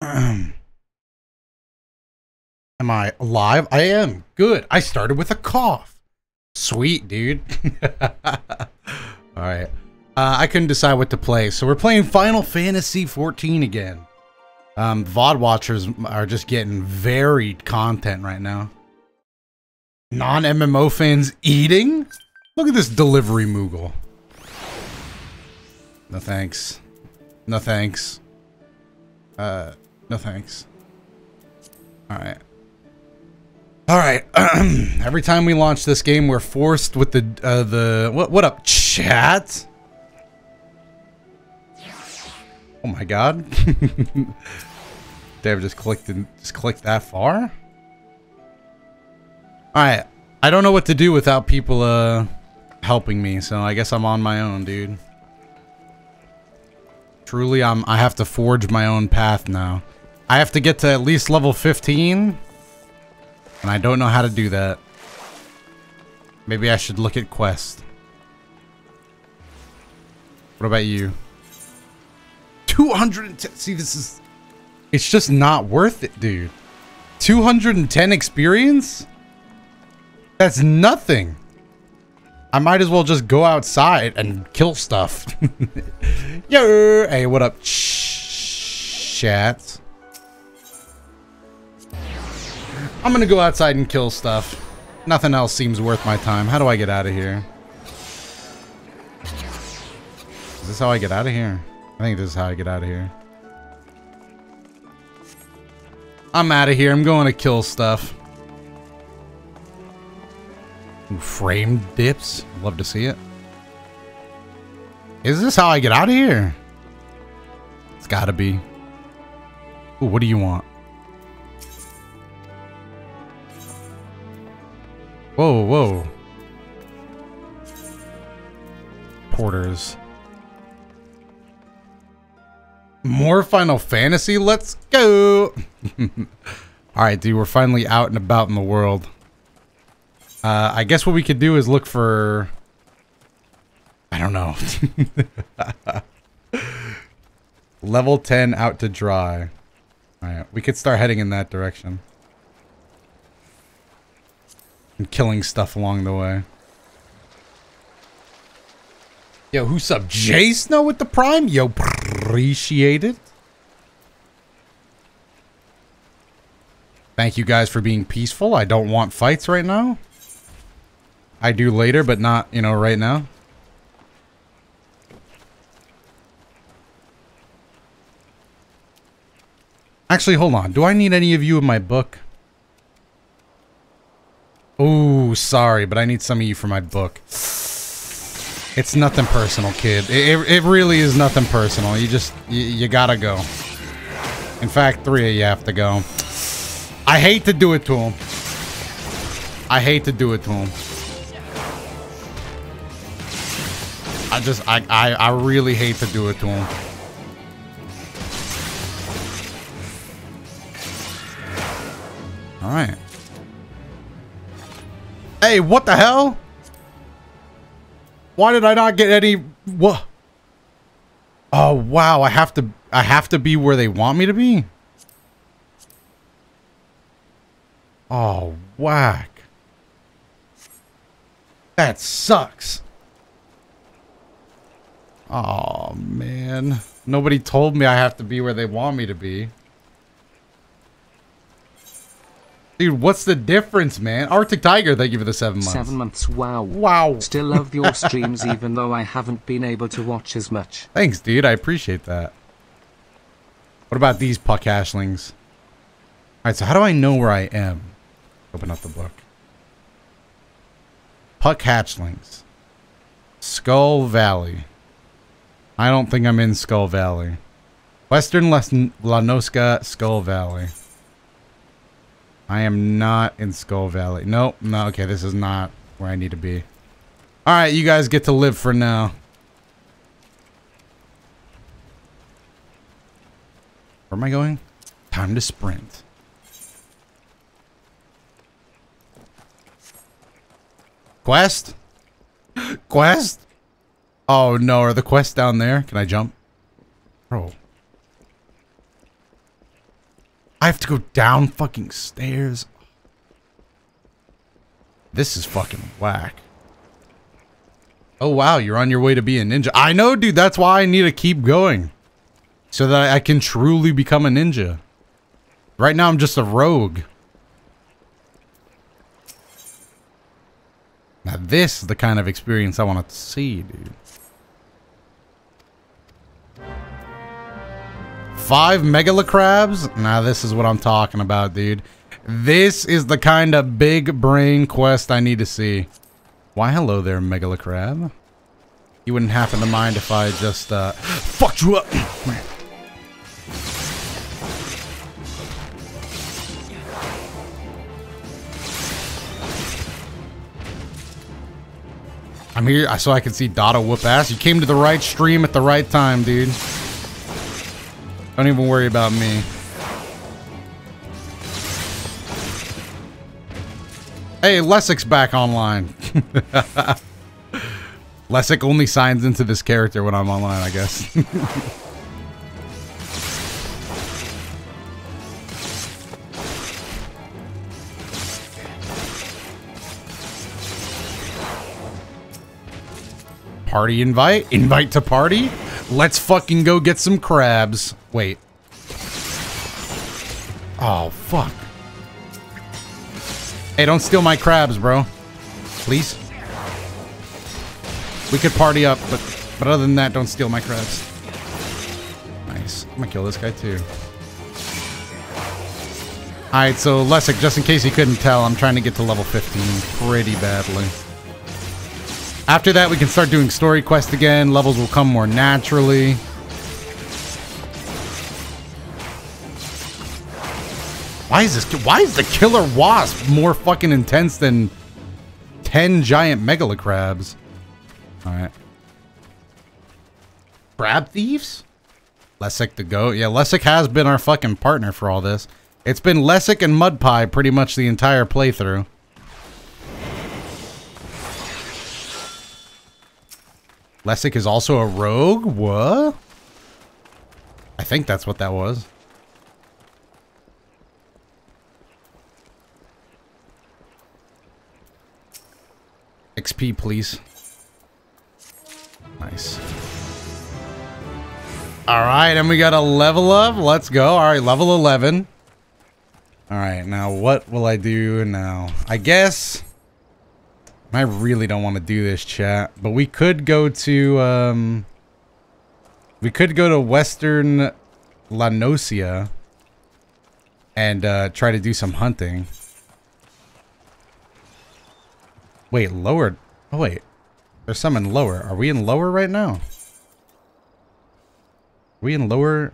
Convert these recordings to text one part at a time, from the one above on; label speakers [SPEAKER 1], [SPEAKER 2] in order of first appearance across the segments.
[SPEAKER 1] Am I alive? I am. Good. I started with a cough. Sweet, dude. Alright. Uh, I couldn't decide what to play, so we're playing Final Fantasy XIV again. Um, VOD watchers are just getting varied content right now. Non-MMO fans eating? Look at this delivery Moogle. No thanks. No thanks. Uh, no thanks. Alright. Alright. Every time we launch this game, we're forced with the, uh, the... What, what up, chat? Oh my god. Dave just clicked and just clicked that far? Alright. I don't know what to do without people, uh, helping me, so I guess I'm on my own, dude. Truly, I'm, I have to forge my own path now. I have to get to at least level 15. And I don't know how to do that. Maybe I should look at Quest. What about you? 210. See, this is... It's just not worth it, dude. 210 experience? That's nothing. I might as well just go outside and kill stuff. Yo, hey, what up, ch chat? I'm gonna go outside and kill stuff. Nothing else seems worth my time. How do I get out of here? Is this how I get out of here? I think this is how I get out of here. I'm out of here. I'm going to kill stuff. Frame dips. Love to see it. Is this how I get out of here? It's gotta be. Ooh, what do you want? Whoa, whoa. Porters. More Final Fantasy? Let's go! Alright, dude, we're finally out and about in the world. Uh, I guess what we could do is look for... I don't know. Level 10 out to dry. Alright, we could start heading in that direction. And killing stuff along the way. Yo, who's up? Jay Snow with the Prime? Yo, appreciate it. Thank you guys for being peaceful. I don't want fights right now. I do later, but not, you know, right now. Actually, hold on. Do I need any of you in my book? Oh, sorry, but I need some of you for my book. It's nothing personal, kid. It, it, it really is nothing personal. You just, you, you gotta go. In fact, three of you have to go. I hate to do it to him. I hate to do it to him. I just, I, I, I really hate to do it to him. All right. Hey, what the hell? Why did I not get any? What? Oh wow! I have to. I have to be where they want me to be. Oh whack! That sucks. Oh man! Nobody told me I have to be where they want me to be. Dude, what's the difference, man? Arctic Tiger, thank you for the seven months.
[SPEAKER 2] Seven months, wow.
[SPEAKER 1] Wow.
[SPEAKER 2] Still love your streams even though I haven't been able to watch as much.
[SPEAKER 1] Thanks, dude. I appreciate that. What about these puk hatchlings? Alright, so how do I know where I am? Open up the book. Puk hatchlings. Skull Valley. I don't think I'm in Skull Valley. Western La Noscea, Skull Valley. I am not in Skull Valley. Nope. No, okay, this is not where I need to be. Alright, you guys get to live for now. Where am I going? Time to sprint. Quest? Quest? Oh no, are the quests down there? Can I jump? Bro. Have to go down fucking stairs. This is fucking whack. Oh, wow. You're on your way to be a ninja. I know, dude. That's why I need to keep going. So that I can truly become a ninja. Right now, I'm just a rogue. Now, this is the kind of experience I want to see, dude. Five megalocrabs? Now, this is what I'm talking about, dude. This is the kind of big brain quest I need to see. Why, hello there, megalocrab. You wouldn't happen to mind if I just, uh, fucked you up. I'm here so I can see Doto whoop ass. You came to the right stream at the right time, dude. Don't even worry about me. Hey, Lessik's back online. Lessik only signs into this character when I'm online, I guess. Party invite? Invite to party? Let's fucking go get some crabs. Wait. Oh, fuck. Hey, don't steal my crabs, bro. Please? We could party up, but but other than that, don't steal my crabs. Nice. I'm gonna kill this guy too. Alright, so Lessik, just in case you couldn't tell, I'm trying to get to level 15 pretty badly. After that, we can start doing story quests again. Levels will come more naturally. Why is this? Why is the killer wasp more fucking intense than 10 giant megalocrabs? Alright. Crab thieves? Lessik the goat. Yeah, Lessik has been our fucking partner for all this. It's been Lessik and Mudpie pretty much the entire playthrough. Lessik is also a rogue? What? I think that's what that was. XP, please. Nice. Alright, and we got a level up. Let's go. Alright, level 11. Alright, now what will I do now? I guess... I really don't want to do this, chat. But we could go to, um... We could go to Western La Noscea and uh, try to do some hunting. Wait, lower... Oh, wait. There's some in lower. Are we in lower right now? Are we in lower?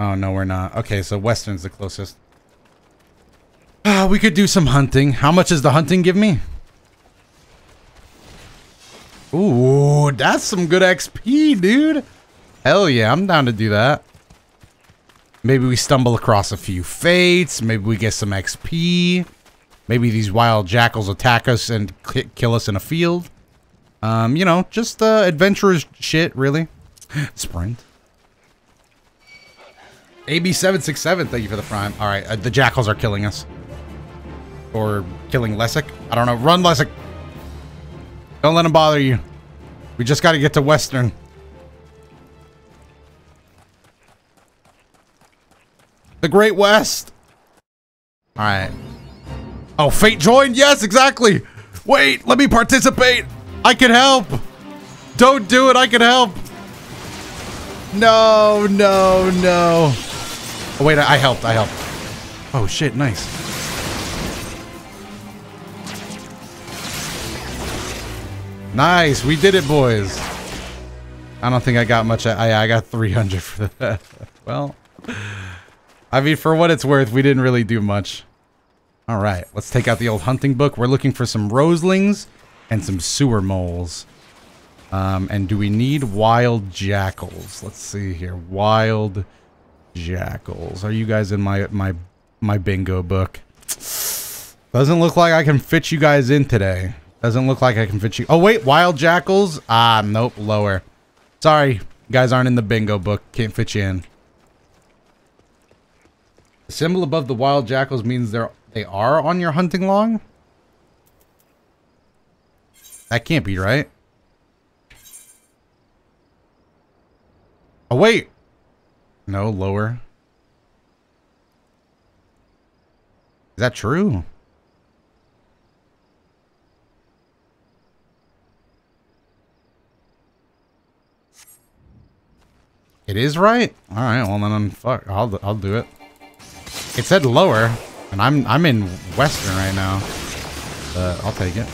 [SPEAKER 1] Oh, no, we're not. Okay, so Western's the closest. Uh, we could do some hunting. How much does the hunting give me? Ooh, that's some good XP, dude. Hell yeah, I'm down to do that. Maybe we stumble across a few fates. Maybe we get some XP. Maybe these wild jackals attack us and kill us in a field. Um, you know, just uh, adventurous shit, really. Sprint. AB767, thank you for the prime. All right, uh, the jackals are killing us. Or killing Lessik. I don't know. Run, Lessik. Don't let him bother you. We just got to get to Western. The Great West. All right. Oh, Fate joined? Yes, exactly. Wait, let me participate. I can help. Don't do it. I can help. No, no, no. Oh, wait, I helped. I helped. Oh, shit. Nice. Nice. We did it, boys. I don't think I got much. I, I got 300 for that. well, I mean, for what it's worth, we didn't really do much. All right, let's take out the old hunting book. We're looking for some roselings and some sewer moles. Um, and do we need wild jackals? Let's see here. Wild jackals. Are you guys in my my my bingo book? Doesn't look like I can fit you guys in today. Doesn't look like I can fit you. Oh wait, wild jackals? Ah, nope, lower. Sorry, you guys aren't in the bingo book. Can't fit you in. The symbol above the wild jackals means they're they are on your hunting log? That can't be right. Oh, wait. No, lower. Is that true? It is right? Alright, well then fuck, I'll, I'll do it. It said lower, and I'm I'm in western right now. But I'll take it.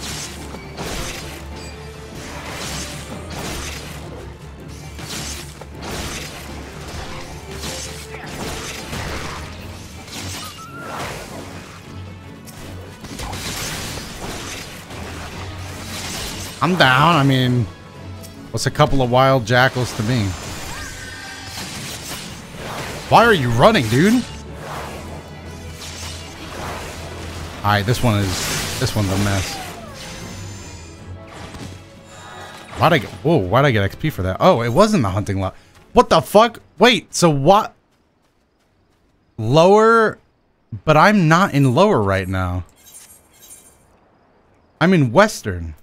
[SPEAKER 1] I'm down. I mean, what's a couple of wild jackals to me? Why are you running, dude? Alright, this one is... This one's a mess. Why'd I get... Whoa, why'd I get XP for that? Oh, it wasn't the hunting lot. What the fuck? Wait, so what? Lower... But I'm not in lower right now. I'm in western.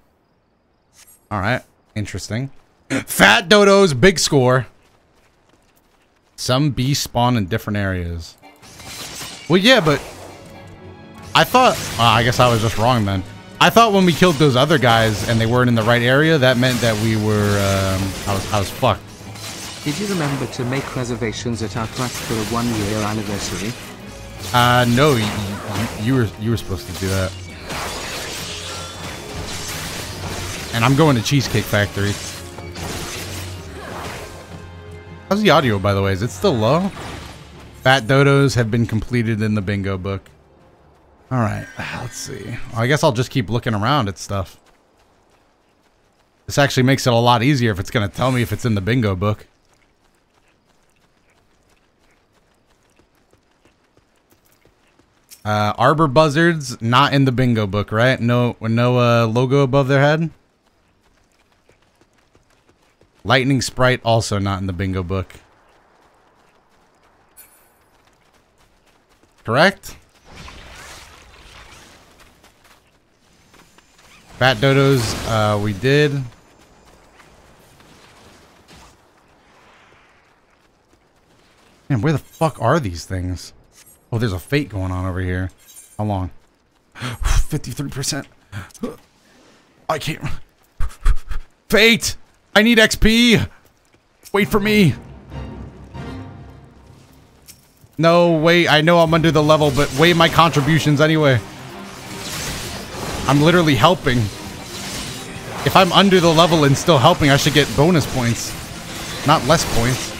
[SPEAKER 1] Alright, interesting. Fat dodos, big score. Some bees spawn in different areas. Well, yeah, but I thought, well, I guess I was just wrong then. I thought when we killed those other guys and they weren't in the right area, that meant that we were, um, I was, I was fucked.
[SPEAKER 2] Did you remember to make reservations at our track for a one-year anniversary?
[SPEAKER 1] Uh, no, you, you, you, were, you were supposed to do that. And I'm going to Cheesecake Factory. How's the audio, by the way? Is it still low? Fat dodos have been completed in the bingo book. All right, let's see. I guess I'll just keep looking around at stuff. This actually makes it a lot easier if it's going to tell me if it's in the bingo book. Uh, Arbor Buzzards, not in the bingo book, right? No, no uh, logo above their head? Lightning Sprite, also not in the bingo book. Correct? Fat Dodos, uh, we did. Man, where the fuck are these things? Oh, there's a fate going on over here. How long? 53%. I can't... Fate! I need XP! Wait for me! No, wait, I know I'm under the level, but weigh my contributions anyway. I'm literally helping. If I'm under the level and still helping, I should get bonus points. Not less points.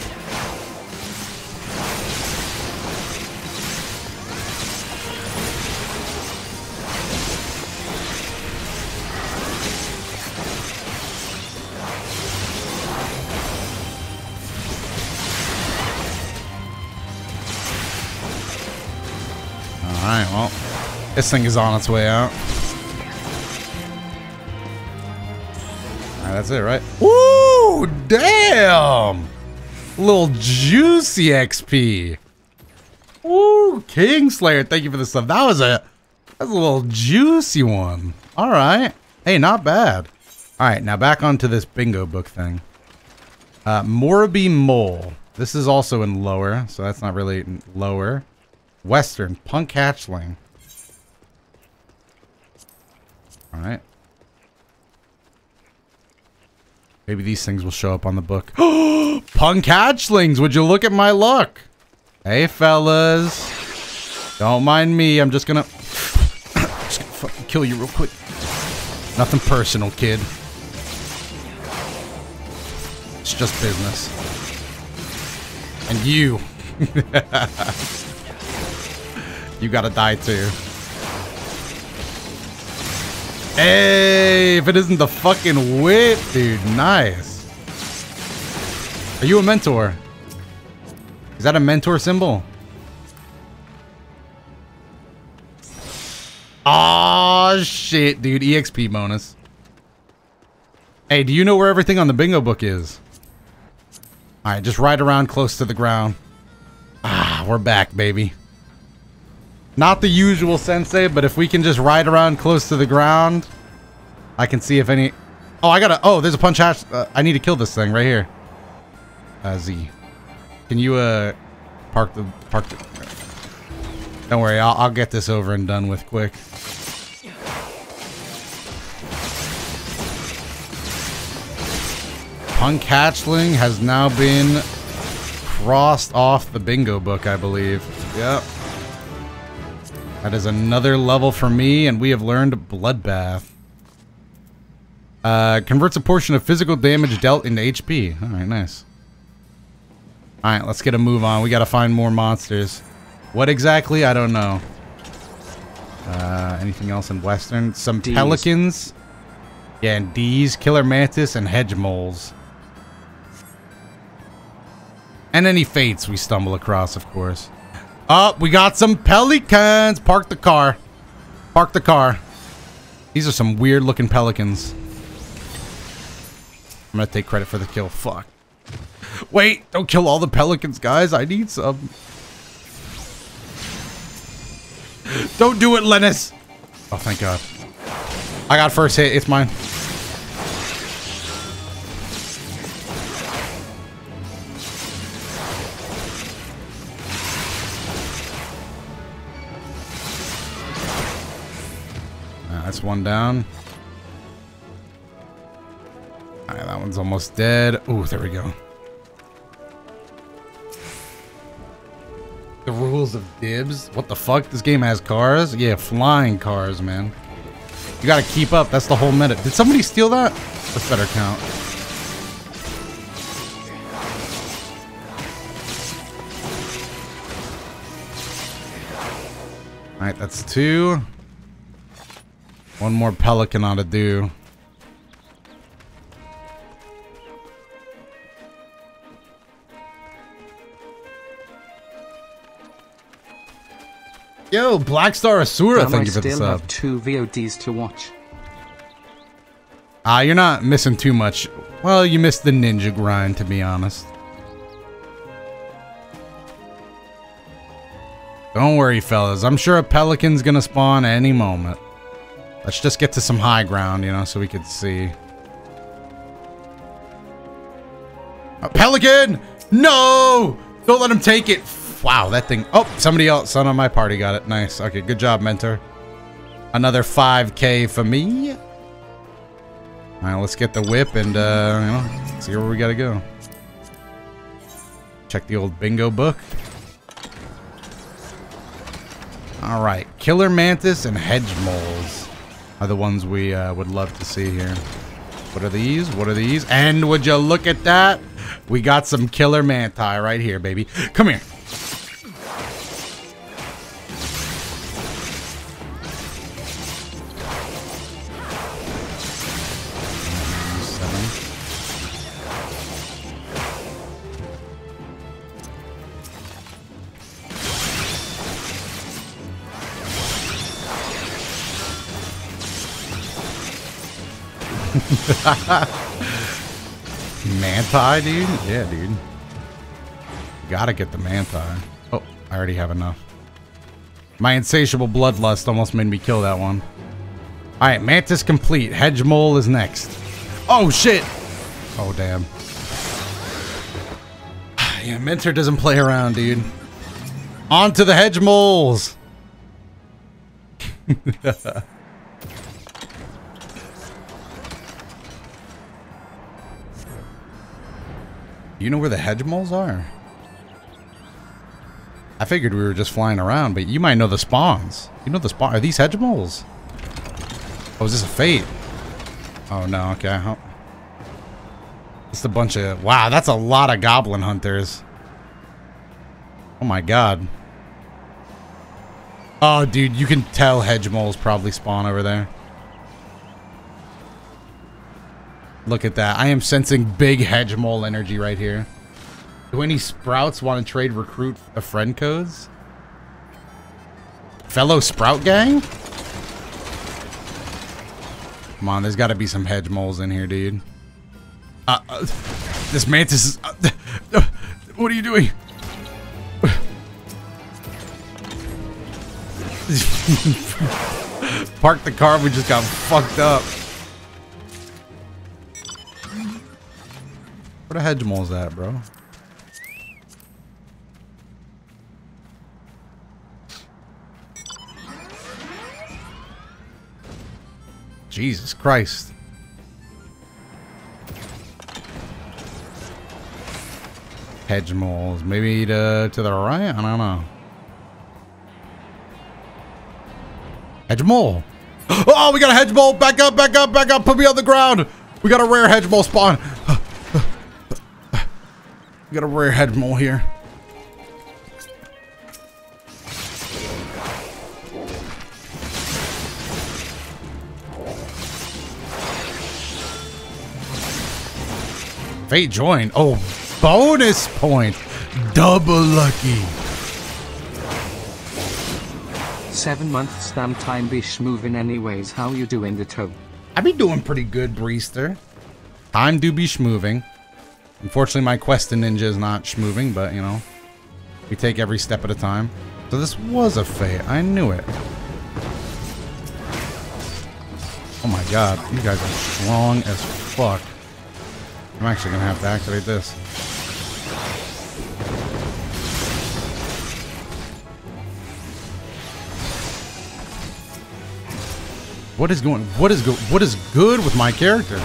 [SPEAKER 1] Alright, well, this thing is on its way out. That's it, right? Ooh, damn! Little juicy XP. Ooh, Kingslayer, thank you for the stuff. That was a that's a little juicy one. All right. Hey, not bad. All right, now back onto this bingo book thing. Uh, Morbi Mole. This is also in lower, so that's not really lower. Western, Punk Hatchling. All right. Maybe these things will show up on the book. Punk hatchlings, would you look at my luck? Hey, fellas. Don't mind me. I'm just gonna... just gonna fucking kill you real quick. Nothing personal, kid. It's just business. And you. you gotta die too. Hey, if it isn't the fucking wit, dude, nice. Are you a mentor? Is that a mentor symbol? Oh shit, dude, EXP bonus. Hey, do you know where everything on the bingo book is? Alright, just ride around close to the ground. Ah, we're back, baby. Not the usual sensei, but if we can just ride around close to the ground, I can see if any... Oh, I gotta... Oh, there's a punch hatch. Uh, I need to kill this thing right here. Uh, Z. Can you, uh, park the... Park the... Don't worry, I'll, I'll get this over and done with quick. Punk Hatchling has now been crossed off the bingo book, I believe. Yep. That is another level for me, and we have learned Bloodbath. Uh, converts a portion of physical damage dealt into HP. Alright, nice. Alright, let's get a move on. We gotta find more monsters. What exactly? I don't know. Uh, anything else in Western? Some
[SPEAKER 2] D's.
[SPEAKER 1] pelicans. Yeah, and D's, killer mantis, and hedge moles. And any fates we stumble across, of course. Oh, we got some pelicans. Park the car. Park the car. These are some weird looking pelicans. I'm gonna take credit for the kill. Fuck. Wait, don't kill all the pelicans, guys. I need some. Don't do it, Lennis. Oh, thank God. I got first hit. It's mine. That's one down. Alright, that one's almost dead. Ooh, there we go. The rules of dibs? What the fuck? This game has cars? Yeah, flying cars, man. You gotta keep up. That's the whole meta. Did somebody steal that? Let's better count. Alright, that's two. One more pelican ought to do. Yo, Black Star Asura,
[SPEAKER 2] Damn,
[SPEAKER 1] thank
[SPEAKER 2] I
[SPEAKER 1] you for the sub.
[SPEAKER 2] still have two VODs to watch.
[SPEAKER 1] Ah, you're not missing too much. Well, you missed the ninja grind, to be honest. Don't worry, fellas. I'm sure a pelican's gonna spawn any moment. Let's just get to some high ground, you know, so we could see. A pelican! No! Don't let him take it. Wow, that thing. Oh, somebody else on my party got it. Nice. Okay, good job, mentor. Another 5k for me. All right, let's get the whip and, uh, you know, see where we gotta go. Check the old bingo book. All right, killer mantis and hedge moles are the ones we uh, would love to see here. What are these? What are these? And would you look at that? We got some killer manti right here, baby. Come here. Manti, dude? Yeah, dude. Gotta get the Manti. Oh, I already have enough. My insatiable bloodlust almost made me kill that one. Alright, Mantis complete. Hedge Mole is next. Oh, shit! Oh, damn. Yeah, Mentor doesn't play around, dude. On to the Hedge Moles! You know where the hedge moles are? I figured we were just flying around, but you might know the spawns. You know the spawn. Are these hedge moles? Oh, is this a fate? Oh, no. Okay. It's a bunch of... Wow, that's a lot of goblin hunters. Oh, my God. Oh, dude, you can tell hedge moles probably spawn over there. Look at that. I am sensing big hedge mole energy right here. Do any sprouts want to trade recruit a friend codes? Fellow sprout gang? Come on, there's got to be some hedge moles in here, dude. Uh, uh, this mantis is... Uh, what are you doing? Park the car, we just got fucked up. Where the hedge mole's at, bro? Jesus Christ. Hedge moles. Maybe to, to the right? I don't know. Hedge mole. Oh, we got a hedge mole. Back up, back up, back up. Put me on the ground. We got a rare hedge mole spawn. Got a rare head mole here. Fate join. Oh, bonus point. Double lucky.
[SPEAKER 2] Seven months damn time be schmovin' anyways. How you doing the toe?
[SPEAKER 1] I be doing pretty good, Breester. Time do be schmoving. Unfortunately, my quest in Ninja is not schmoving, but, you know, we take every step at a time. So this was a fate. I knew it. Oh my god, you guys are strong as fuck. I'm actually gonna have to activate this. What is going what is go what is good with my character?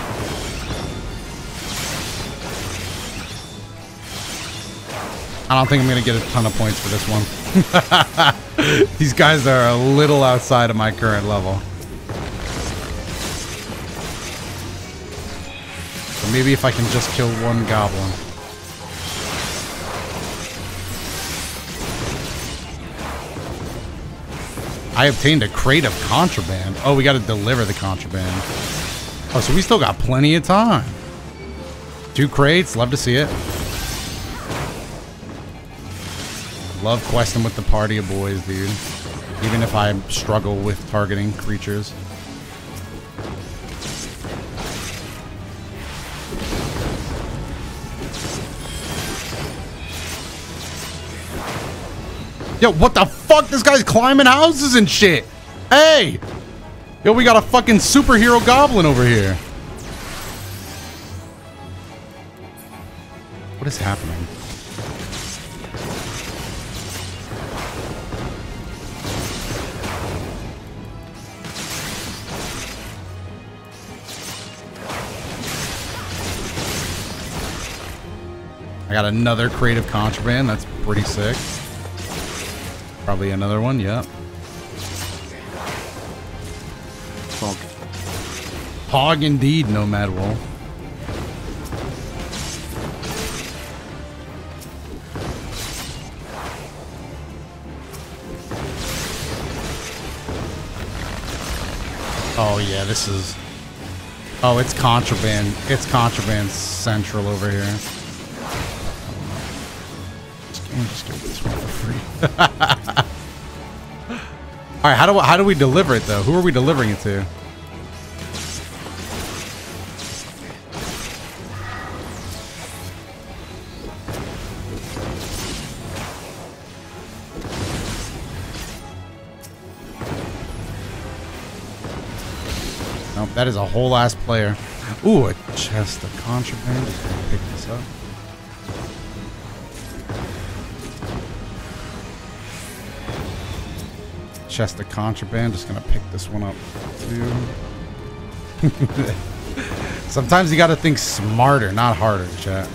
[SPEAKER 1] I don't think I'm gonna get a ton of points for this one. These guys are a little outside of my current level. So maybe if I can just kill one goblin. I obtained a crate of contraband. Oh, we gotta deliver the contraband. Oh, so we still got plenty of time. Two crates, love to see it. Love questing with the party of boys, dude. Even if I struggle with targeting creatures. Yo, what the fuck? This guy's climbing houses and shit. Hey! Yo, we got a fucking superhero goblin over here. What is happening? Got another creative contraband. That's pretty sick. Probably another one, yep.
[SPEAKER 2] Fog.
[SPEAKER 1] Hog indeed, Nomad Wolf. Oh yeah, this is... Oh, it's contraband. It's contraband central over here. Me just give this one for free. All right, how do how do we deliver it though? Who are we delivering it to? Nope, that is a whole ass player. Ooh, a chest of contraband. Just pick this up. Chest of contraband. Just gonna pick this one up too. Sometimes you gotta think smarter, not harder, chat.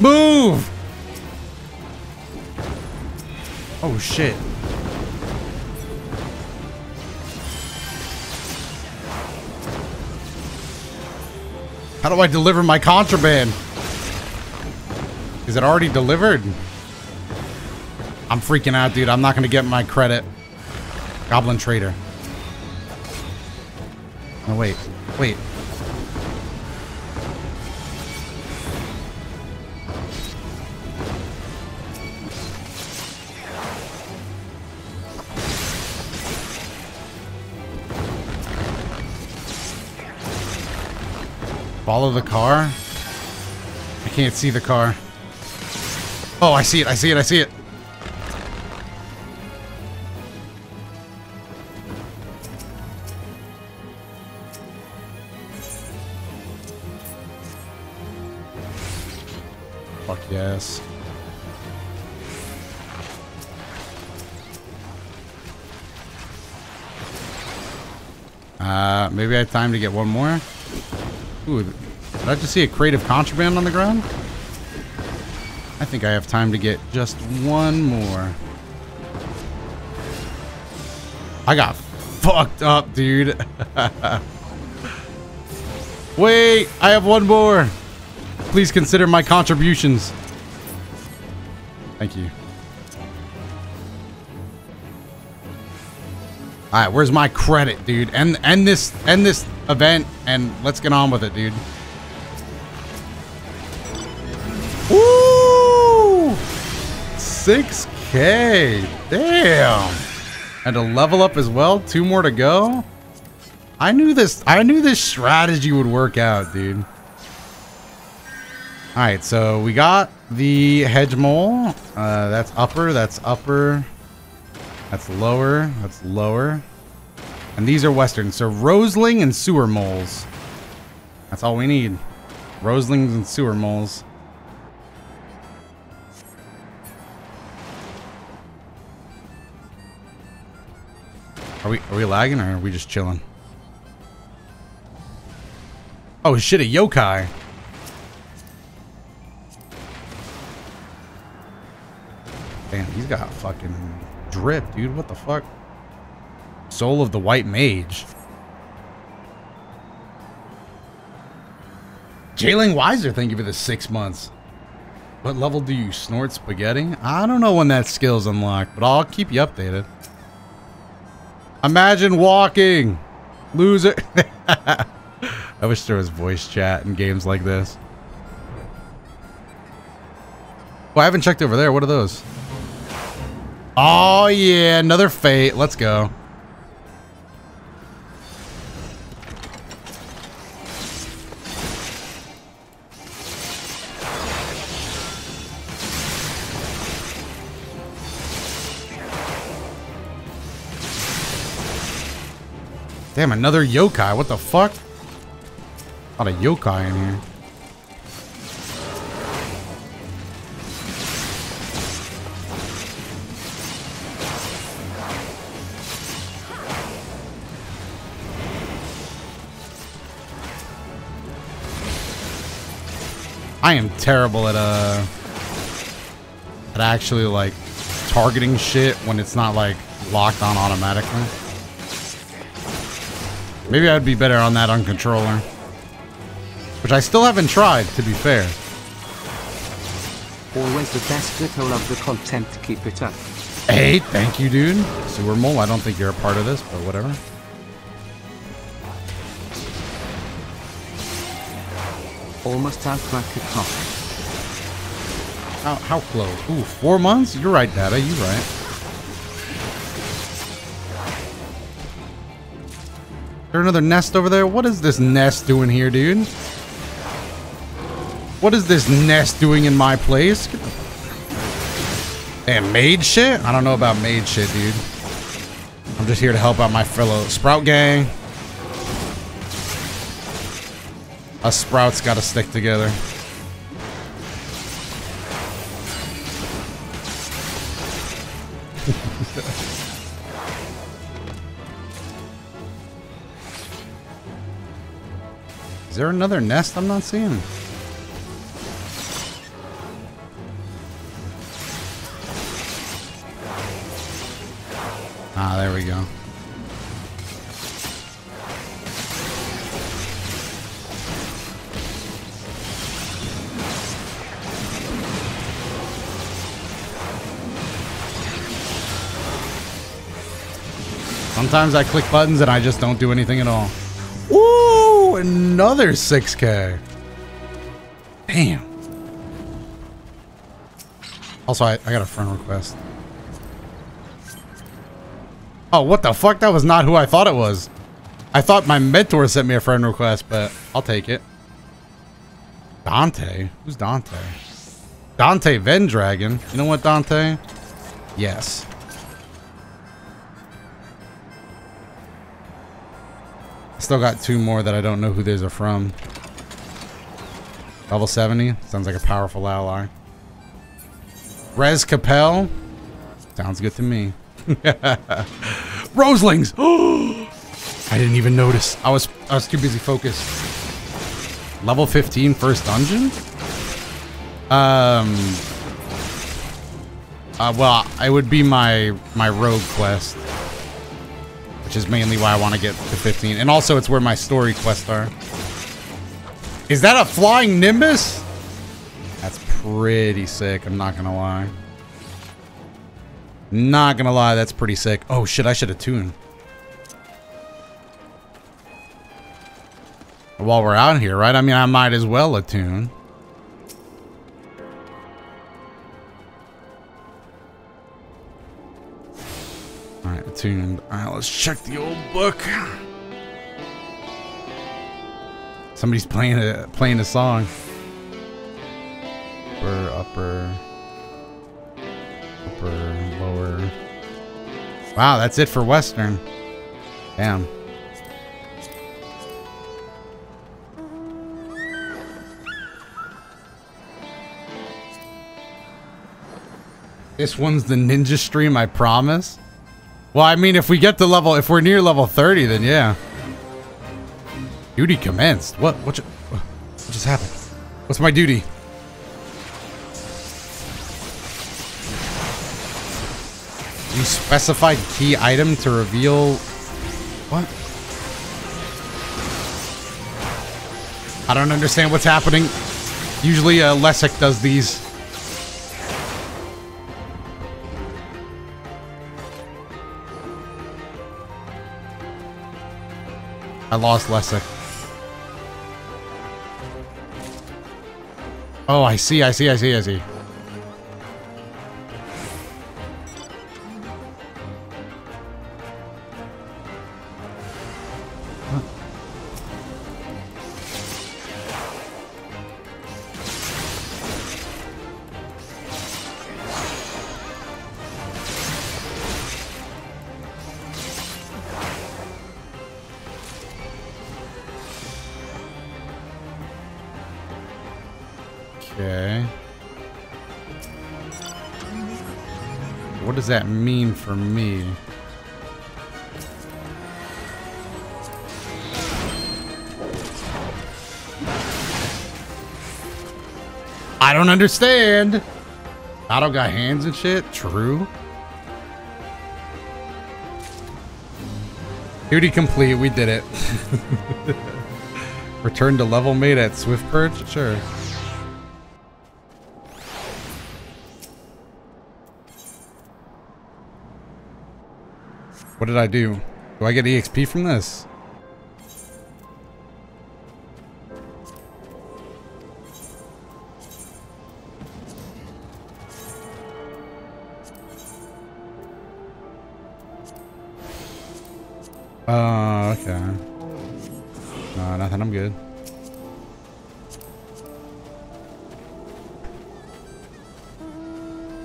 [SPEAKER 1] Move! Oh shit. How do I deliver my contraband? Is it already delivered? I'm freaking out, dude. I'm not going to get my credit. Goblin Trader. Oh, wait. Wait. Follow the car? I can't see the car. Oh, I see it. I see it. I see it. Yes. Uh, maybe I have time to get one more. Ooh, did I just see a crate of contraband on the ground? I think I have time to get just one more. I got fucked up, dude. Wait, I have one more. Please consider my contributions. Thank you. All right, where's my credit, dude? End end this end this event and let's get on with it, dude. Woo! 6k. Damn. And a level up as well. Two more to go. I knew this I knew this strategy would work out, dude. All right, so we got the hedge mole. Uh, that's upper, that's upper. That's lower. That's lower. And these are western. So Roseling and sewer moles. That's all we need. Roselings and sewer moles. Are we are we lagging or are we just chilling? Oh shit, a yokai. Damn, he's got fucking drip, dude. What the fuck? Soul of the White Mage. Jailing Wiser, thank you for the six months. What level do you snort spaghetti? I don't know when that skill's unlocked, but I'll keep you updated. Imagine walking. Loser. I wish there was voice chat in games like this. Well, I haven't checked over there. What are those? Oh, yeah. Another fate. Let's go. Damn, another yokai. What the fuck? A lot of yokai in here. I am terrible at uh at actually like targeting shit when it's not like locked on automatically. Maybe I'd be better on that on controller. Which I still haven't tried, to be fair.
[SPEAKER 2] Always the best little of the content. Keep it up.
[SPEAKER 1] Hey, thank you, dude. Sewer Mole, I don't think you're a part of this, but whatever.
[SPEAKER 2] Almost out like a clock.
[SPEAKER 1] How, how close? Ooh, four months? You're right, Doto. You're right. Is there another nest over there? What is this nest doing here, dude? What is this nest doing in my place? Damn, maid shit? I don't know about maid shit, dude. I'm just here to help out my fellow Sprout gang. Us Sprouts gotta stick together. Is there another nest I'm not seeing? Ah, there we go. Sometimes I click buttons and I just don't do anything at all. Ooh, another 6k. Damn. Also, I, I got a friend request. Oh, what the fuck? That was not who I thought it was. I thought my mentor sent me a friend request, but I'll take it. Dante? Who's Dante? Dante Vendragon. You know what, Dante? Yes. Still got two more that I don't know who these are from. Level 70. Sounds like a powerful ally. Res Capel. Sounds good to me. Roselings! I didn't even notice. I was I was too busy focused. Level 15 first dungeon? Um uh, well, it would be my my rogue quest, which is mainly why I want to get to 15, and also it's where my story quests are. Is that a flying Nimbus? That's pretty sick. I'm not gonna lie. Not gonna lie, that's pretty sick. Oh shit, I should have tuned. While we're out here, right? I mean, I might as well attune. Attuned. Alright, let's check the old book. Somebody's playing a playing a song. Upper, upper, upper, lower. Wow, that's it for Western. Damn. This one's the ninja stream, I promise. Well, I mean, if we get to level, if we're near level 30, then yeah. Duty commenced. What? What? What just happened? What's my duty? You specified key item to reveal... What? I don't understand what's happening. Usually uh, Lessek does these. I lost Lessek. Oh, I see, I see, I see, I see. That mean for me? I don't understand. I don't got hands and shit. True. Duty complete. We did it. Return to level mate at Swiftperch? Sure. What did I do? Do I get EXP from this? Oh, okay. No, nothing. I'm good.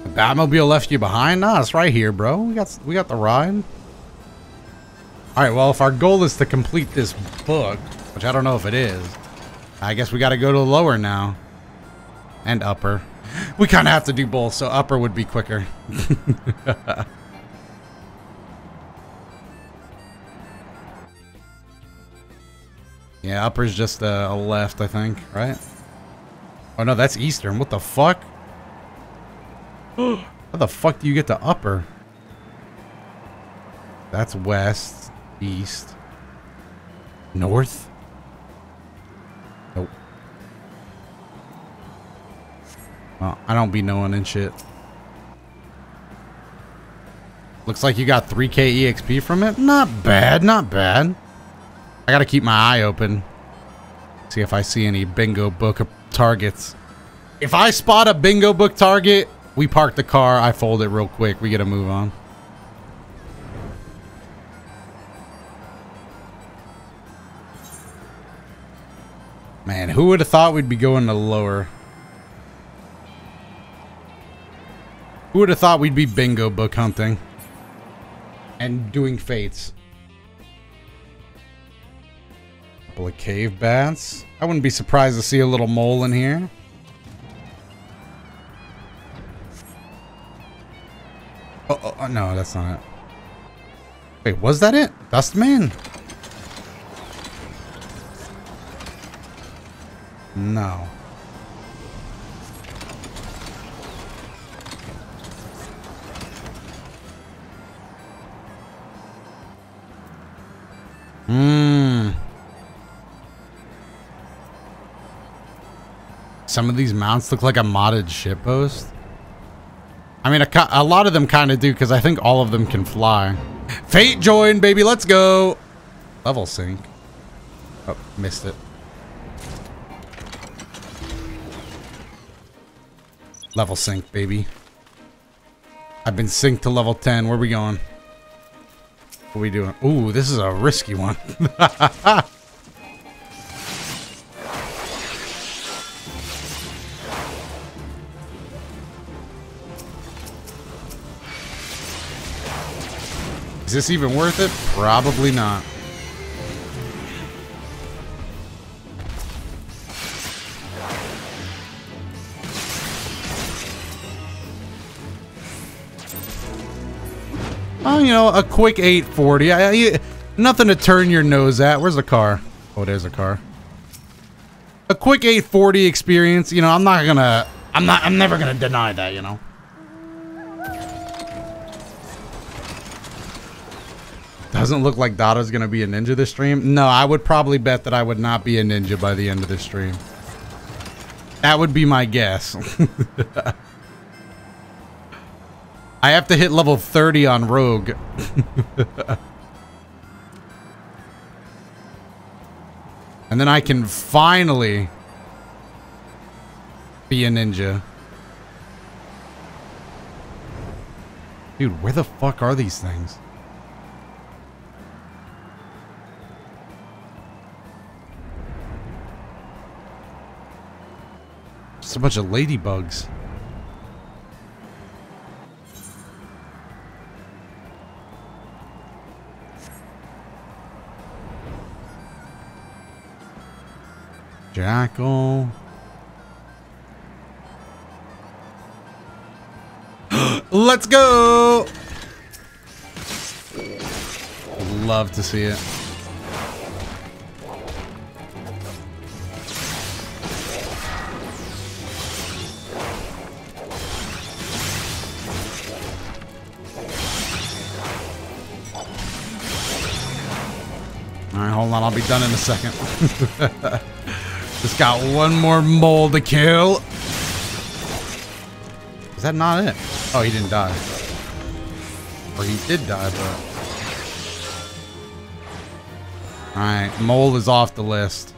[SPEAKER 1] The Batmobile left you behind? Nah, it's right here, bro. We got we got the ride. Alright, well, if our goal is to complete this book, which I don't know if it is, I guess we gotta go to lower now. And upper. We kind of have to do both, so upper would be quicker. yeah, upper's just uh, a left, I think, right? Oh no, that's eastern. What the fuck? How the fuck do you get to upper? That's west, east, north. Nope. Well, I don't be knowing and shit. Looks like you got 3k EXP from it. Not bad, not bad. I gotta keep my eye open. See if I see any bingo book targets. If I spot a bingo book target, we park the car, I fold it real quick, we get to move on. Man, who would have thought we'd be going to lower? Who would have thought we'd be bingo book hunting? And doing fates. Couple of cave bats. I wouldn't be surprised to see a little mole in here. Oh, no, that's not it. Wait, was that it? Dustman? No. Mmm. Some of these mounts look like a modded shitpost. I mean, a, a lot of them kind of do because I think all of them can fly. Fate join, baby. Let's go. Level sync. Oh, missed it. Level sync, baby. I've been synced to level 10. Where are we going? What are we doing? Ooh, this is a risky one. is this even worth it? Probably not. You know, a quick 840. I, I, nothing to turn your nose at. Where's the car? Oh, there's a car. A quick 840 experience. You know, I'm not gonna. I'm not. I'm never gonna deny that. You know. Doesn't look like Dada's gonna be a ninja this stream. No, I would probably bet that I would not be a ninja by the end of this stream. That would be my guess. I have to hit level 30 on Rogue. and then I can finally be a ninja. Dude, where the fuck are these things? Just a bunch of ladybugs. Jackal. Let's go! Love to see it. Alright, hold on. I'll be done in a second. Just got one more mole to kill. Is that not it? Oh, he didn't die. Or he did die, but... Alright, mole is off the list.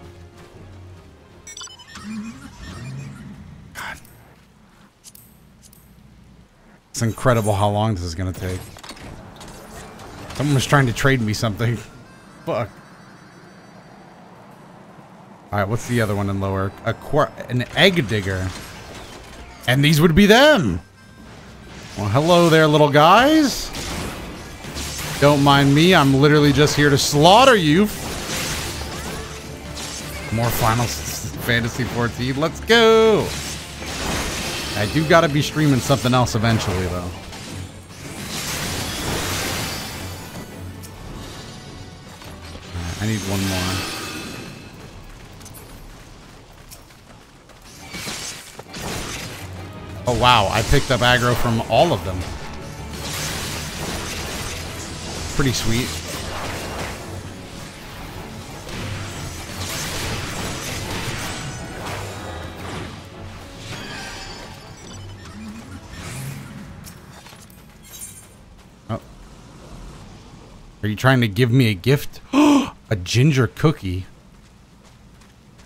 [SPEAKER 1] God. It's incredible how long this is gonna take. Someone was trying to trade me something. Fuck. Alright, what's the other one in lower? A quar an egg digger. And these would be them. Well, hello there, little guys. Don't mind me. I'm literally just here to slaughter you. More Final Fantasy 14. Let's go. I do got to be streaming something else eventually, though. I need one more. Oh wow, I picked up aggro from all of them. Pretty sweet. Oh. Are you trying to give me a gift? a ginger cookie?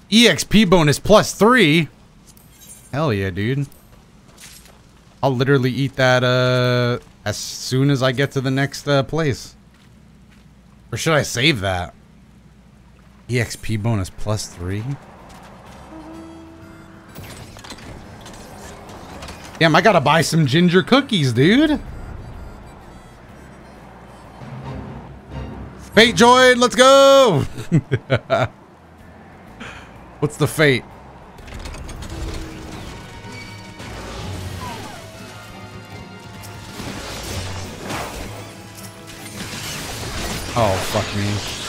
[SPEAKER 1] EXP bonus plus three? Hell yeah, dude. I'll literally eat that uh, as soon as I get to the next uh, place. Or should I save that? EXP bonus plus three? Damn, I gotta buy some ginger cookies, dude. Fate join, let's go! What's the fate? Oh, fuck me.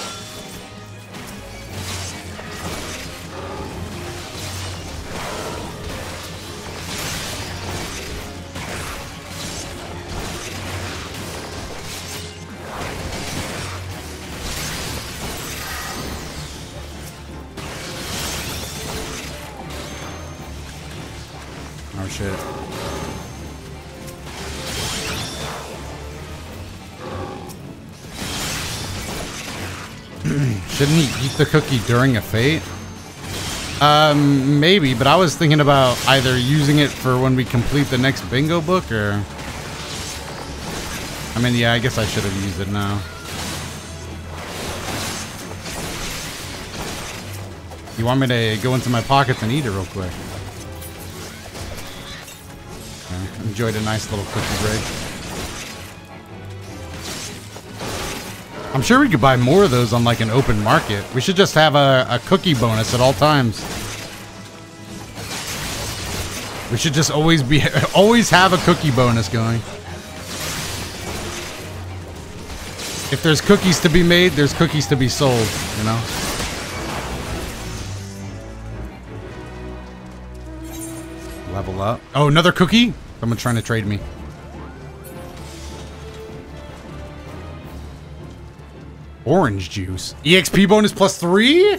[SPEAKER 1] Oh shit. Shouldn't he eat the cookie during a fate? Um, maybe, but I was thinking about either using it for when we complete the next bingo book or... I mean, yeah, I guess I should have used it now. You want me to go into my pockets and eat it real quick? Okay. Enjoyed a nice little cookie break. I'm sure we could buy more of those on like an open market. We should just have a, a cookie bonus at all times. We should just always be always have a cookie bonus going. If there's cookies to be made, there's cookies to be sold, you know? Level up. Oh, another cookie? Someone trying to trade me. Orange juice. EXP bonus plus three?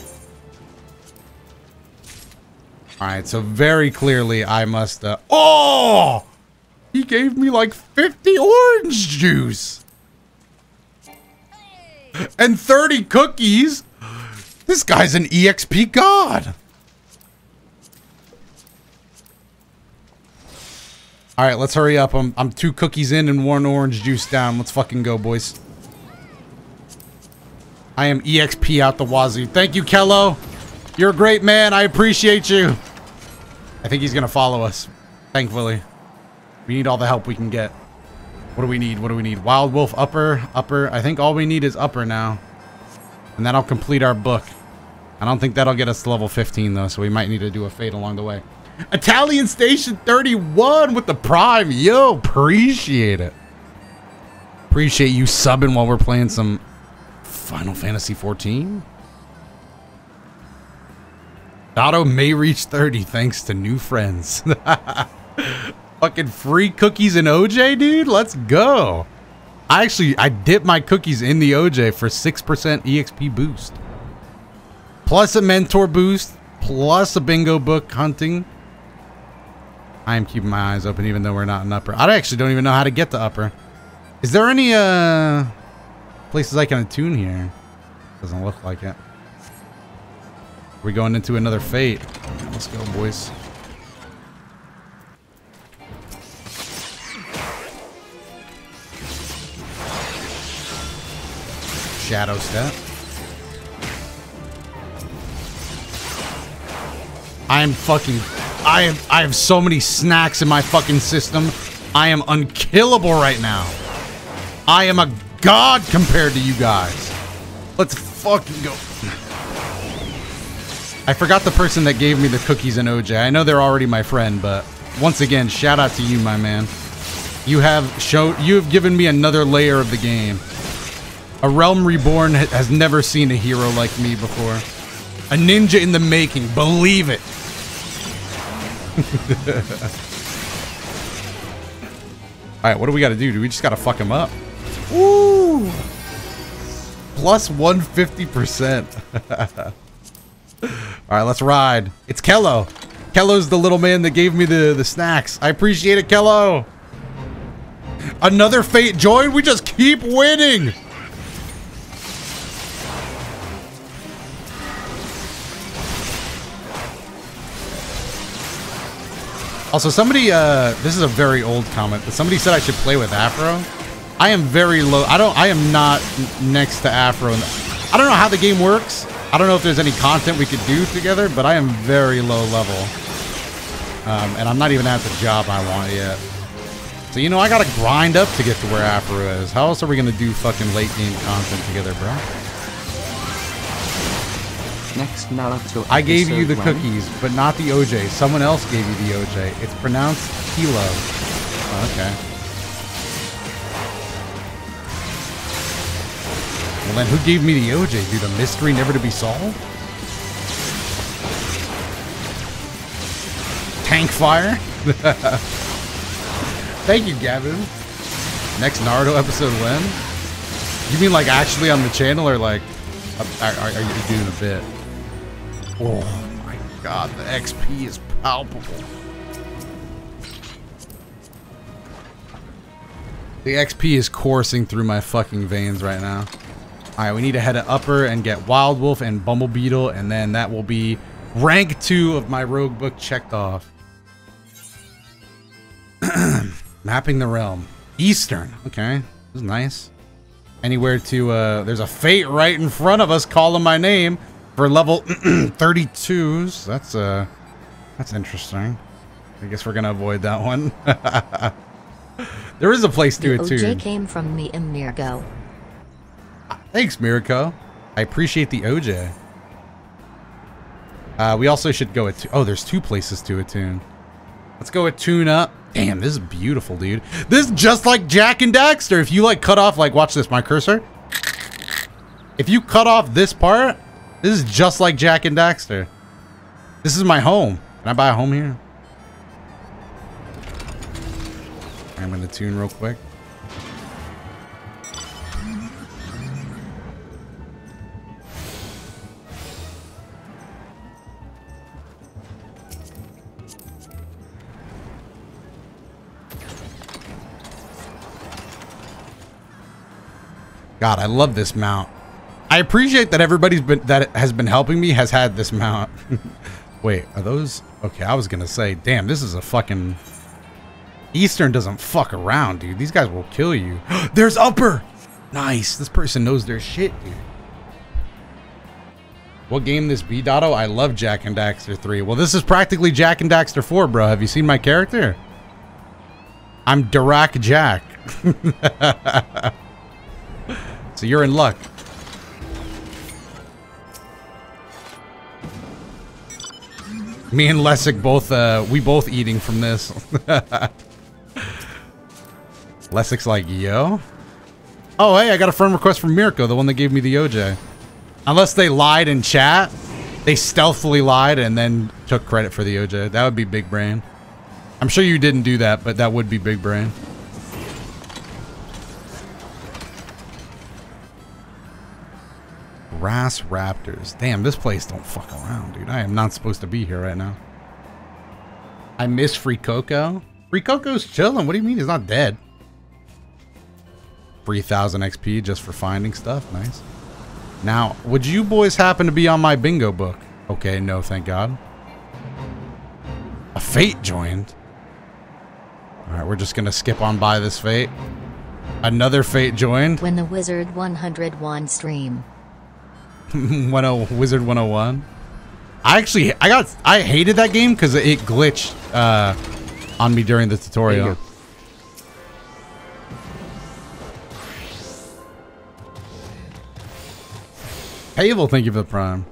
[SPEAKER 1] Alright, so very clearly I must, uh, Oh! He gave me like 50 orange juice! And 30 cookies! This guy's an EXP god! Alright, let's hurry up. I'm, I'm two cookies in and one orange juice down. Let's fucking go, boys. I am EXP out the wazoo. Thank you, Kello. You're a great man. I appreciate you. I think he's going to follow us. Thankfully. We need all the help we can get. What do we need? What do we need? Wild Wolf upper, upper. I think all we need is upper now. And that'll complete our book. I don't think that'll get us to level 15 though, so we might need to do a fade along the way. Italian Station 31 with the prime. Yo, appreciate it. Appreciate you subbing while we're playing some Final Fantasy 14. Doto may reach 30 thanks to new friends. Fucking free cookies and OJ, dude. Let's go. I actually, I dipped my cookies in the OJ for 6% EXP boost. Plus a mentor boost. Plus a bingo book hunting. I am keeping my eyes open even though we're not in upper. I actually don't even know how to get to upper. Is there any uh places I can attune here? Doesn't look like it. We're going into another fate. Let's go, boys. Shadow step. I am fucking I have I have so many snacks in my fucking system. I am unkillable right now. I am a god compared to you guys. Let's fucking go. I forgot the person that gave me the cookies and OJ. I know they're already my friend, but once again, shout out to you, my man. You have shown you have given me another layer of the game. A Realm Reborn has never seen a hero like me before. A ninja in the making, believe it. Alright, what do we gotta do? Do we just gotta fuck him up? Woo! Plus 150%. Alright, let's ride. It's Kello. Kello's the little man that gave me the, the snacks. I appreciate it, Kello. Another fate join? We just keep winning. Also, somebody, uh, this is a very old comment, but somebody said I should play with Afro. I am very low. I don't, I am not next to Afro. I don't know how the game works. I don't know if there's any content we could do together, but I am very low level. Um, and I'm not even at the job I want yet. So, you know, I gotta grind up to get to where Afro is. How else are we gonna do fucking late game content together, bro?
[SPEAKER 2] Next Naruto
[SPEAKER 1] I gave you the
[SPEAKER 2] one.
[SPEAKER 1] cookies, but not the OJ. Someone else gave you the OJ. It's pronounced Kilo. Oh, okay. Well, then who gave me the OJ, dude? A mystery never to be solved? Tank fire? Thank you, Gavin. Next Naruto episode when? You mean like actually on the channel or like are, are, are you doing a bit? Oh my god, the XP is palpable. The XP is coursing through my fucking veins right now. Alright, we need to head to upper and get Wild Wolf and Bumble Beetle, and then that will be rank 2 of my rogue book checked off. Mapping the realm. Eastern. Okay. This is nice. Anywhere to, uh, there's a fate right in front of us calling my name for level 32s. That's, uh, that's interesting. I guess we're gonna avoid that one. there is a place to
[SPEAKER 3] the
[SPEAKER 1] it, too.
[SPEAKER 3] OJ came from me and Mirgo.
[SPEAKER 1] Thanks, Mirko. I appreciate the OJ. Uh, we also should go at... Oh, there's two places to attune. Let's go attune up. Damn, this is beautiful, dude. This is just like Jak and Daxter. If you, like, cut off... Like, watch this, my cursor. If you cut off this part, this is just like Jak and Daxter. This is my home. Can I buy a home here? I'm going to tune real quick. God, I love this mount. I appreciate that everybody's been that has been helping me has had this mount. Wait, are those okay? I was gonna say, damn, this is a fucking Eastern doesn't fuck around, dude. These guys will kill you. There's upper. Nice. This person knows their shit, dude. What game this be, Doto? I love Jak and Daxter 3. Well, this is practically Jak and Daxter 4, bro. Have you seen my character? I'm Dark Jak. so you're in luck. Me and Lessig both, uh, we both eating from this. Lessig's like, yo? Oh, hey, I got a friend request from Mirko, the one that gave me the OJ. Unless they lied in chat, they stealthily lied and then took credit for the OJ. That would be big brain. I'm sure you didn't do that, but that would be big brain. Grass Raptors. Damn, this place don't fuck around, dude. I am not supposed to be here right now. I miss Free Coco. Free Coco's chilling. What do you mean he's not dead? 3000 XP just for finding stuff. Nice. Now, would you boys happen to be on my bingo book? Okay, no, thank God. A fate joined. Alright, we're just gonna skip on by this fate. Another fate joined.
[SPEAKER 3] When the Wizard 101 stream.
[SPEAKER 1] 10 Wizard 101. I actually I got I hated that game because it glitched uh, on me during the tutorial. Pavel, thank you for the prime.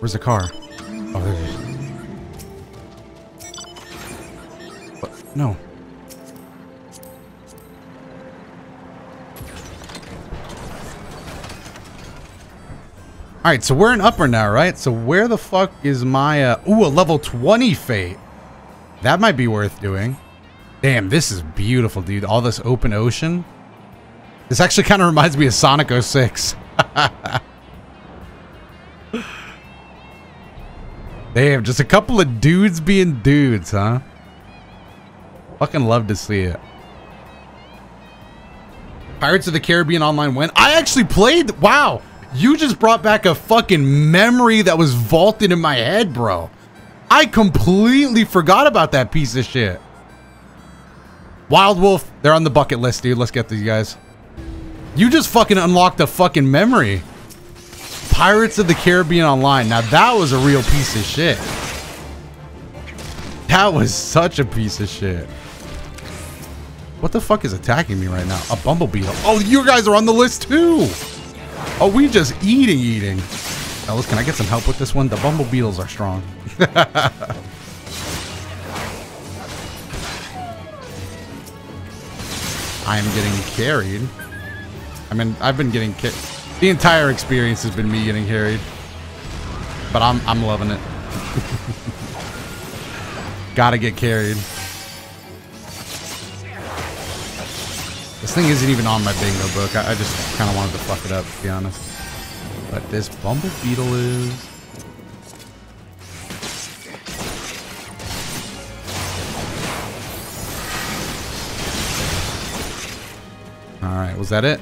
[SPEAKER 1] Where's the car? Oh, there it is. What? No. All right, so we're in upper now, right? So where the fuck is my, uh, ooh, a level 20 fate. That might be worth doing. Damn, this is beautiful, dude. All this open ocean. This actually kind of reminds me of Sonic 06. Damn, just a couple of dudes being dudes, huh? Fucking love to see it. Pirates of the Caribbean Online win. I actually played, wow. You just brought back a fucking memory that was vaulted in my head, bro. I completely forgot about that piece of shit. Wild Wolf, they're on the bucket list, dude. Let's get these guys. You just fucking unlocked a fucking memory. Pirates of the Caribbean Online. Now that was a real piece of shit. That was such a piece of shit. What the fuck is attacking me right now? A bumblebee. Oh, you guys are on the list too. Oh, we just eating, eating. Ellis, can I get some help with this one? The bumble beetles are strong. I am getting carried. I mean, I've been getting ki- the entire experience has been me getting carried, but I'm I'm loving it. Gotta get carried. This thing isn't even on my bingo book. I, I just kind of wanted to fuck it up, to be honest. But this Bumble Beetle is. Alright, was that it?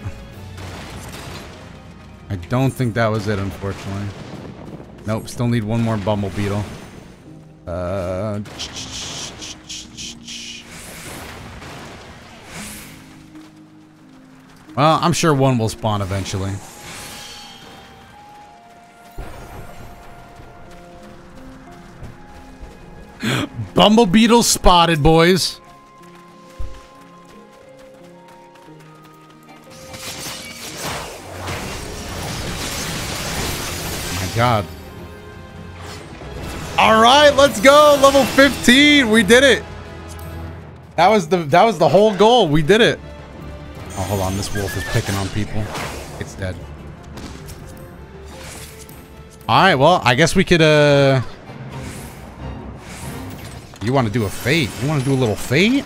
[SPEAKER 1] I don't think that was it, unfortunately. Nope, still need one more Bumble Beetle. Uh, well, I'm sure one will spawn eventually. Bumble Beetle spotted, boys. my god. All right, let's go. Level 15. We did it. That was the that was the whole goal. We did it. Oh, hold on. This wolf is picking on people. It's dead. All right, well, I guess we could uh You want to do a fate? You want to do a little fate?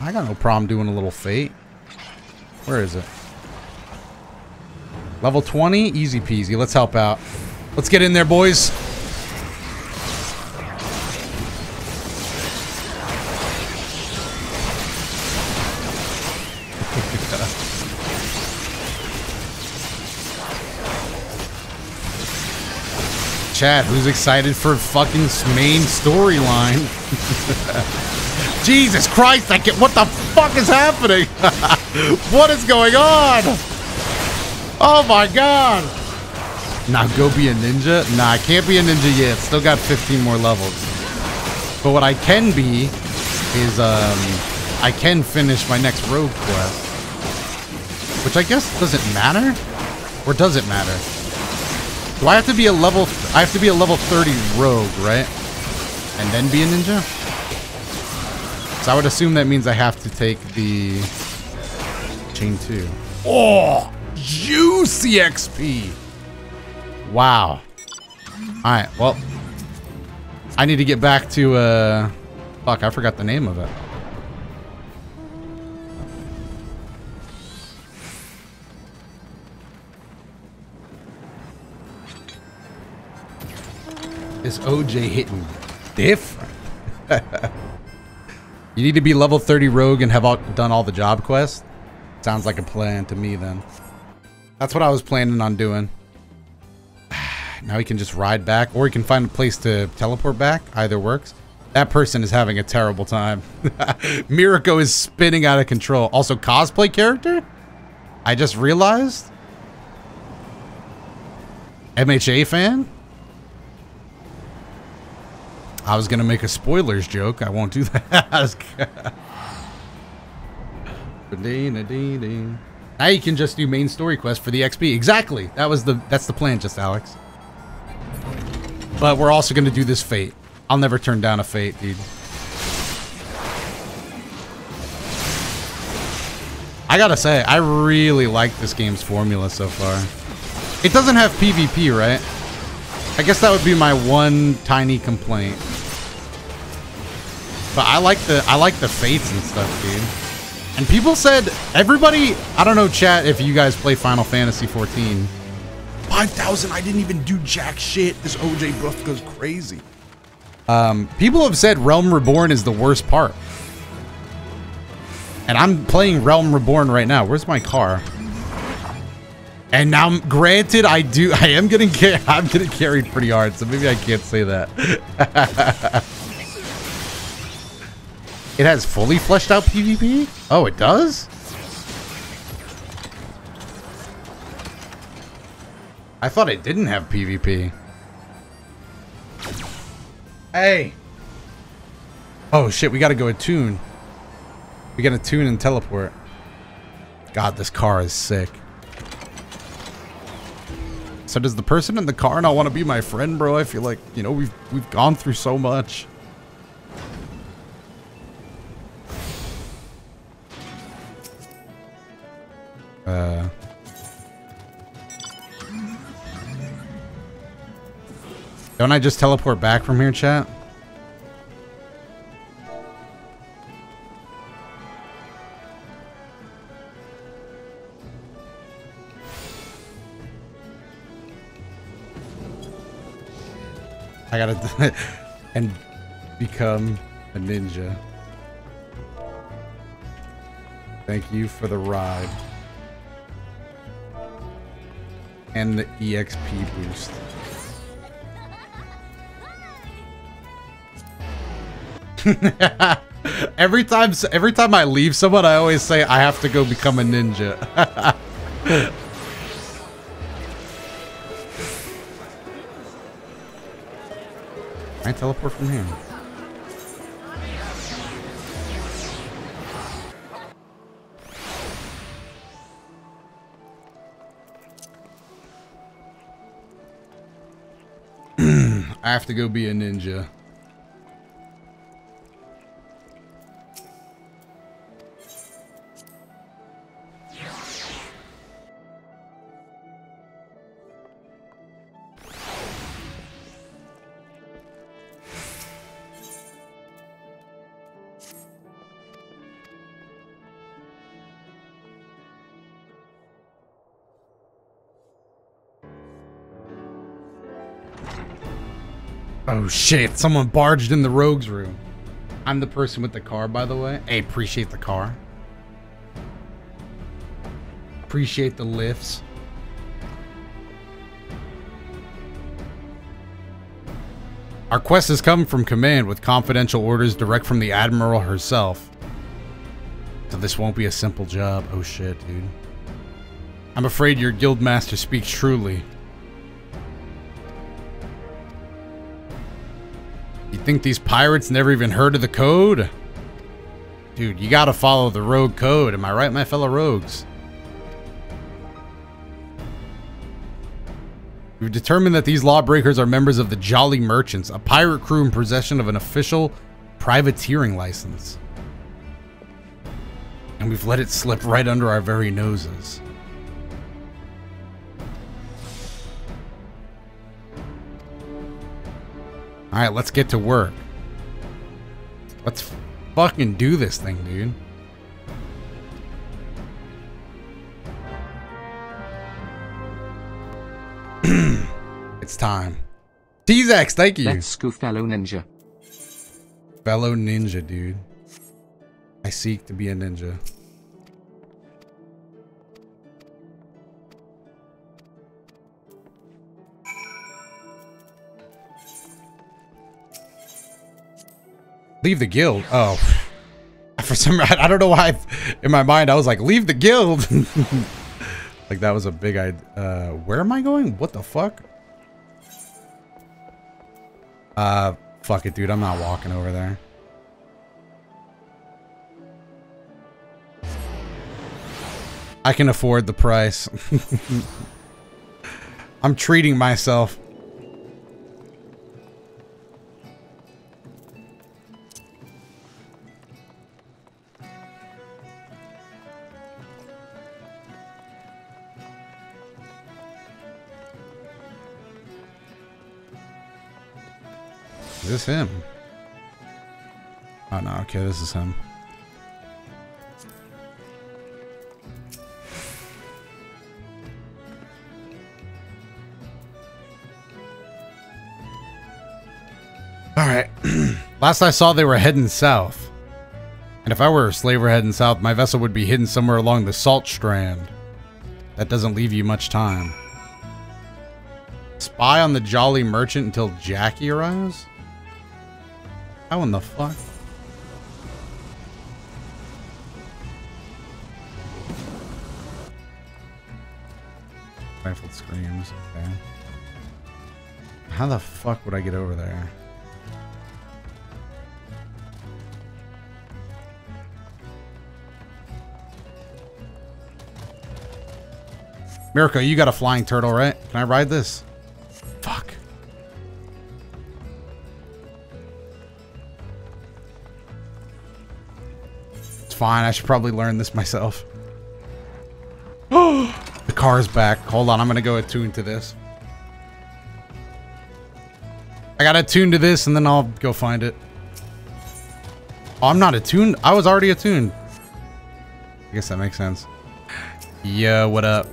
[SPEAKER 1] I got no problem doing a little fate. Where is it? Level 20, easy peasy. Let's help out. Let's get in there, boys. Chat, who's excited for fucking main storyline? Jesus Christ, I get what the fuck is happening? what is going on? Oh my god! Now go be a ninja? Nah, I can't be a ninja yet. Still got 15 more levels. But what I can be is, um, I can finish my next rogue quest. Which I guess doesn't matter? Or does it matter? Do I have to be a level, I have to be a level 30 rogue, right? And then be a ninja? So I would assume that means I have to take the chain 2. Oh! Juicy XP! Wow. Alright, well. I need to get back to, uh... Fuck, I forgot the name of it. Is OJ hitting different? you need to be level 30 rogue and have all, done all the job quests? Sounds like a plan to me then. That's what I was planning on doing. Now he can just ride back, or he can find a place to teleport back. Either works. That person is having a terrible time. Mirako is spinning out of control. Also, cosplay character? I just realized. MHA fan? I was going to make a spoilers joke. I won't do that. now you can just do main story quest for the XP. Exactly. That was the that's the plan, just Alex. But we're also going to do this fate. I'll never turn down a fate, dude. I gotta say, I really like this game's formula so far. It doesn't have PvP, right? I guess that would be my one tiny complaint. But I like the I like the fates and stuff, dude. And people said everybody, I don't know chat if you guys play Final Fantasy 14. 5,000, I didn't even do jack shit. This OJ buff goes crazy. Um, people have said Realm Reborn is the worst part. And I'm playing Realm Reborn right now. Where's my car? And now, granted, I do, I am getting, I'm getting carried pretty hard, so maybe I can't say that. it has fully fleshed out PvP? Oh, it does? I thought it didn't have PvP. Hey! Oh shit, we gotta go attune. We gotta tune and teleport. God, this car is sick. So does the person in the car not want to be my friend, bro? I feel like, you know, we've we've gone through so much. Uh, don't I just teleport back from here, chat? I gotta and become a ninja. Thank you for the ride. And the EXP boost. every time every time I leave someone, I always say I have to go become a ninja. I teleport from here. I have to go be a ninja. Oh shit, someone barged in the rogue's room. I'm the person with the car, by the way. Hey, appreciate the car. Appreciate the lifts. Our quest has come from command with confidential orders direct from the Admiral herself. So this won't be a simple job. Oh shit, dude. I'm afraid your guildmaster speaks truly. Think these pirates never even heard of the code? Dude, you gotta follow the rogue code. Am I right, my fellow rogues? We've determined that these lawbreakers are members of the Jolly Merchants, a pirate crew in possession of an official privateering license. And we've let it slip right under our very noses. Alright, let's get to work. Let's fucking do this thing, dude. it's time. T-Zax, thank you.
[SPEAKER 2] Let's go, fellow ninja.
[SPEAKER 1] Fellow ninja, dude. I seek to be a ninja. Leave the guild. Oh. For some I don't know why in my mind I was like, leave the guild. like that was a big idea. Uh, where am I going? What the fuck? Uh, fuck it, dude. I'm not walking over there. I can afford the price. I'm treating myself. Is this him? Oh no, okay, this is him. Alright. Last I saw they were heading south. And if I were a slaver heading south, my vessel would be hidden somewhere along the salt strand. That doesn't leave you much time. Spy on the Jolly Merchant until Jacke arrives? How in the fuck? Rifled screams, okay. How the fuck would I get over there? Mirko, you got a flying turtle, right? Can I ride this? Fuck. Fine. I should probably learn this myself. The car's back. Hold on. I'm going to go attune to this. I got attuned to this and then I'll go find it. Oh, I'm not attuned. I was already attuned. I guess that makes sense. Yeah, what up?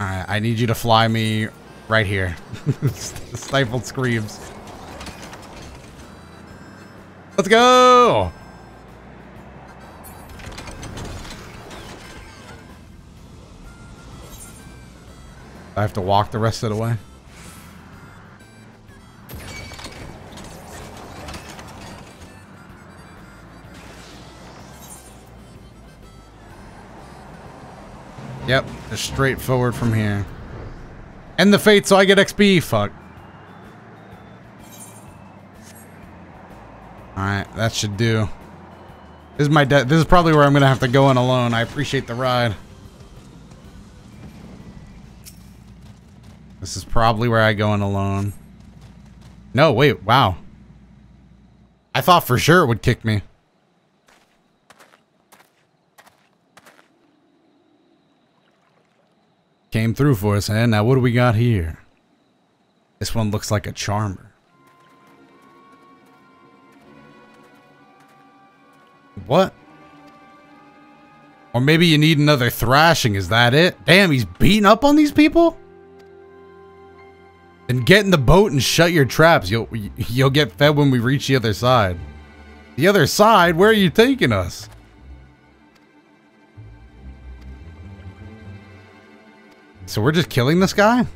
[SPEAKER 1] Alright, I need you to fly me right here. Stifled screams. Let's go! I have to walk the rest of the way. Yep, just straight forward from here. End the fate so I get XP, fuck. Alright, that should do. This is my this is probably where I'm gonna have to go in alone. I appreciate the ride. This is probably where I go in alone. No, wait, wow. I thought for sure it would kick me. Came through for us, and now what do we got here? This one looks like a charmer. What? Or maybe you need another thrashing, is that it? Damn, he's beating up on these people? Then get in the boat and shut your traps. You'll you'll get fed when we reach the other side. The other side? Where are you taking us? So we're just killing this guy?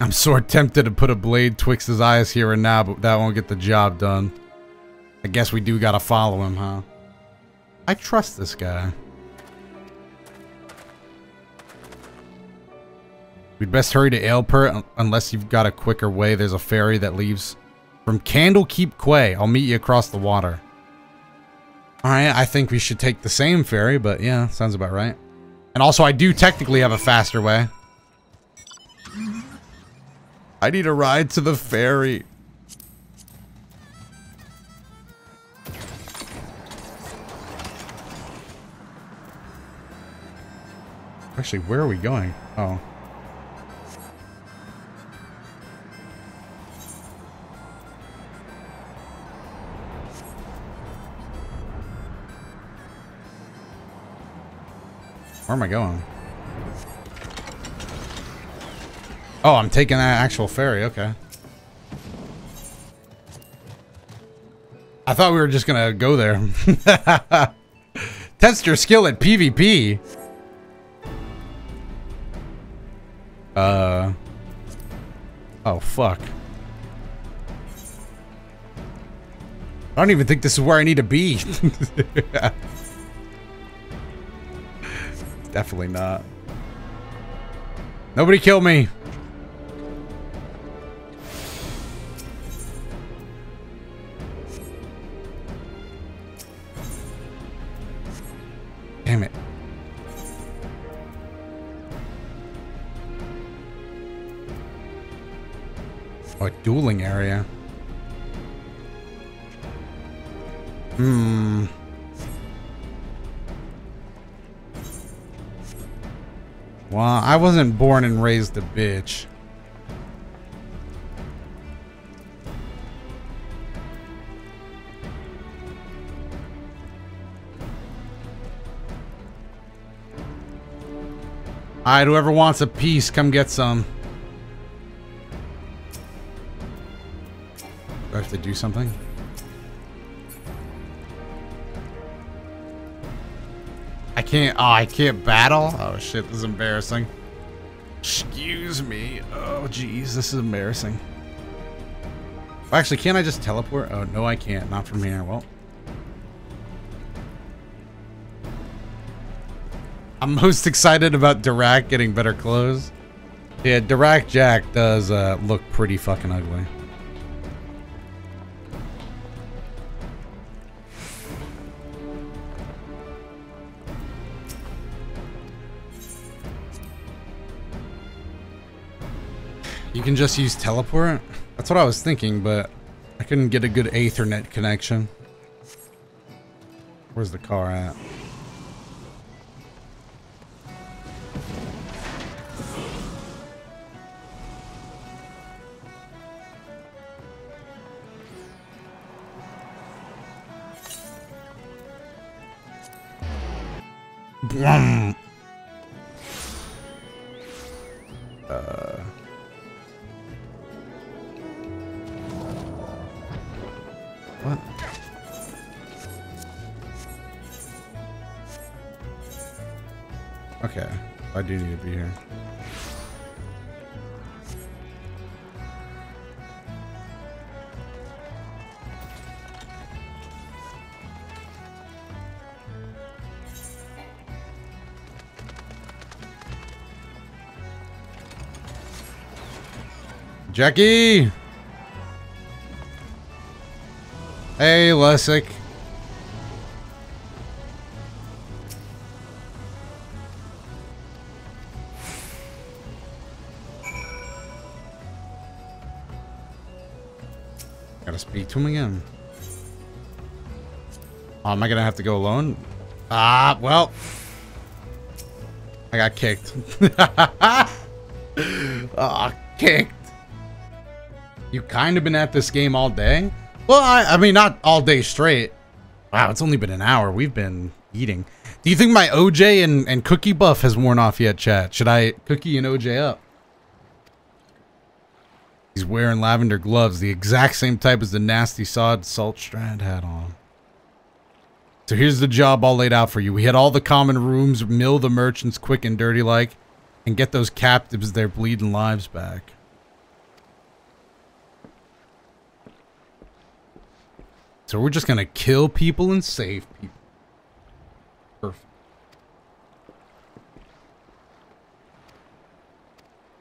[SPEAKER 1] I'm sore tempted to put a blade twixt his eyes here and now, but that won't get the job done. I guess we do gotta follow him, huh? I trust this guy. We'd best hurry to Aleport unless you've got a quicker way. There's a ferry that leaves from Candlekeep Quay. I'll meet you across the water. Alright, I think we should take the same ferry, but yeah, sounds about right. And also, I do technically have a faster way. I need a ride to the ferry. Actually, where are we going? Oh. Where am I going? Oh, I'm taking that actual ferry. Okay. I thought we were just gonna go there. Test your skill at PvP. Uh. Oh, fuck. I don't even think this is where I need to be. Definitely not. Nobody kill me. Damn it. A dueling area. Hmm. Well, I wasn't born and raised a bitch. Alright, whoever wants a piece, come get some. I have to do something? I can't, oh, I can't battle? Oh shit, this is embarrassing. Excuse me. Oh jeez, this is embarrassing. Actually, can't I just teleport? Oh, no I can't. Not from here. Well. I'm most excited about Dirac getting better clothes. Yeah, Dark Jak does uh, look pretty fucking ugly. You can just use teleport? That's what I was thinking, but I couldn't get a good Aethernet connection. Where's the car at? Uh. What? Okay, I do need to be here. Jackie! Hey, Lessick. Gotta speak to him again. Oh, am I gonna have to go alone? Ah, well. I got kicked. Ah, kicked. You kind of been at this game all day? Well, I, I mean, not all day straight. Wow, it's only been an hour. We've been eating. Do you think my OJ and, and cookie buff has worn off yet, chat? Should I cookie and OJ up? He's wearing lavender gloves, the exact same type as the nasty sod Saltstrand had on. So here's the job all laid out for you. We hit all the common rooms, mill the merchants quick and dirty like, and get those captives their bleeding lives back. So we're just gonna kill people and save people. Perfect.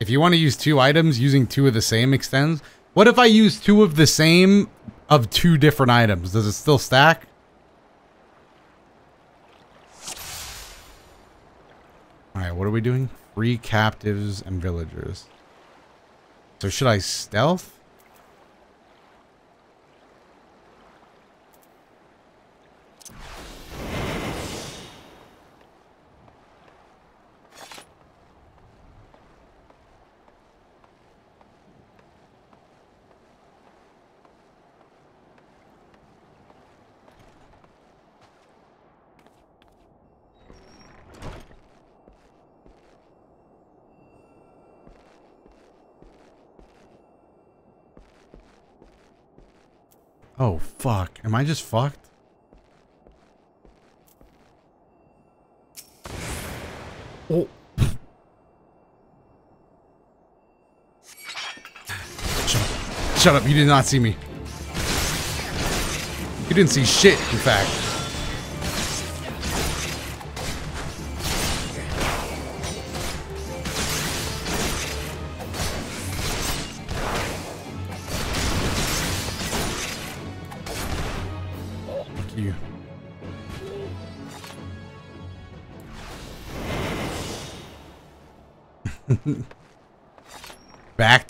[SPEAKER 1] If you want to use two items, using two of the same extends. What if I use two of the same of two different items? Does it still stack? Alright, what are we doing? Free captives and villagers. So should I stealth? Oh, fuck. Am I just fucked? Oh. Shut up. Shut up. You did not see me. You didn't see shit, in fact.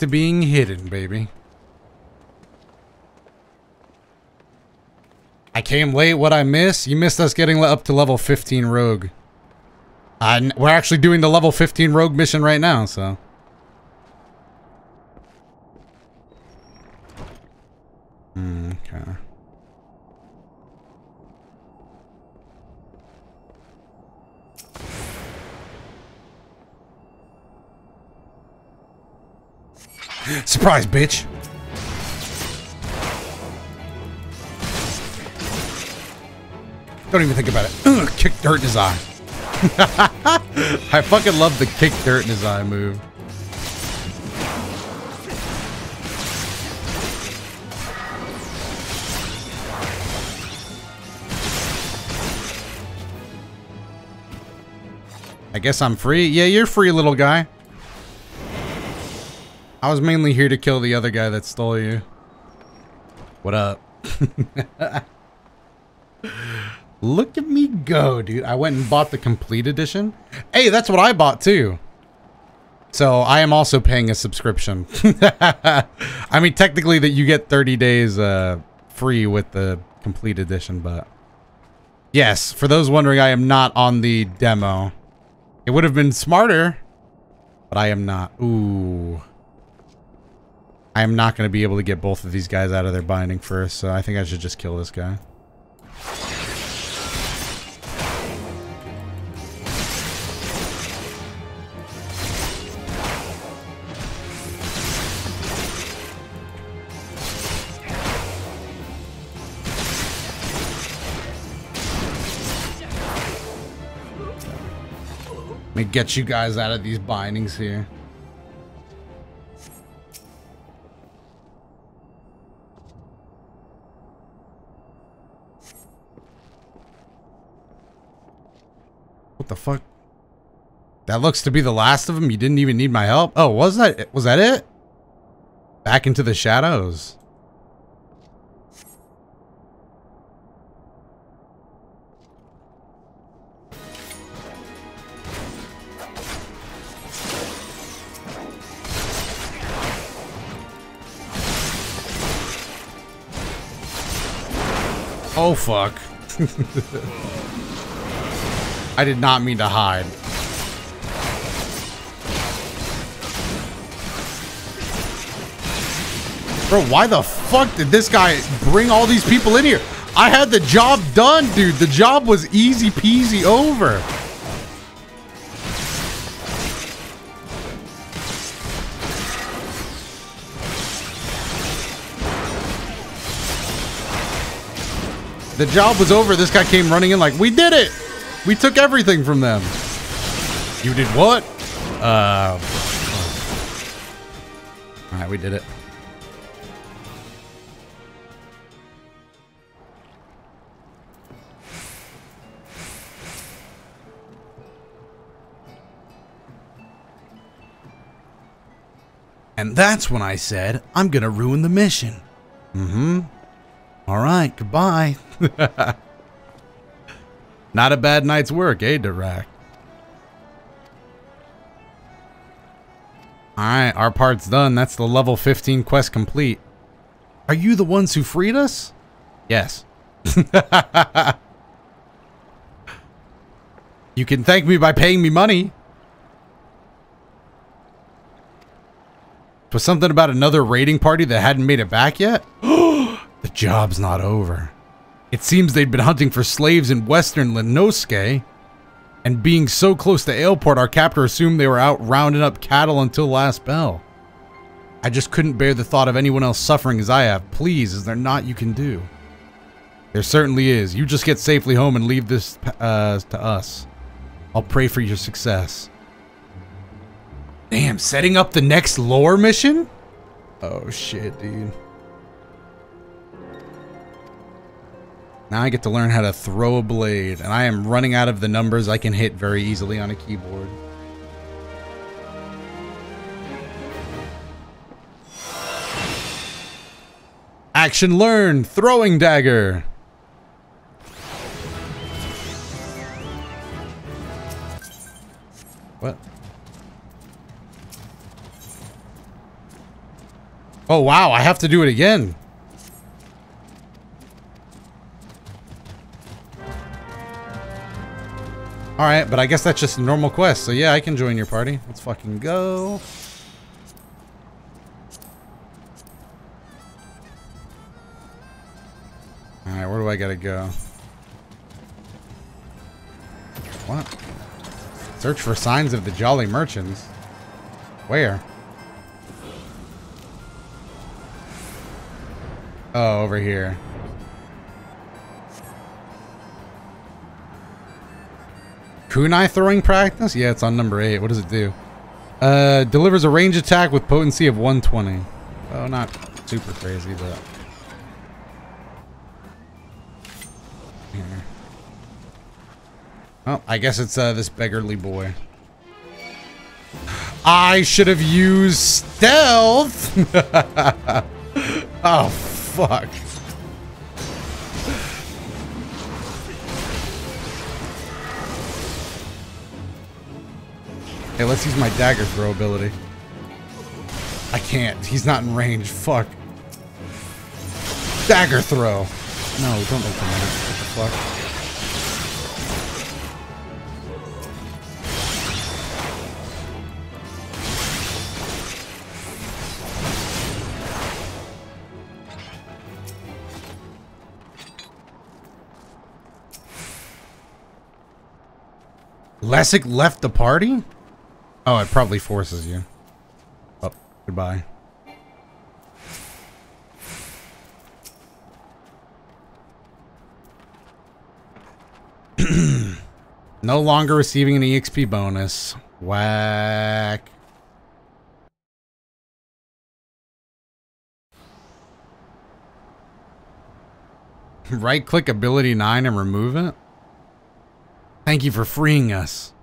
[SPEAKER 1] To being hidden, baby. I came late. What I miss? You missed us getting up to level 15 rogue. Uh, we're actually doing the level 15 rogue mission right now, so. Hmm, okay. Surprise, bitch. Don't even think about it. Ugh, kick dirt in his eye. I fucking love the kick dirt in his eye move. I guess I'm free. Yeah, you're free, little guy. I was mainly here to kill the other guy that stole you. What up? Look at me go, dude. I went and bought the complete edition. Hey, that's what I bought too. So I am also paying a subscription. I mean, technically that you get 30 days uh, free with the complete edition, but Yes, for those wondering, I am not on the demo. It would have been smarter, but I am not. Ooh. I am not going to be able to get both of these guys out of their binding first, so I think I should just kill this guy. Let me get you guys out of these bindings here. The fuck? That looks to be the last of them. You didn't even need my help. Oh, was that was that it? Back into the shadows. Oh fuck. I did not mean to hide. Bro, why the fuck did this guy bring all these people in here? I had the job done, dude. The job was easy peasy over. The job was over. This guy came running in like, we did it. We took everything from them. You did what? Uh. All right, we did it. And that's when I said, I'm gonna ruin the mission. Mm-hmm. All right, goodbye. Not a bad night's work, eh, Dirac? Alright, our part's done. That's the level 15 quest complete. Are you the ones who freed us? Yes. you can thank me by paying me money. Was something about another raiding party that hadn't made it back yet? the job's not over. It seems they'd been hunting for slaves in western La Noscea, and being so close to Aleport, our captor assumed they were out rounding up cattle until last bell. I just couldn't bear the thought of anyone else suffering as I have. Please, is there not you can do? There certainly is. You just get safely home and leave this uh, to us. I'll pray for your success. Damn, setting up the next lore mission? Oh shit, dude. Now I get to learn how to throw a blade, and I am running out of the numbers I can hit very easily on a keyboard. Action learned, throwing dagger. What? Oh wow, I have to do it again. Alright, but I guess that's just a normal quest. So yeah, I can join your party. Let's fucking go. Alright, where do I gotta go? What? Search for signs of the Jolly Merchants. Where? Oh, over here. Kunai throwing practice? Yeah, it's on number 8. What does it do? Uh, delivers a range attack with potency of 120. Oh, not super crazy, but... Oh, I guess it's uh, this beggarly boy. I should have used stealth! oh, fuck. Hey, let's use my dagger throw ability. I can't. He's not in range. Fuck. Dagger throw. No, don't make that. What the fuck? Lessig left the party? Oh, it probably forces you. Oh, goodbye. no longer receiving an EXP bonus. Whack. right click ability 9 and remove it? Thank you for freeing us.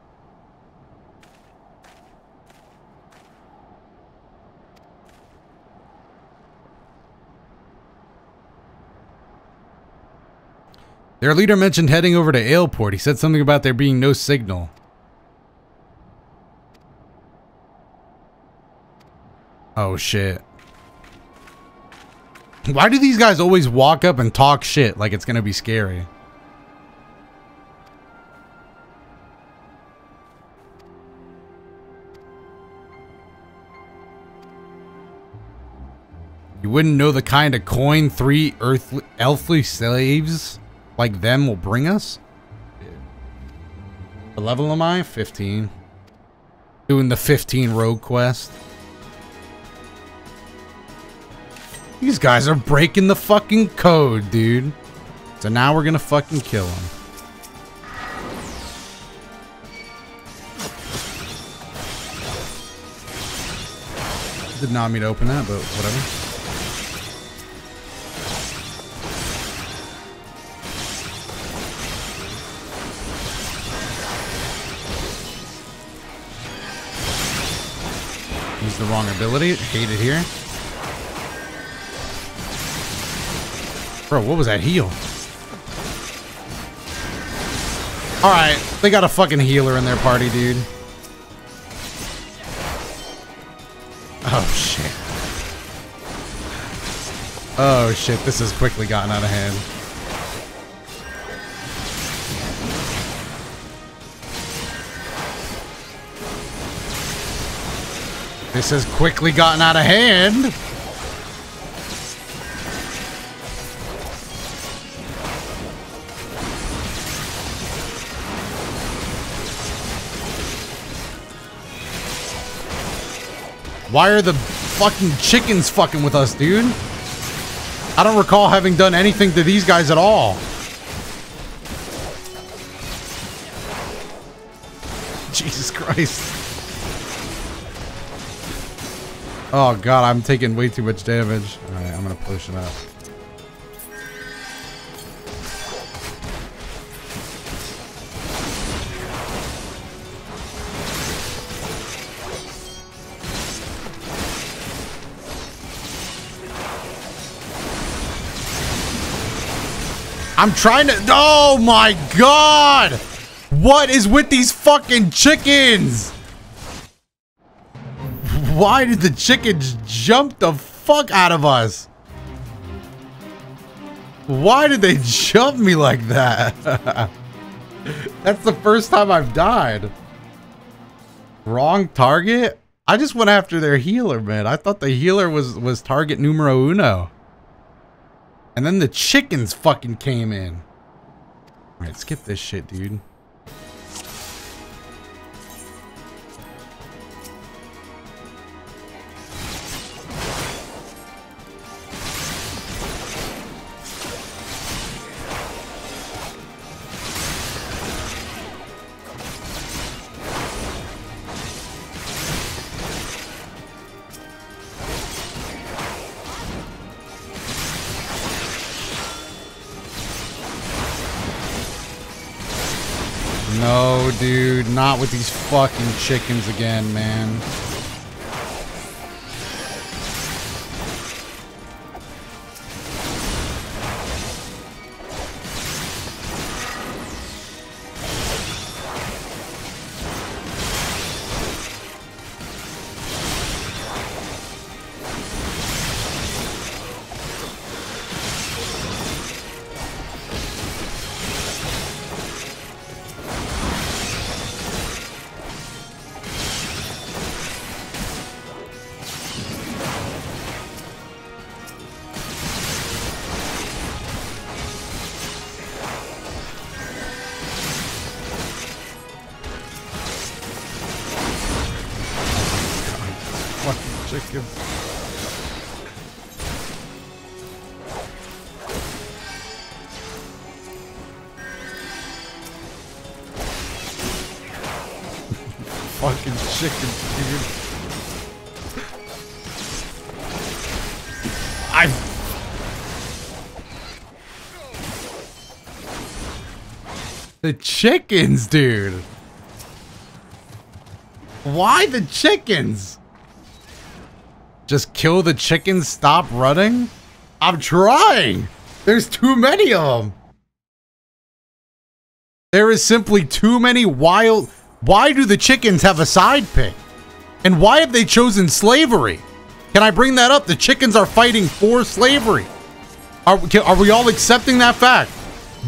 [SPEAKER 1] Their leader mentioned heading over to Aleport. He said something about there being no signal. Oh shit. Why do these guys always walk up and talk shit like it's gonna be scary? You wouldn't know the kind of coin three earthly, elfly slaves like them will bring us? What level am I? 15. Doing the 15 rogue quest. These guys are breaking the fucking code, dude. So now we're gonna fucking kill them. Did not mean to open that, but whatever. Use the wrong ability. Hate it here. Bro, what was that heal? Alright, they got a fucking healer in their party, dude. Oh, shit. Oh, shit, this has quickly gotten out of hand. This has quickly gotten out of hand. Why are the fucking chickens fucking with us, dude? I don't recall having done anything to these guys at all. Jesus Christ. Oh god, I'm taking way too much damage. Alright, I'm gonna push it up. I'm trying to. Oh my god! What is with these fucking chickens? Why did the chickens jump the fuck out of us? Why did they jump me like that? That's the first time I've died. Wrong target? I just went after their healer, man. I thought the healer was was target numero uno. And then the chickens fucking came in. Alright, skip this shit, dude. Not with these fucking chickens again, man. The chickens, dude. Why the chickens? Just kill the chickens, stop running? I'm trying. There's too many of them. There is simply too many wild. Why do the chickens have a side pick? And why have they chosen slavery? Can I bring that up? The chickens are fighting for slavery. Are, are we all accepting that fact?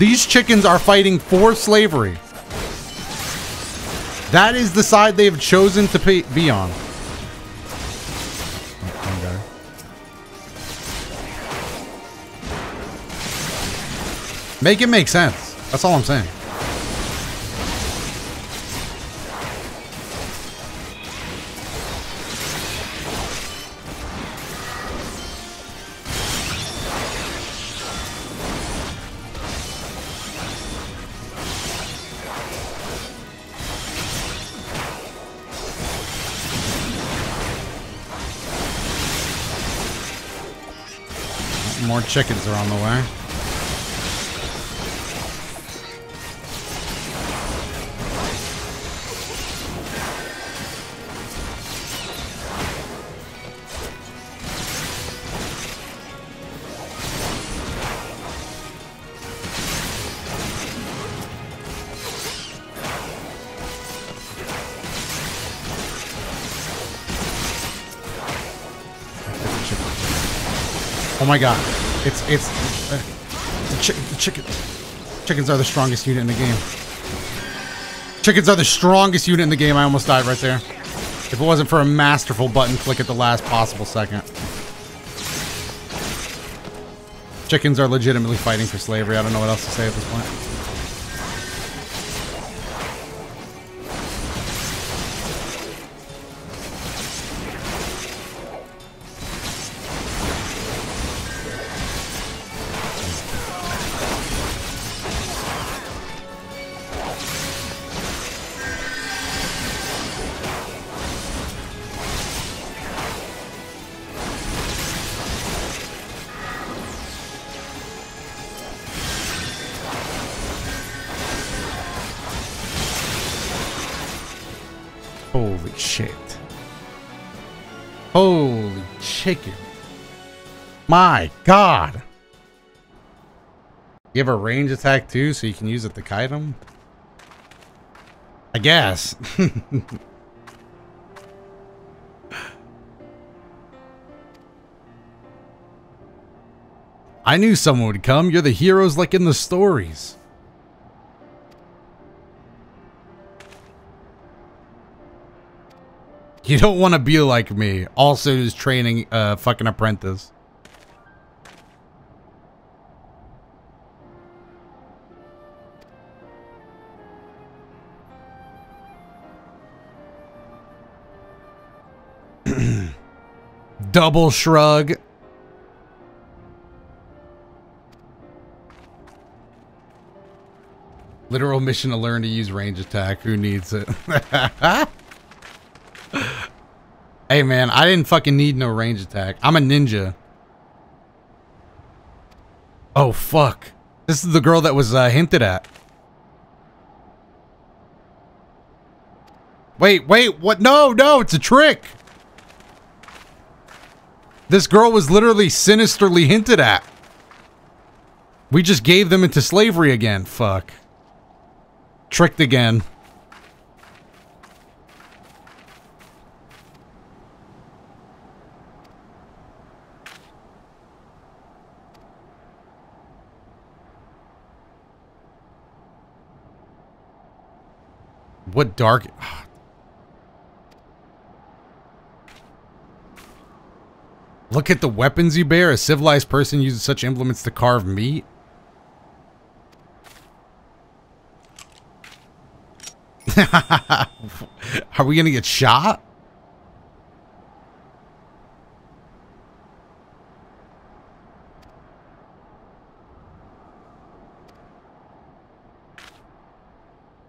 [SPEAKER 1] These chickens are fighting for slavery. That is the side they have chosen to pay, be on. Make it make sense. That's all I'm saying. Chickens are on the way. Oh my god. It's, it's, uh, the, chi the chicken, chickens are the strongest unit in the game. Chickens are the strongest unit in the game. I almost died right there. If it wasn't for a masterful button click at the last possible second. Chickens are legitimately fighting for slavery. I don't know what else to say at this point. My god. You have a range attack too, so you can use it to kite them? I guess. I knew someone would come. You're the heroes like in the stories. You don't want to be like me. Also is training a fucking apprentice. Double shrug. Literal mission to learn to use range attack. Who needs it? Hey man, I didn't fucking need no range attack. I'm a ninja. Oh fuck. This is the girl that was uh, hinted at. Wait, wait, what? No, no, it's a trick. This girl was literally sinisterly hinted at. We just gave them into slavery again. Fuck. Tricked again. What dark? Ah, Look at the weapons you bear. A civilized person uses such implements to carve meat. Are we gonna get shot?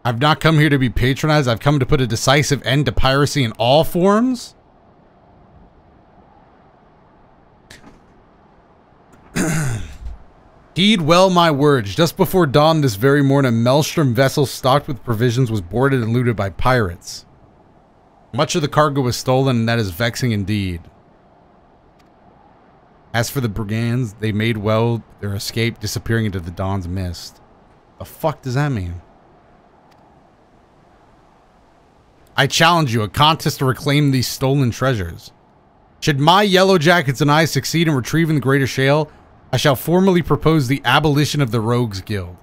[SPEAKER 1] I've not come here to be patronized. I've come to put a decisive end to piracy in all forms. Heed well my words. Just before dawn this very morning, a Maelstrom vessel stocked with provisions was boarded and looted by pirates. Much of the cargo was stolen, and that is vexing indeed. As for the brigands, they made well their escape, disappearing into the dawn's mist. The fuck does that mean? I challenge you, a contest to reclaim these stolen treasures. Should my yellow jackets and I succeed in retrieving the Greater Shale, I shall formally propose the abolition of the Rogues Guild.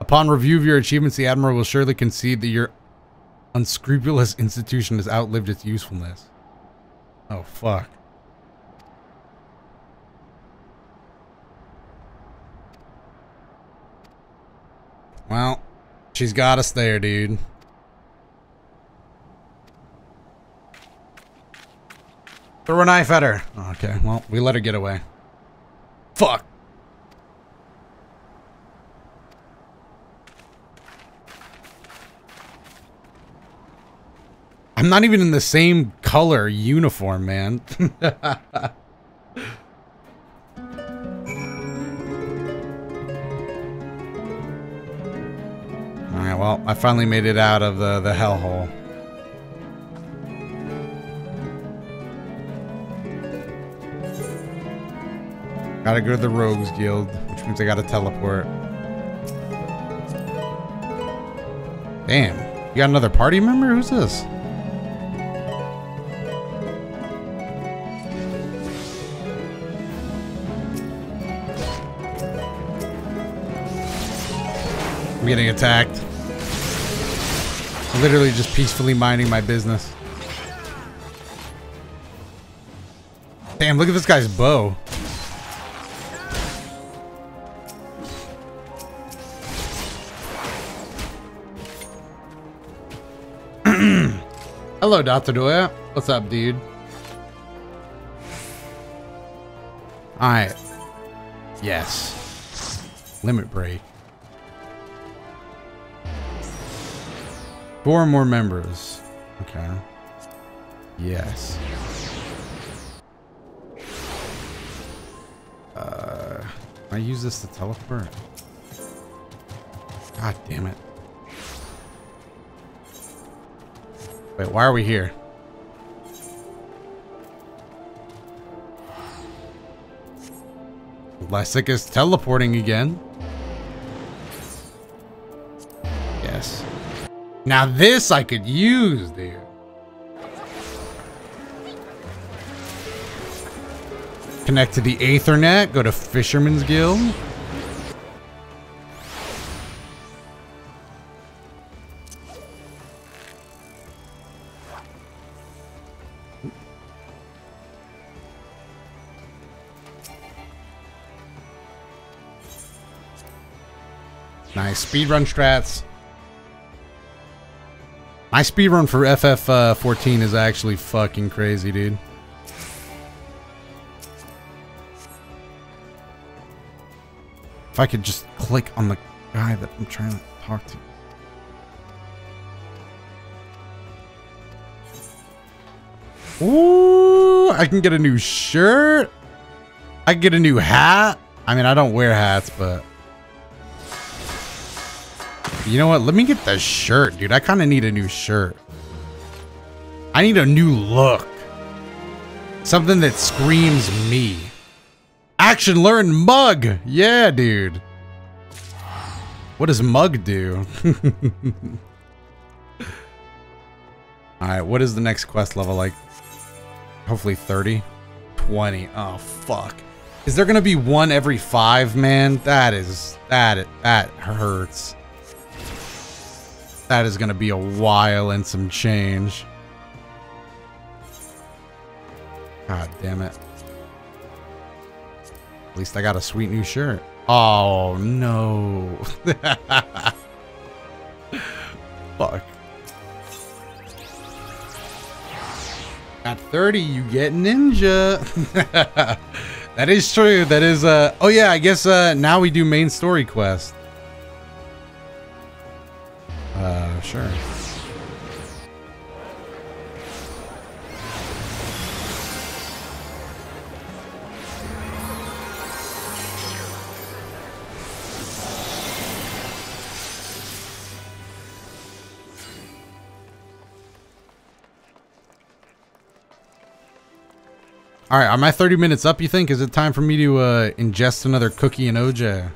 [SPEAKER 1] Upon review of your achievements, the Admiral will surely concede that your unscrupulous institution has outlived its usefulness. Oh, fuck. Well, she's got us there, dude. Throw a knife at her. Okay, well, we let her get away. Fuck. I'm not even in the same color uniform, man. Alright, well, I finally made it out of the, the hellhole. Gotta go to the Rogues Guild, which means I gotta teleport. Damn. You got another party member? Who's this? I'm getting attacked. I'm literally just peacefully minding my business. Damn, look at this guy's bow. Hello, Dr. Doya. What's up, dude? Alright. Yes. Limit break. Four more members. Okay. Yes. Uh, I use this to teleport. God damn it. Wait, why are we here? Lessig is teleporting again. Yes. Now this I could use, dude. Connect to the Aethernet, go to Fisherman's Guild. Speedrun strats. My speedrun for FF14 uh, is actually fucking crazy, dude. If I could just click on the guy that I'm trying to talk to. Ooh, I can get a new shirt. I can get a new hat. I mean, I don't wear hats, but... You know what? Let me get the shirt, dude. I kind of need a new shirt. I need a new look. Something that screams me. Action learn mug. Yeah, dude. What does mug do? Alright, what is the next quest level like? Hopefully 30? 20. Oh, fuck. Is there gonna be one every five, man? That is... That, that hurts. That is going to be a while and some change. God damn it. At least I got a sweet new shirt. Oh, no. Fuck. At 30, you get ninja. that is true. That is, uh, oh yeah, I guess, uh, now we do main story quest. Uh, sure. All right, am I 30 minutes up, you think? Is it time for me to uh, ingest another cookie and OJ?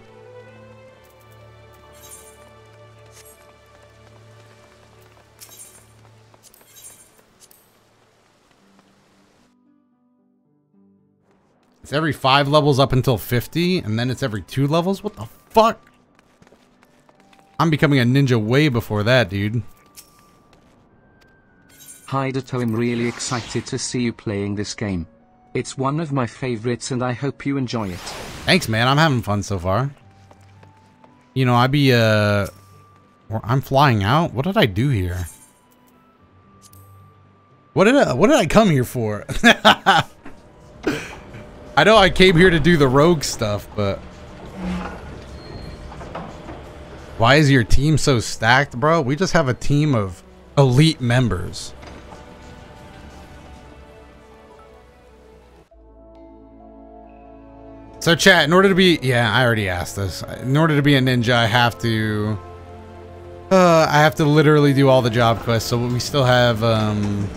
[SPEAKER 1] It's every five levels up until 50, and then it's every two levels? What the fuck? I'm becoming a ninja way before that, dude.
[SPEAKER 2] Hi Doto, I'm really excited to see you playing this game. It's one of my favorites and I hope you enjoy it.
[SPEAKER 1] Thanks, man. I'm having fun so far. You know, I'd be, uh... I'm flying out? What did I do here? What did I, what did I come here for? I know I came here to do the rogue stuff, but... Why is your team so stacked, bro? We just have a team of elite members. So chat, in order to be, yeah, I already asked this. In order to be a ninja, I have to, uh, I have to literally do all the job quests. So we still have, um,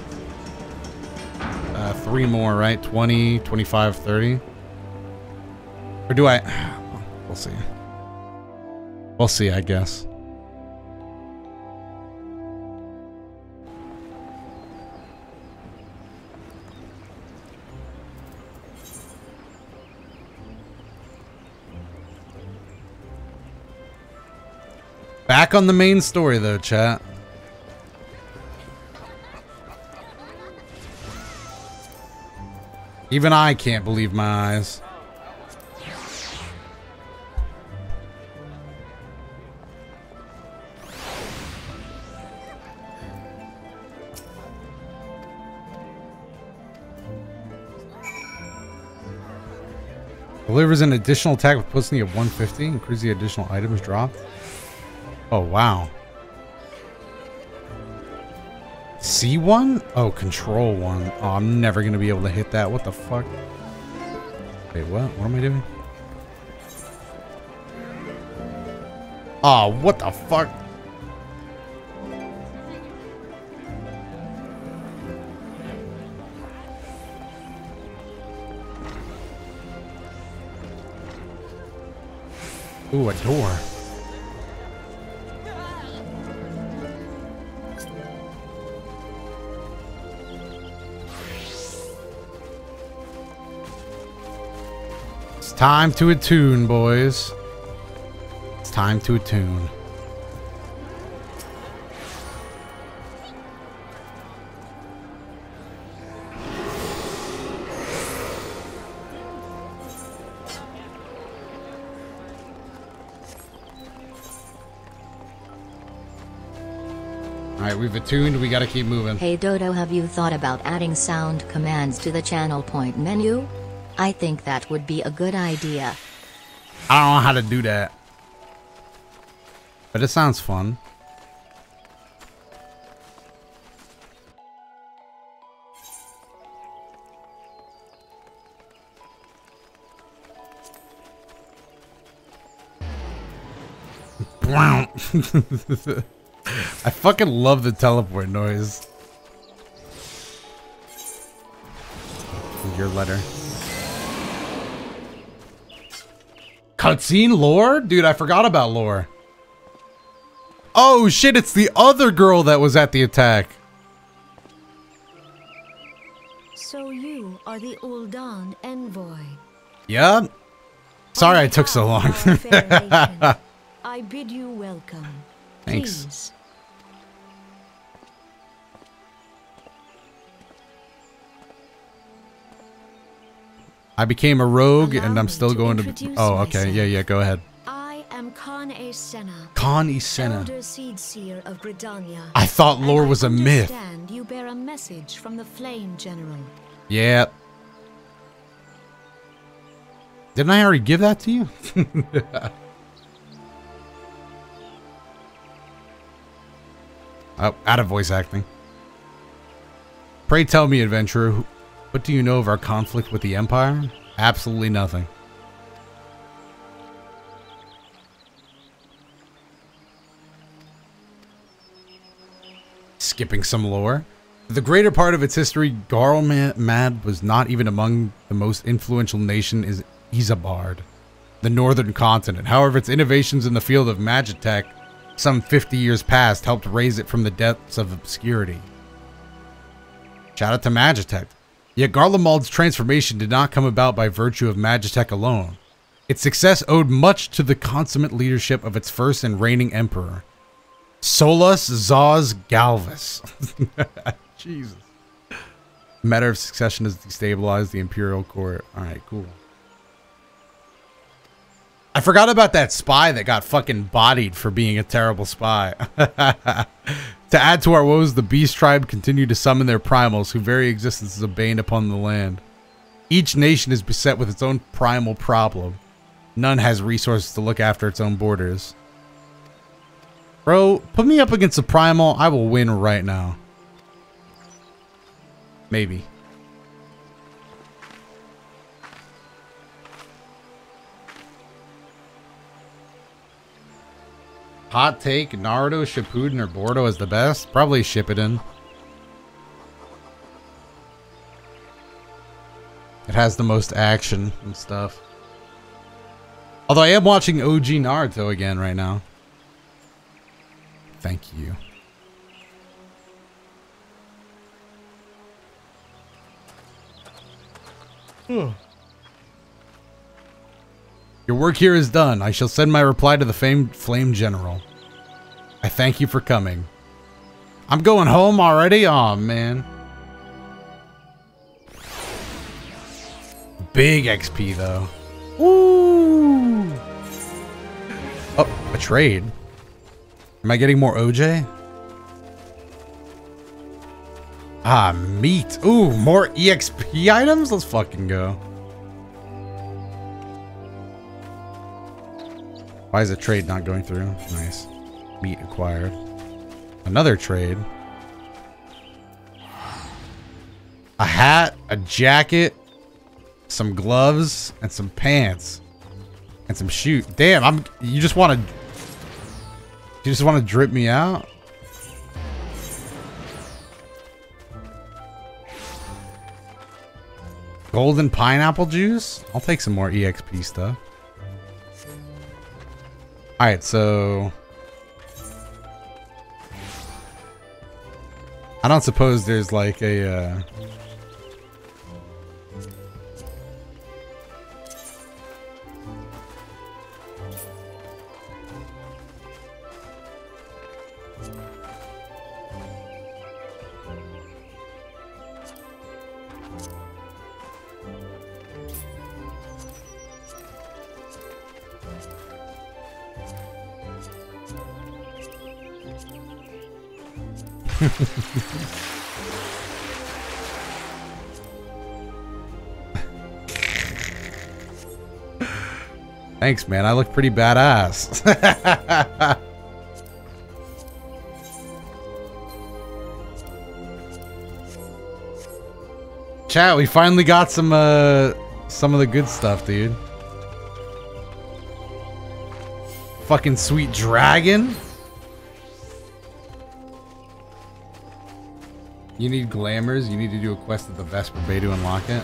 [SPEAKER 1] uh, three more, right? 20, 25, 30. Or do I, we'll see. We'll see, I guess. Back on the main story though, chat. Even I can't believe my eyes. Delivers an additional attack with potency of 150. Increase the additional items dropped. Oh, wow. C1? Oh, control one. Oh, I'm never going to be able to hit that. What the fuck? Wait, what? What am I doing? Oh, what the fuck? Ooh, a door. Time to attune, boys. It's time to attune. Alright, we've attuned. We gotta keep moving.
[SPEAKER 3] Hey Doto, have you thought about adding sound commands to the channel point menu? I think that would be a good idea.
[SPEAKER 1] I don't know how to do that. But it sounds fun. I fucking love the teleport noise. Your letter. Cutscene lore? Dude, I forgot about lore. Oh shit, it's the other girl that was at the attack.
[SPEAKER 4] So you are the Ul'dahn envoy.
[SPEAKER 1] Yeah. Sorry I took so long.
[SPEAKER 4] On behalf of our fair nation, I bid you welcome.
[SPEAKER 1] Thanks.
[SPEAKER 4] Please.
[SPEAKER 1] I became a rogue
[SPEAKER 4] Allow
[SPEAKER 1] and I'm still
[SPEAKER 4] to
[SPEAKER 1] going to... Oh, okay.
[SPEAKER 4] myself.
[SPEAKER 1] Yeah, yeah, go ahead.
[SPEAKER 4] I am Kan-E-Senna,
[SPEAKER 1] Khan Isena.
[SPEAKER 4] Elder Seedseer of Gridania.
[SPEAKER 1] I thought lore was a myth.
[SPEAKER 4] you bear a message from the Flame General.
[SPEAKER 1] Yeah. Didn't I already give that to you? Oh, out of voice acting. Pray tell me, adventurer, what do you know of our conflict with the Empire? Absolutely nothing. Skipping some lore. For the greater part of its history, Garlemald was not even among the most influential nation is Ilsabard, the northern continent. However, its innovations in the field of magitech some 50 years past helped raise it from the depths of obscurity. Shout out to Magitech. Yet Garlemald's transformation did not come about by virtue of Magitech alone. Its success owed much to the consummate leadership of its first and reigning emperor, Solus zos Galvus. Jesus. Matter of succession has destabilized the imperial court. All right, cool. I forgot about that spy that got fucking bodied for being a terrible spy. to add to our woes, the beast tribe continue to summon their primals, whose very existence is a bane upon the land. Each nation is beset with its own primal problem. None has resources to look after its own borders. Bro, put me up against a primal, I will win right now. Maybe. Hot take, Naruto, Shippuden, or Boruto is the best? Probably Shippuden. It has the most action and stuff. Although I am watching OG Naruto again right now. Thank you. Your work here is done. I shall send my reply to the famed Flame General. I thank you for coming. I'm going home already? Aw, man. Big XP, though. Woo! Oh, a trade. Am I getting more OJ? Ah, meat. Ooh, more EXP items? Let's fucking go. Why is a trade not going through? Nice. Meat acquired. Another trade. A hat, a jacket, some gloves, and some pants. And some shoot. Damn, I'm you just wanna You just wanna drip me out? Golden pineapple juice? I'll take some more EXP stuff. Alright, so... I don't suppose there's like a, uh... Thanks, man. I look pretty badass. Chat, we finally got some uh some of the good stuff, dude. Fucking sweet dragon. You need glamours. You need to do a quest at the Vesper Bay to unlock it.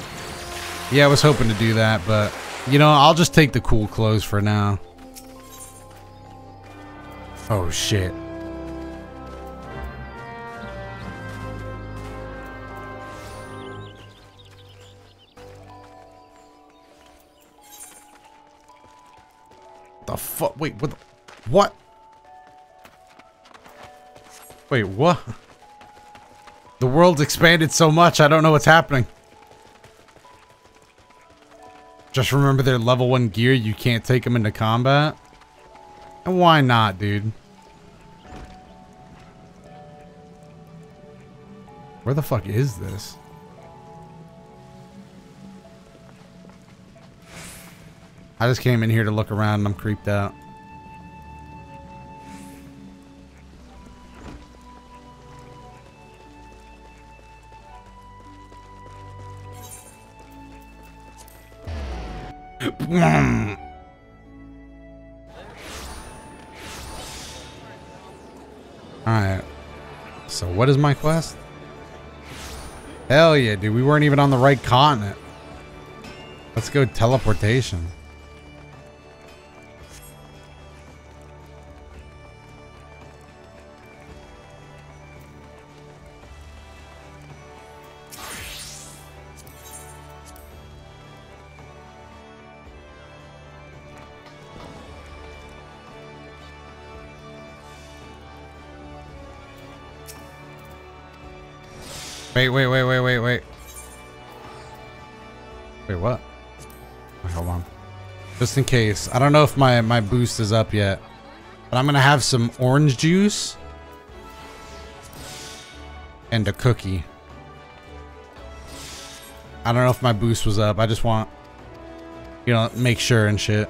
[SPEAKER 1] Yeah, I was hoping to do that, but you know, I'll just take the cool clothes for now. Oh shit. The fuck? Wait, what? The, what? Wait, what? The world's expanded so much, I don't know what's happening. Just remember their level 1 gear, you can't take them into combat. And why not, dude? Where the fuck is this? I just came in here to look around and I'm creeped out. What is my quest? Hell yeah, dude. We weren't even on the right continent. Let's go teleportation. Just in case. I don't know if my, my boost is up yet. But I'm going to have some orange juice. And a cookie. I don't know if my boost was up. I just want, you know, make sure and shit.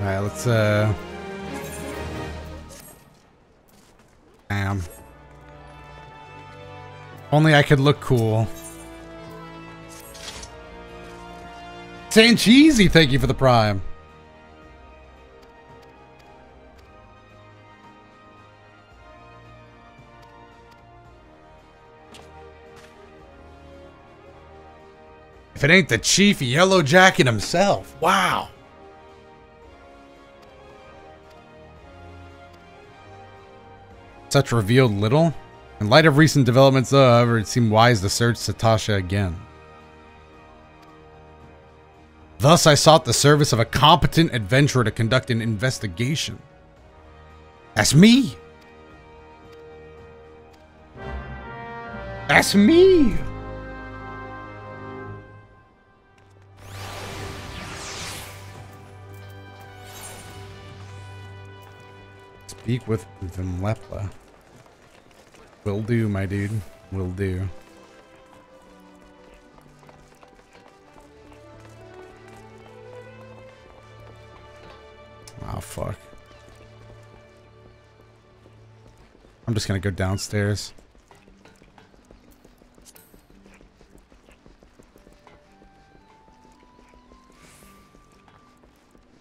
[SPEAKER 1] Alright, let's, uh... Only I could look cool. Saying cheesy, thank you for the prime. If it ain't the chief yellow jacket himself. Wow. Such revealed little? In light of recent developments, though, however, it seemed wise to search Sastasha again. Thus, I sought the service of a competent adventurer to conduct an investigation. That's me! That's me! Speak with Vimlepla. Will do, my dude. Will do. Oh, fuck. I'm just gonna go downstairs.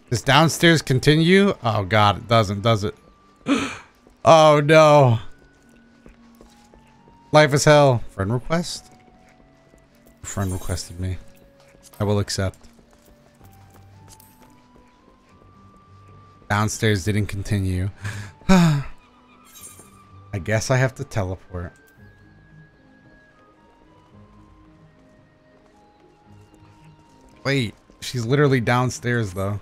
[SPEAKER 1] Does downstairs continue? Oh god, it doesn't, does it? oh no. Life is hell. Friend request? Friend requested me. I will accept. Downstairs didn't continue. I guess I have to teleport. Wait, she's literally downstairs though.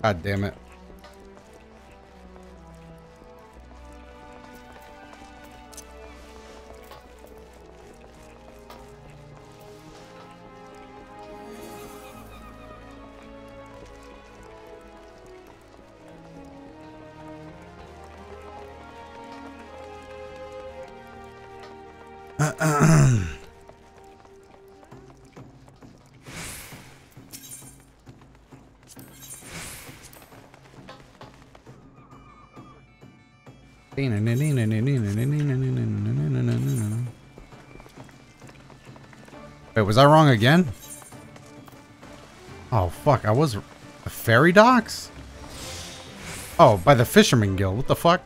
[SPEAKER 1] God damn it. Was I wrong again? Oh, fuck. I was... The ferry docks? Oh, by the Fisherman Guild. What the fuck?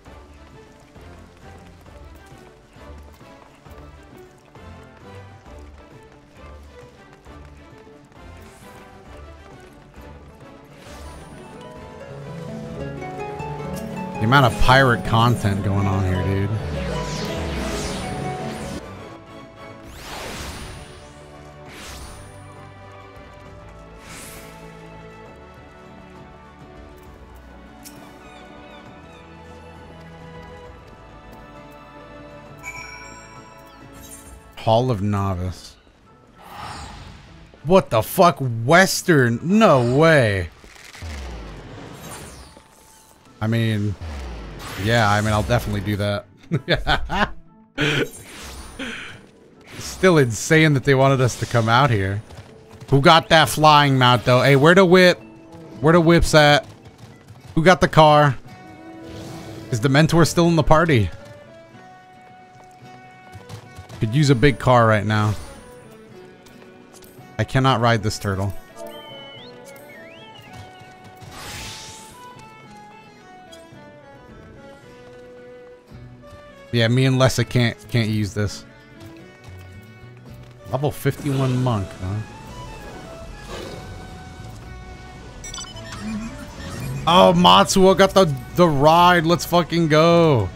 [SPEAKER 1] The amount of pirate content going on Hall of Novice. What the fuck? Western? No way. I mean, yeah, I mean, I'll definitely do that. Still insane that they wanted us to come out here. Who got that flying mount, though? Hey, where the whip? Where the whip's at? Who got the car? Is the mentor still in the party? Could use a big car right now. I cannot ride this turtle. Yeah, me and Lessa can't can't use this. Level 51 monk, huh? Oh, Matsuo got the the ride. Let's fucking go.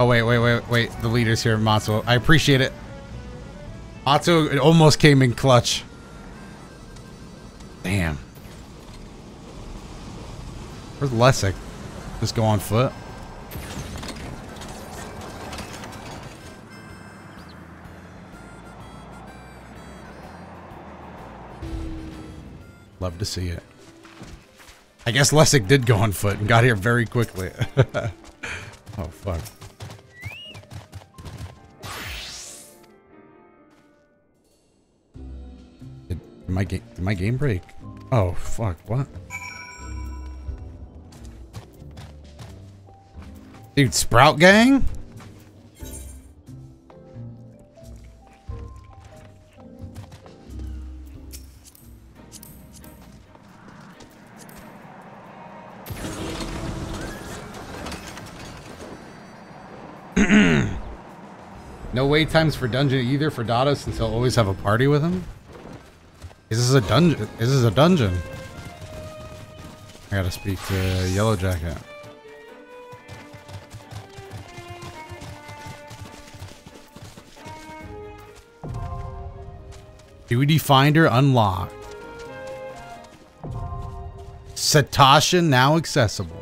[SPEAKER 1] Oh wait, wait, wait, wait. The leader's here, Matsuo. I appreciate it. Matsuo almost came in clutch. Damn. Where's Lessig? Just go on foot. Love to see it. I guess Lessig did go on foot and got here very quickly. oh, fuck. Did, my game did my game break? Oh fuck, what? Dude, Sprout Gang? no wait times for dungeon either for Doto since he'll always have a party with him. Is this a dungeon? This is a dungeon? I gotta speak to Yellow Jacket. Duty Finder unlocked. Sastasha now accessible.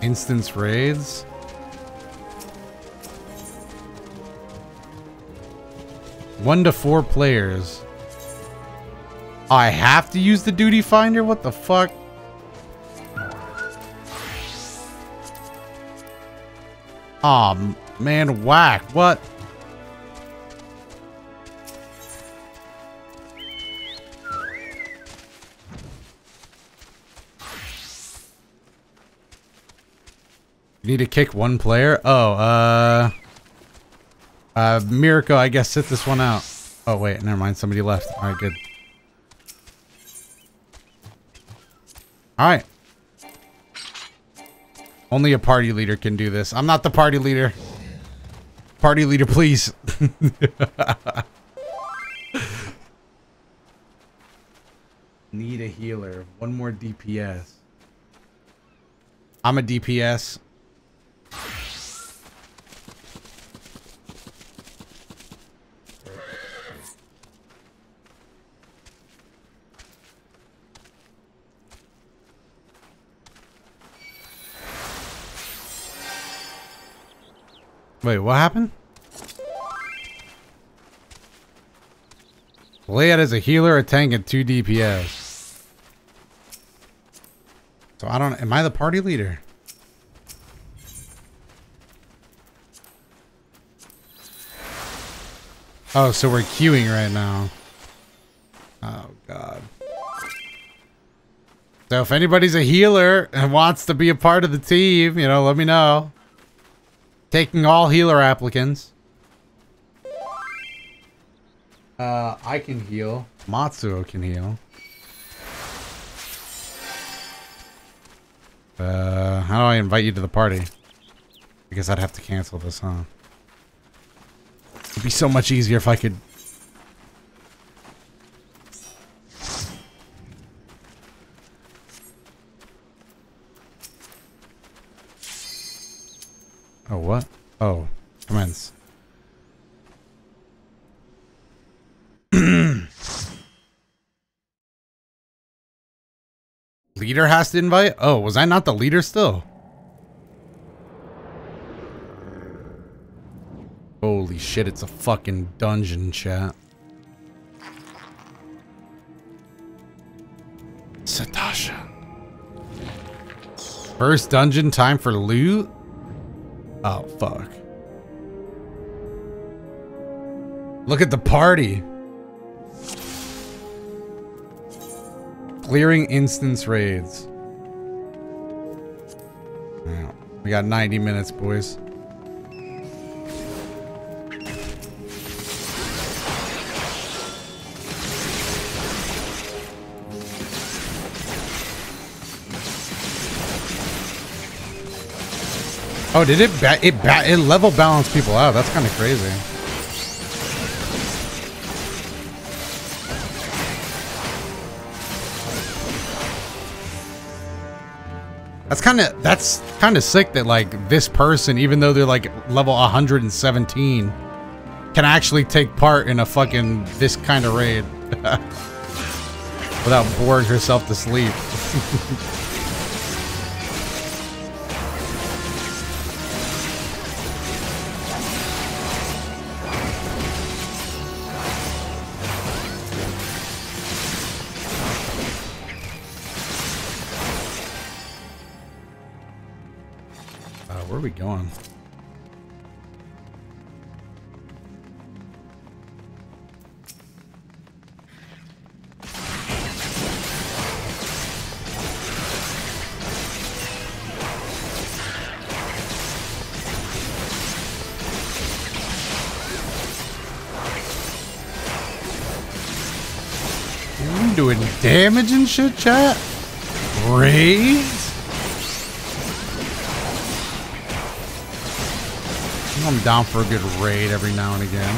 [SPEAKER 1] Instance raids. One to four players. I have to use the duty finder? What the fuck? Aw, oh, man, whack. What? You need to kick one player? Oh, uh... Uh, Mirko, I guess sit this one out. Oh, wait, never mind. Somebody left. Alright, good. Alright. Only a party leader can do this. I'm not the party leader. Party leader, please. Need a healer. One more DPS. I'm a DPS. Wait, what happened? Layat as a healer, a tank, and two DPS. So I don't... Am I the party leader? Oh, so we're queuing right now. Oh, God. So if anybody's a healer and wants to be a part of the team, you know, let me know. Taking all healer applicants. Uh, I can heal. Matsuo can heal. Uh, how do I invite you to the party? I guess I'd have to cancel this, huh? It'd be so much easier if I could... Oh, commence. leader has to invite? Oh, was I not the leader still? Holy shit, it's a fucking dungeon, chat. Sastasha. First dungeon, time for loot? Oh, fuck. Look at the party. Clearing instance raids. We got 90 minutes, boys. Oh, did it it it level balance people out? That's kind of crazy. That's kind of that's kind of sick that like this person, even though they're like level 117, can actually take part in a fucking this kind of raid without boring herself to sleep. going? Doing damage and shit, chat? Raids? I'm down for a good raid every now and again.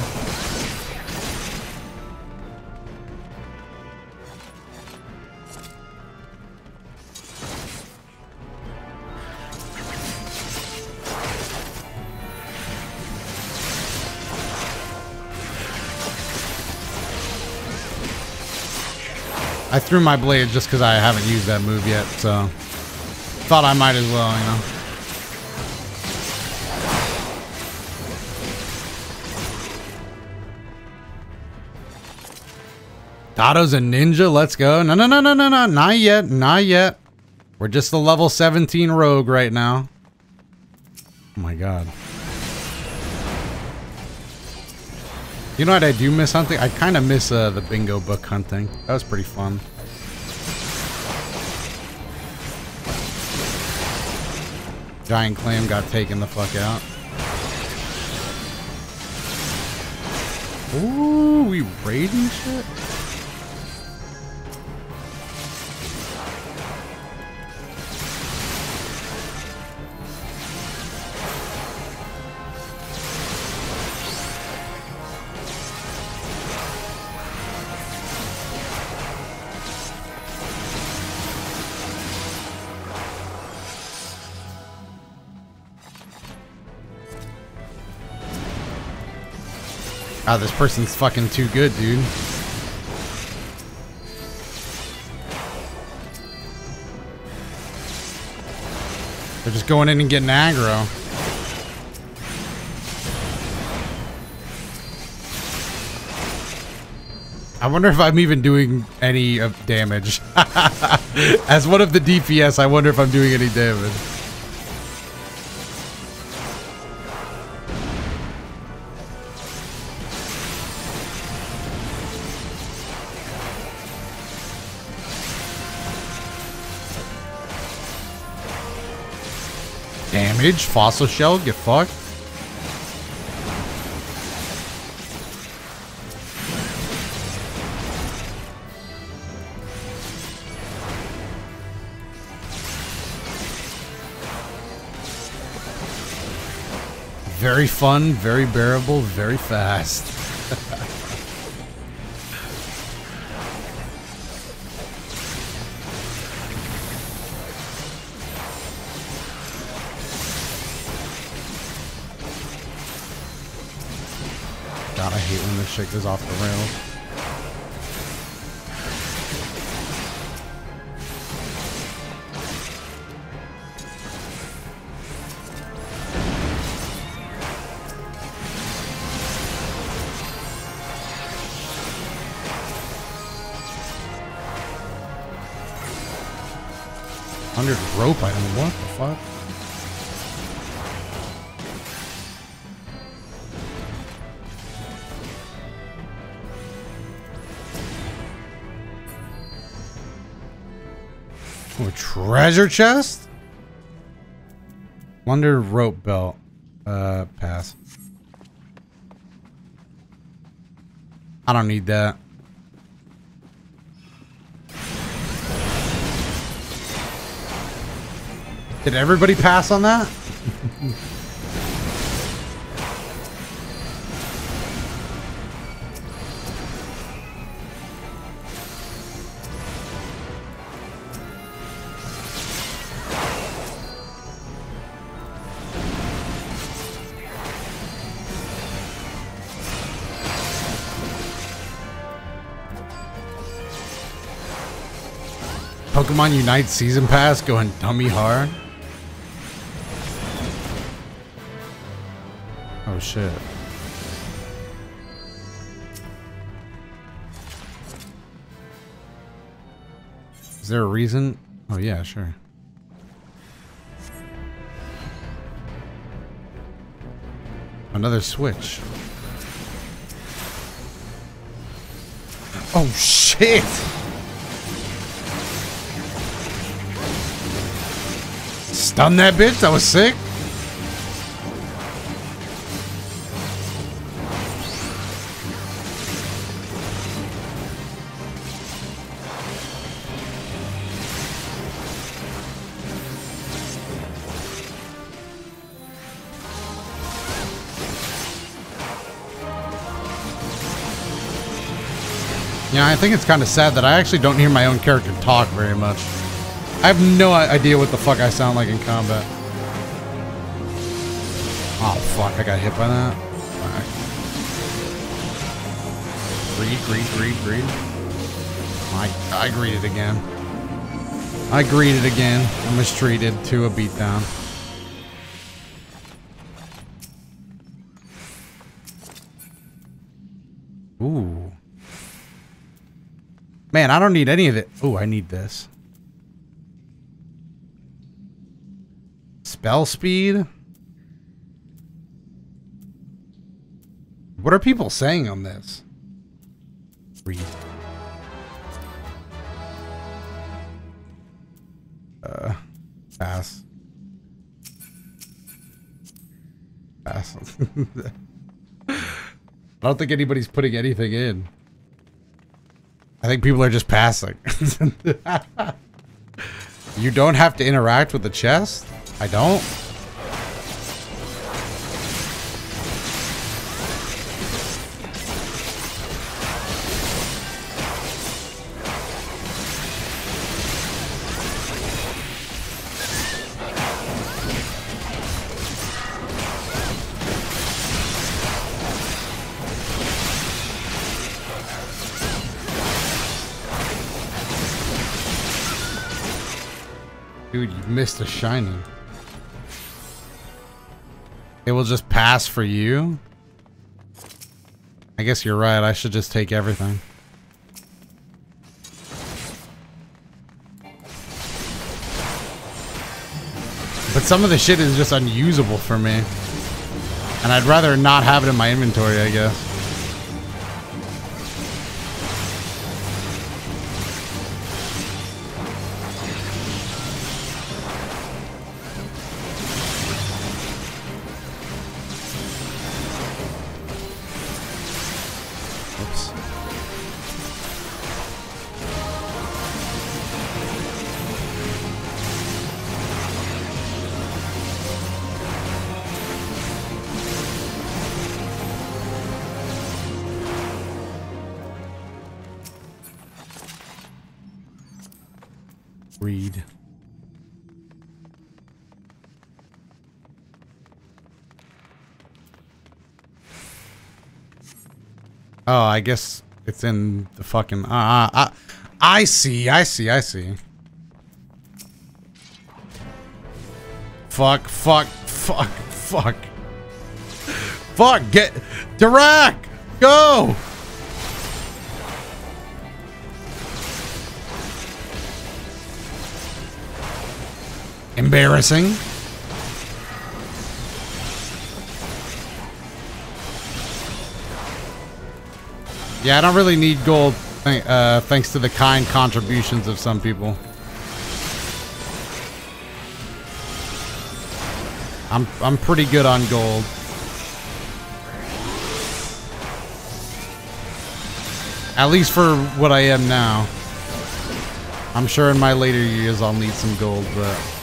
[SPEAKER 1] I threw my blade just because I haven't used that move yet, so thought I might as well, you know. Doto's a ninja. Let's go. No, no, no, no, no, no. Not yet. Not yet. We're just the level 17 rogue right now. Oh my god. You know what I do miss hunting? I kind of miss uh, the bingo book hunting. That was pretty fun. Giant clam got taken the fuck out. Ooh, we raiding shit? Ah, this person's fucking too good, dude. They're just going in and getting aggro. I wonder if I'm even doing any of damage. As one of the DPS, I wonder if I'm doing any damage. Damage, fossil shell, get fucked. Very fun, very bearable, very fast. When this off the rails. Hundred rope item, what the fuck? Treasure chest? Wonder rope belt. Uh, pass. I don't need that. Did everybody pass on that? Pokemon Unite Season Pass going dummy hard? Oh shit. Is there a reason? Oh yeah, sure. Another switch. Oh shit! Stun that bitch? That was sick? Yeah, I think it's kind of sad that I actually don't hear my own character talk very much. I have no idea what the fuck I sound like in combat. Oh fuck, I got hit by that. Greed, greed, greed, greed. I, I greeted again. I greeted again. I'm mistreated to a beatdown. Ooh. Man, I don't need any of it. Ooh, I need this. Spell speed? What are people saying on this? Uh, pass. Pass. I don't think anybody's putting anything in. I think people are just passing. you don't have to interact with the chest? I don't? Dude, you missed a shiny. It will just pass for you? I guess you're right. I should just take everything. But some of the shit is just unusable for me. And I'd rather not have it in my inventory, I guess. Guess it's in the fucking. Uh, uh, uh, I see, I see, I see. Fuck, fuck, fuck, fuck. Fuck, get. Dirac! Go! Embarrassing. Yeah, I don't really need gold th uh, thanks to the kind contributions of some people. I'm, I'm pretty good on gold. At least for what I am now. I'm sure in my later years I'll need some gold, but...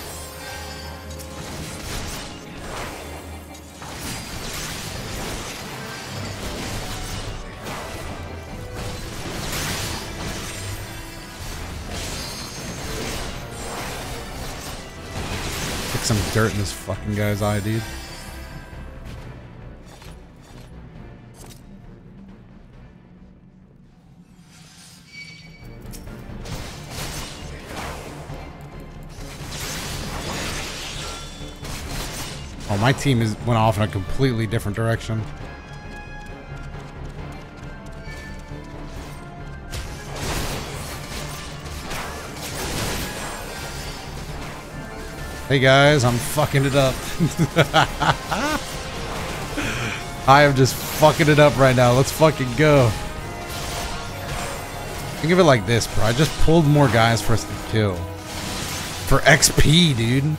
[SPEAKER 1] some dirt in this fucking guy's eye, dude. Oh, my team is went off in a completely different direction. Hey guys, I'm fucking it up. I am just fucking it up right now. Let's fucking go. Think of it like this, bro. I just pulled more guys for us to kill. For XP, dude.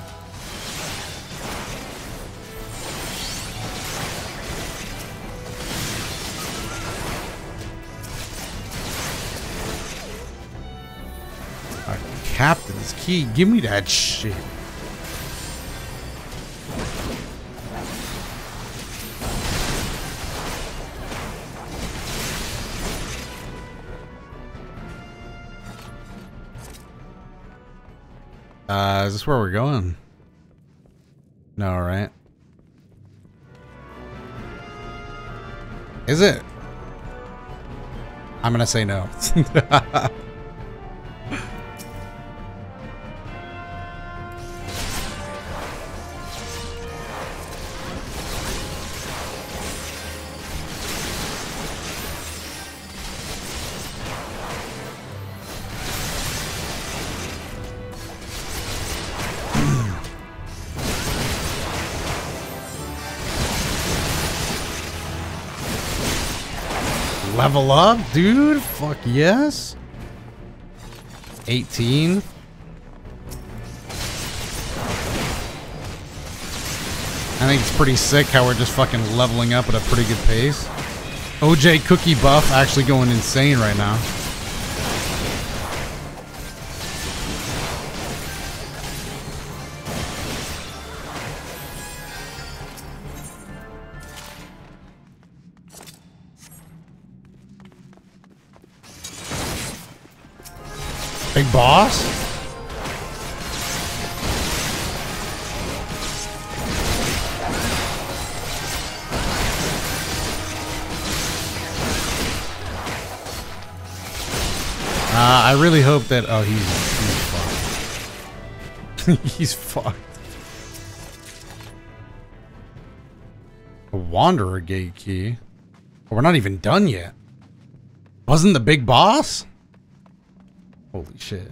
[SPEAKER 1] Captain's key. Give me that shit. Uh, is this where we're going? No, right? Is it? I'm gonna say no. Level up, dude. Fuck yes. 18. I think it's pretty sick how we're just fucking leveling up at a pretty good pace. OJ Cookie buff actually going insane right now. Boss? Uh, I really hope that. Oh, he's he's fucked. he's fucked. A Waverider Gate key. We're not even done yet. Wasn't the big boss? Holy shit.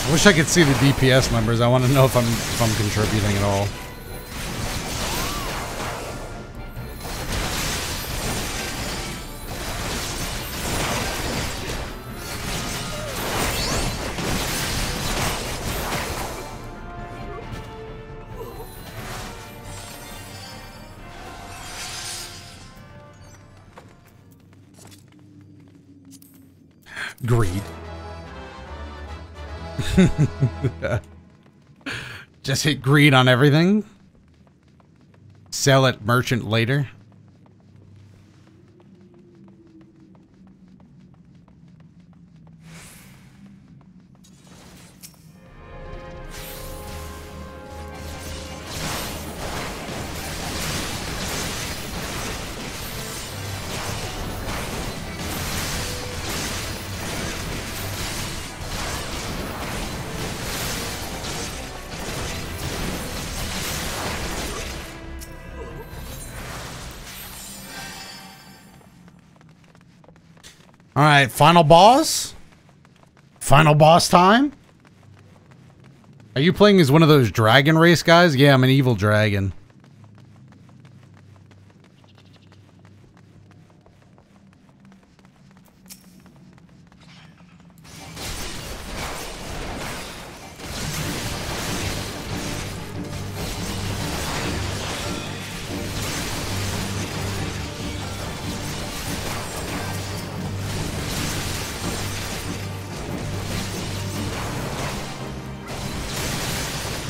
[SPEAKER 1] I wish I could see the DPS numbers. I want to know if I'm if I'm contributing at all. Just hit greed on everything. Sell at merchant later. All right, final boss. Final boss time. Are you playing as one of those dragon race guys? Yeah, I'm an evil dragon.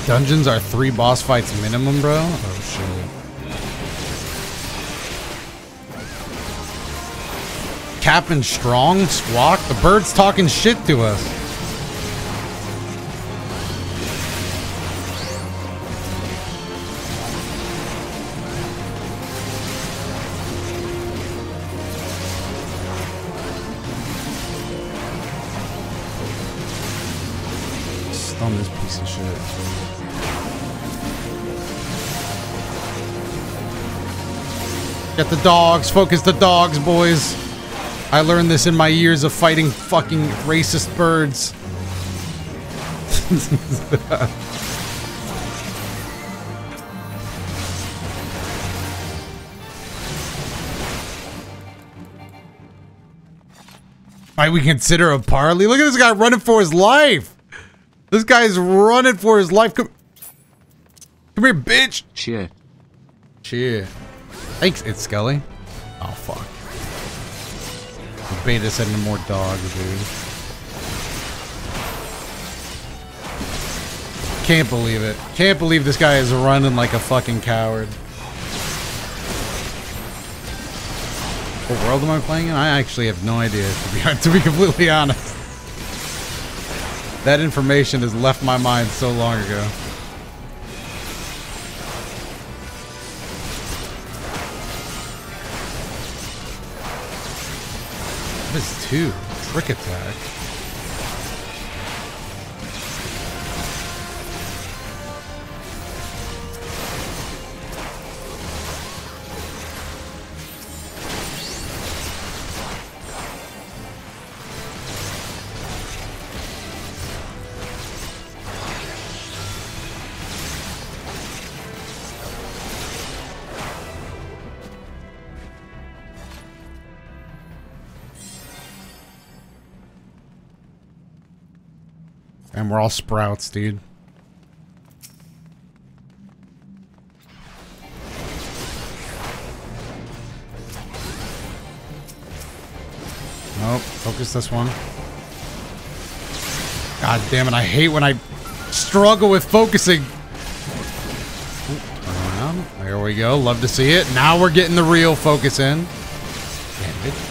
[SPEAKER 1] Dungeons are three boss fights minimum, bro? Oh, oh, shit. Captain Strong? Squawk? The bird's talking shit to us. The dogs. Focus the dogs, boys. I learned this in my years of fighting fucking racist birds. Might we consider a parley? Look at this guy running for his life. This guy's running for his life. Come, come here, bitch.
[SPEAKER 2] Cheer.
[SPEAKER 1] Cheer. Thanks, it's Scully. Oh, fuck. The beta sending more dogs, dude. Can't believe it. Can't believe this guy is running like a fucking coward. What world am I playing in? I actually have no idea, to be, to be completely honest. That information has left my mind so long ago. What is two? Trick attack. And we're all sprouts, dude. Nope. Focus this one. God damn it. I hate when I struggle with focusing. There we go. Love to see it. Now we're getting the real focus in. Damn it.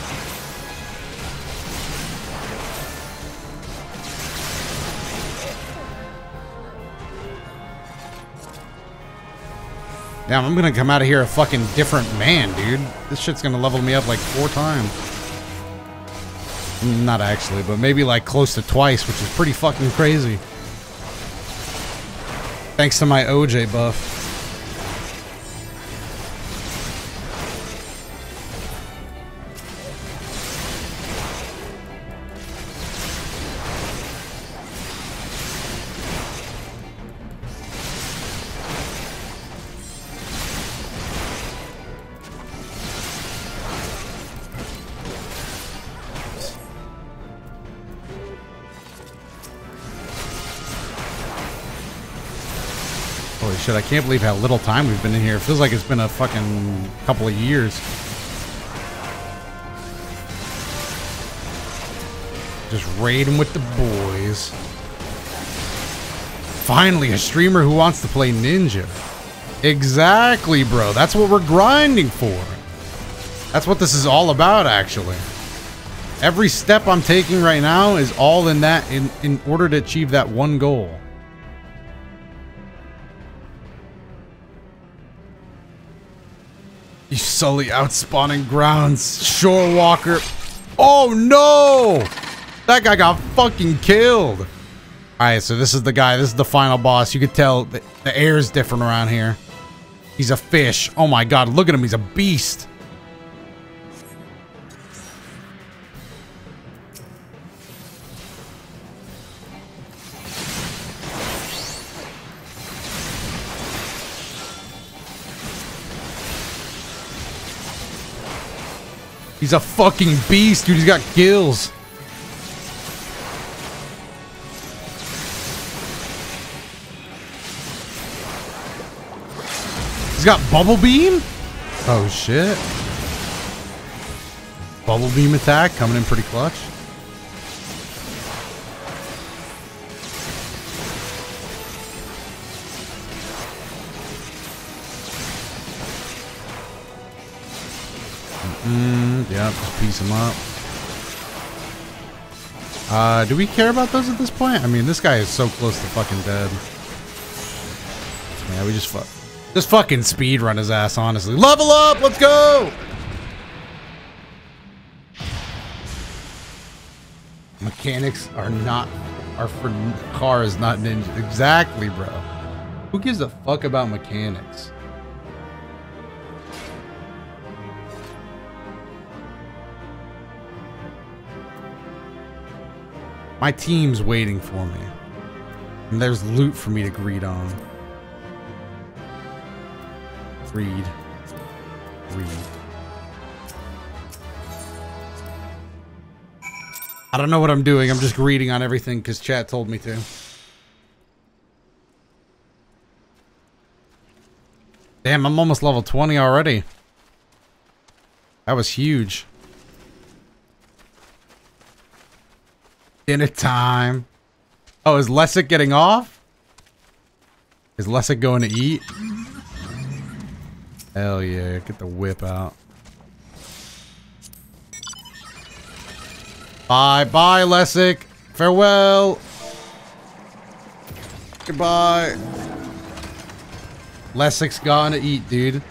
[SPEAKER 1] Damn, I'm gonna come out of here a fucking different man, dude. This shit's gonna level me up like four times. Mm, not actually, but maybe like close to twice, which is pretty fucking crazy. Thanks to my OJ buff. Holy shit, I can't believe how little time we've been in here. It feels like it's been a fucking couple of years. Just raiding with the boys. Finally, a streamer who wants to play Ninja. Exactly, bro. That's what we're grinding for. That's what this is all about, actually. Every step I'm taking right now is all in that in, in order to achieve that one goal. Sully outspawning grounds, Shore Walker. Oh no! That guy got fucking killed. Alright, so this is the guy. This is the final boss. You could tell the, the air is different around here. He's a fish. Oh my god, look at him. He's a beast. He's a fucking beast, dude. He's got gills. He's got bubble beam? Oh shit. Bubble beam attack coming in pretty clutch. Yeah, just piece them up. Uh, do we care about those at this point? I mean, this guy is so close to fucking dead. Yeah, we just fuck. Just fucking speed run his ass, honestly. Level up! Let's go! Mechanics are not... Are for cars, not ninja. Exactly, bro. Who gives a fuck about mechanics? My team's waiting for me. And there's loot for me to greed on. Greed. Greed. I don't know what I'm doing. I'm just greeting on everything because chat told me to. Damn, I'm almost level 20 already. That was huge. Dinner time. Oh, is Lessig getting off? Is Lessig going to eat? Hell yeah, get the whip out. Bye, bye, Lessig. Farewell. Goodbye. Lessig's gone to eat, dude.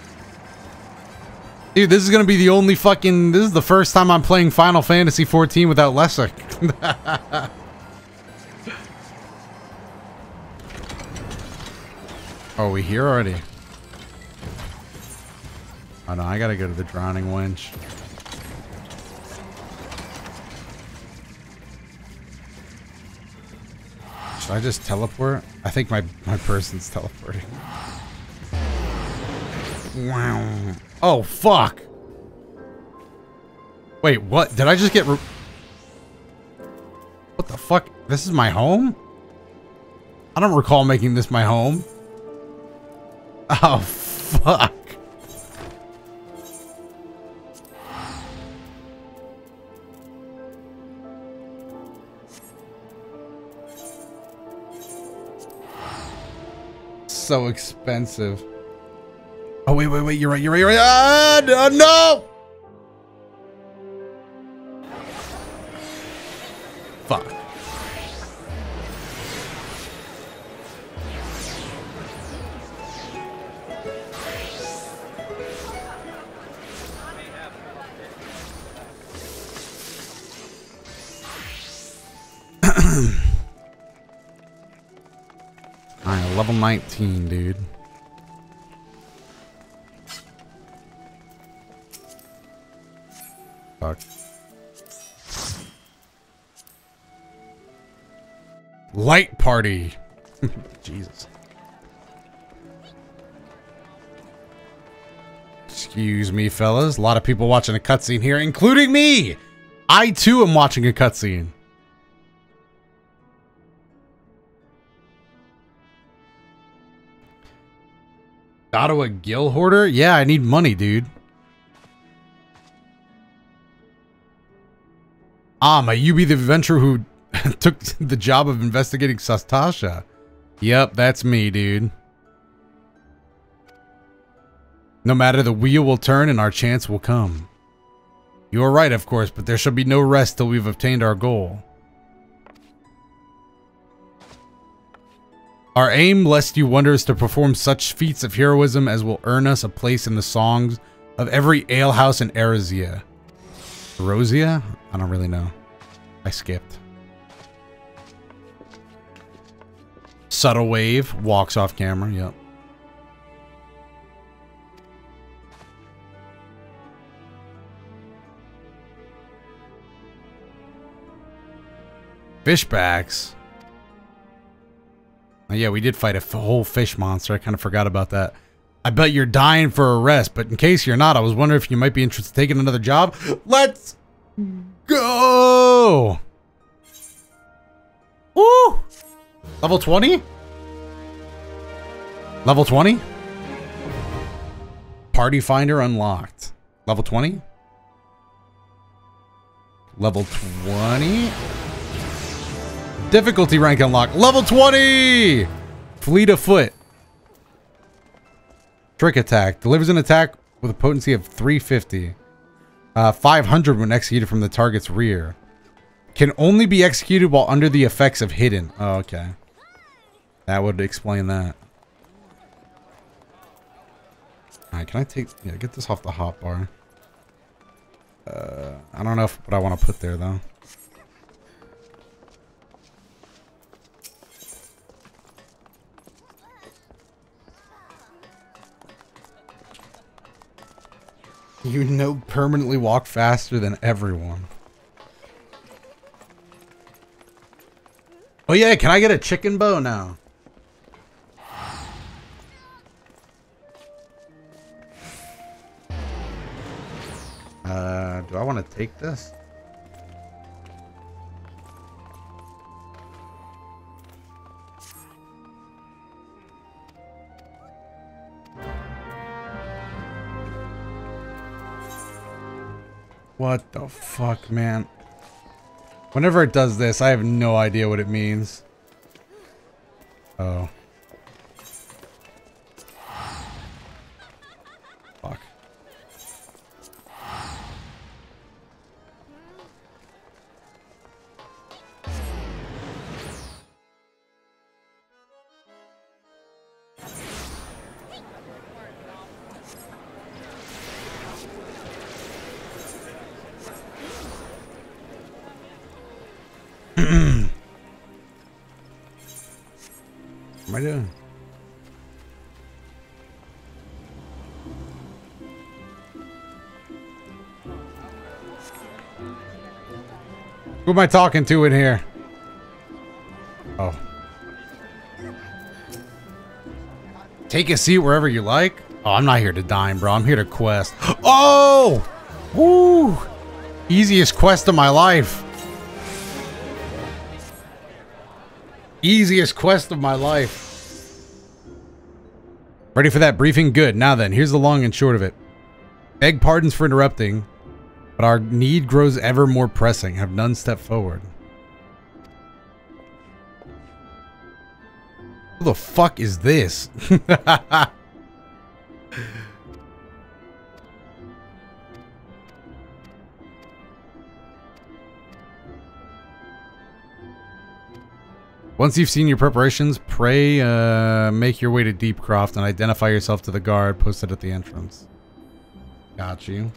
[SPEAKER 1] Dude, this is gonna be the only fucking... This is the first time I'm playing Final Fantasy 14 without Lessig. oh, we here already? Oh no, I gotta go to the Drowning Wench. Should I just teleport? I think my, my person's teleporting. Wow. Oh, fuck. Wait, what? Did I just get... What the fuck? This is my home? I don't recall making this my home. Oh, fuck. So expensive. Oh, wait, wait, wait. You're right. You're right. You're right. Ah, no, Fuck. Alright, level 19, dude. Fuck. Light party. Jesus. Excuse me, fellas. A lot of people watching a cutscene here, including me. I too am watching a cutscene. Ottawa Gill Hoarder? Yeah, I need money, dude. Ah, my you be the adventurer who took the job of investigating Sastasha. Yep, that's me, dude. No matter the wheel will turn and our chance will come. You are right, of course, but there shall be no rest till we've obtained our goal. Our aim, lest you wonder, is to perform such feats of heroism as will earn us a place in the songs of every alehouse in Erisia. Rosia? I don't really know. I skipped. Subtle wave, walks off camera, yep. Fishbacks. Oh, yeah, we did fight a whole fish monster. I kind of forgot about that. I bet you're dying for a rest, but in case you're not, I was wondering if you might be interested in taking another job. Let's mm. go! Woo! Level 20? Level 20? Party Finder unlocked. Level 20? Level 20? Difficulty rank unlocked. Level 20! Fleet of foot. Trick attack. Delivers an attack with a potency of 350. Uh, 500 when executed from the target's rear. Can only be executed while under the effects of hidden. Oh, okay. That would explain that. Alright, can I take... Yeah, get this off the hot bar. Uh, I don't know if, what I want to put there, though. You know permanently walk faster than everyone. Oh yeah, can I get a chocobo now? Uh, do I want to take this? What the fuck, man? Whenever it does this, I have no idea what it means. Oh. Who am I talking to in here? Oh. Take a seat wherever you like. Oh, I'm not here to dine, bro. I'm here to quest. Oh! Woo! Easiest quest of my life. Easiest quest of my life. Ready for that briefing? Good. Now then, here's the long and short of it. Beg pardons for interrupting, but our need grows ever more pressing. Have none step forward. Who the fuck is this? Once you've seen your preparations, pray, uh, make your way to Deepcroft and identify yourself to the guard posted at the entrance. Got you.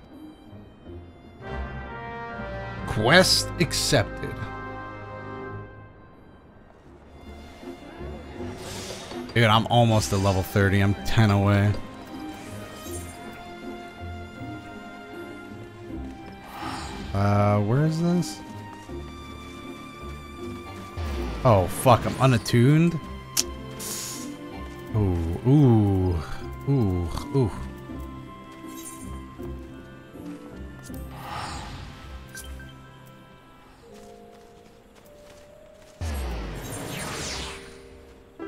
[SPEAKER 1] Quest accepted. Dude, I'm almost at level 30. I'm 10 away. Uh, where is this? Oh, fuck, I'm unattuned? Ooh, ooh, ooh, ooh.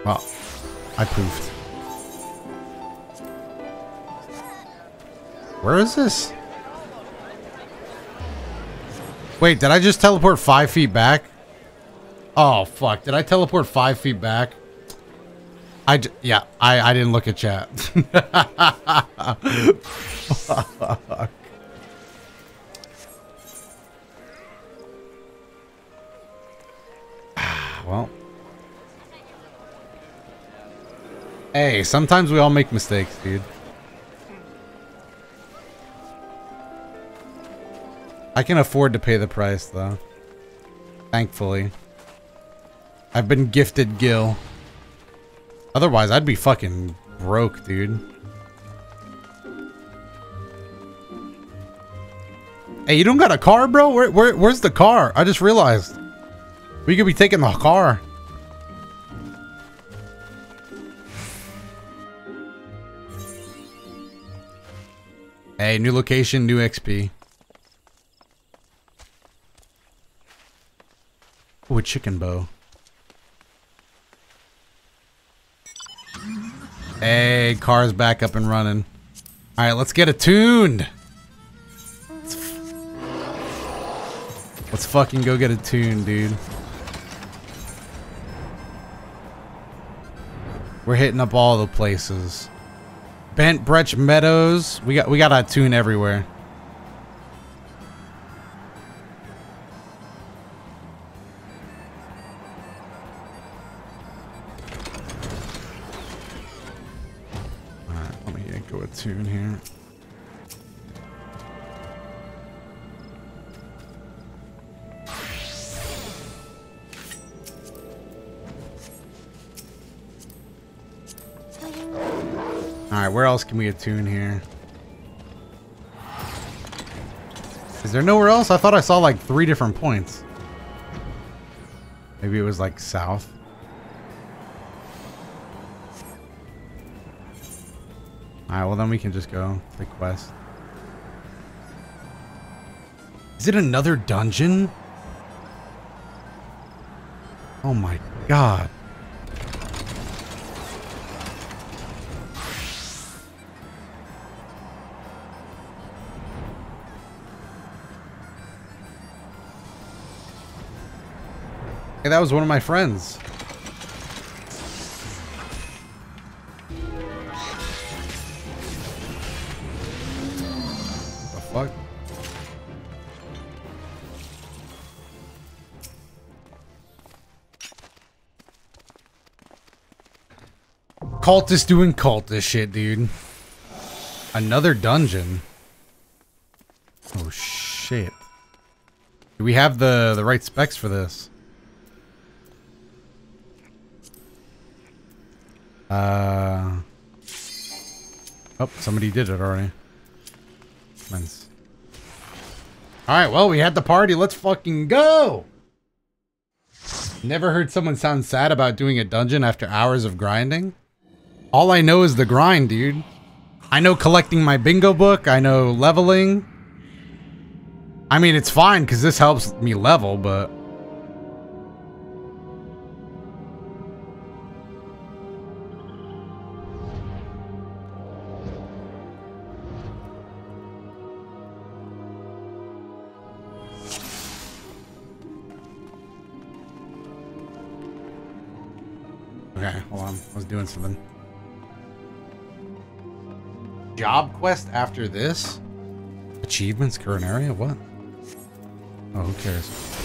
[SPEAKER 1] Well, I poofed. Where is this? Wait, did I just teleport five feet back? Oh, fuck. Did I teleport five feet back? I, j yeah, I, I didn't look at chat. fuck. well. Hey, sometimes we all make mistakes, dude. I can afford to pay the price, though. Thankfully. I've been gifted Gil. Otherwise, I'd be fucking broke, dude. Hey, you don't got a car, bro? Where, where, where's the car? I just realized. We could be taking the car. Hey, new location, new XP. Ooh, a chocobo. Hey, car's back up and running. All right, let's get it tuned. Let's, let's fucking go get it tuned, dude. We're hitting up all the places. Bentbranch Meadows. We got we got a tune everywhere. Else can we attune here? Is there nowhere else? I thought I saw like three different points. Maybe it was like south. Alright, well then we can just go to the quest. Is it another dungeon? Oh my god. Hey, that was one of my friends. What the fuck? Cultist doing cultist shit, dude. Another dungeon. Oh shit. Do we have the the right specs for this? Uh. Oh, somebody did it already. Nice. Alright, well, we had the party. Let's fucking go! Never heard someone sound sad about doing a dungeon after hours of grinding. All I know is the grind, dude. I know collecting my bingo book. I know leveling. I mean, it's fine because this helps me level, but... doing something. Job quest after this? Achievements, current area? What? Oh, who cares?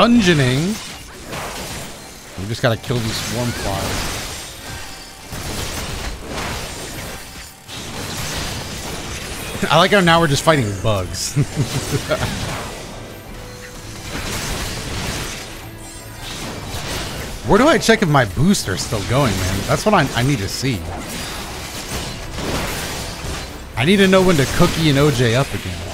[SPEAKER 1] Dungeoning? We just gotta kill these swarm flies. I like how now we're just fighting bugs. Where do I check if my booster's still going, man? That's what I, I need to see. I need to know when to cookie and OJ up again.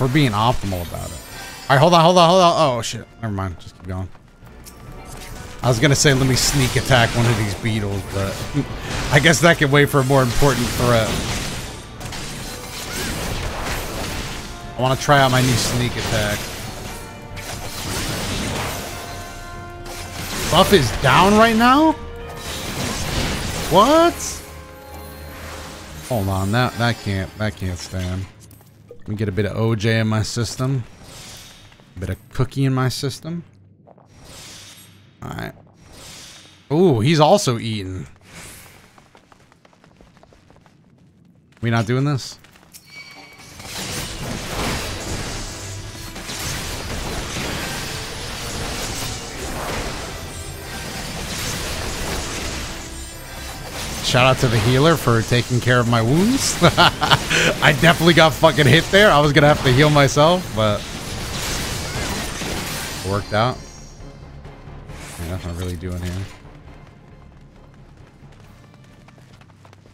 [SPEAKER 1] If we're being optimal about it. Alright, hold on, hold on, hold on. Oh, shit. Never mind. Just keep going. I was gonna say let me sneak attack one of these beetles, but I guess that could wait for a more important threat. I want to try out my new sneak attack. Buff is down right now? What? Hold on, that that can't that can't stand. Me get a bit of OJ in my system. A bit of cookie in my system. Alright. Ooh, he's also eating. We not doing this? Shout out to the healer for taking care of my wounds. I definitely got fucking hit there. I was gonna have to heal myself, but worked out. Nothing really doing here.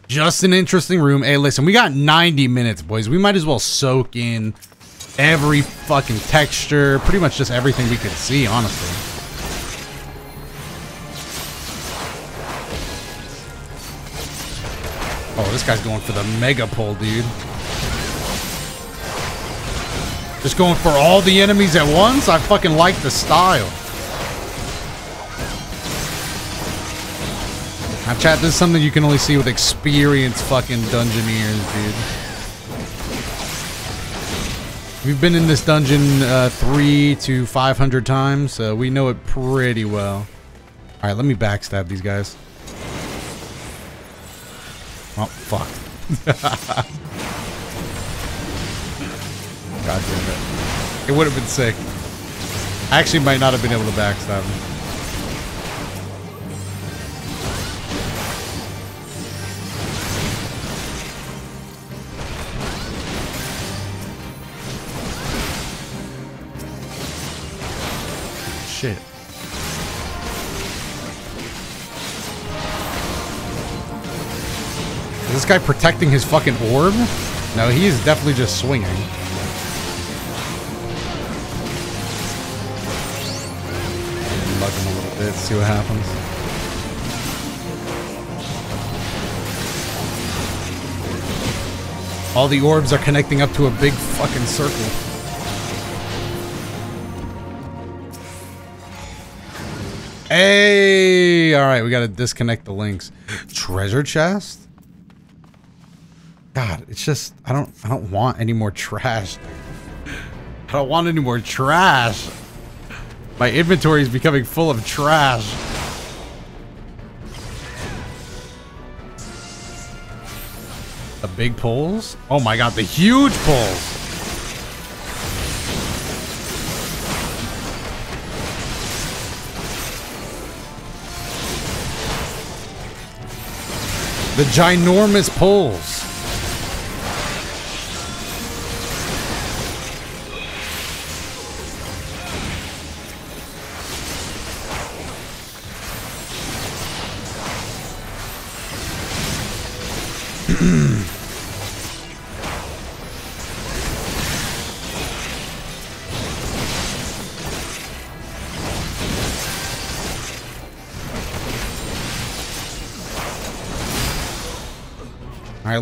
[SPEAKER 1] Just an interesting room. Hey, listen, we got 90 minutes, boys. We might as well soak in every fucking texture, pretty much just everything we could see, honestly. Oh, this guy's going for the mega pull, dude. Just going for all the enemies at once? I fucking like the style. Now, chat, this is something you can only see with experienced fucking dungeoneers, dude. We've been in this dungeon uh, three to 500 times, so we know it pretty well. All right, let me backstab these guys. Oh, fuck. God damn it. It would have been sick. I actually might not have been able to backstab him. Shit. This guy protecting his fucking orb? No, he is definitely just swinging. Bug him a little bit, see what happens. All the orbs are connecting up to a big fucking circle. Hey! Alright, we gotta disconnect the links. Treasure chest? God, it's just I don't I don't want any more trash. I don't want any more trash. My inventory is becoming full of trash. The big poles? Oh my god, the huge poles! The ginormous poles.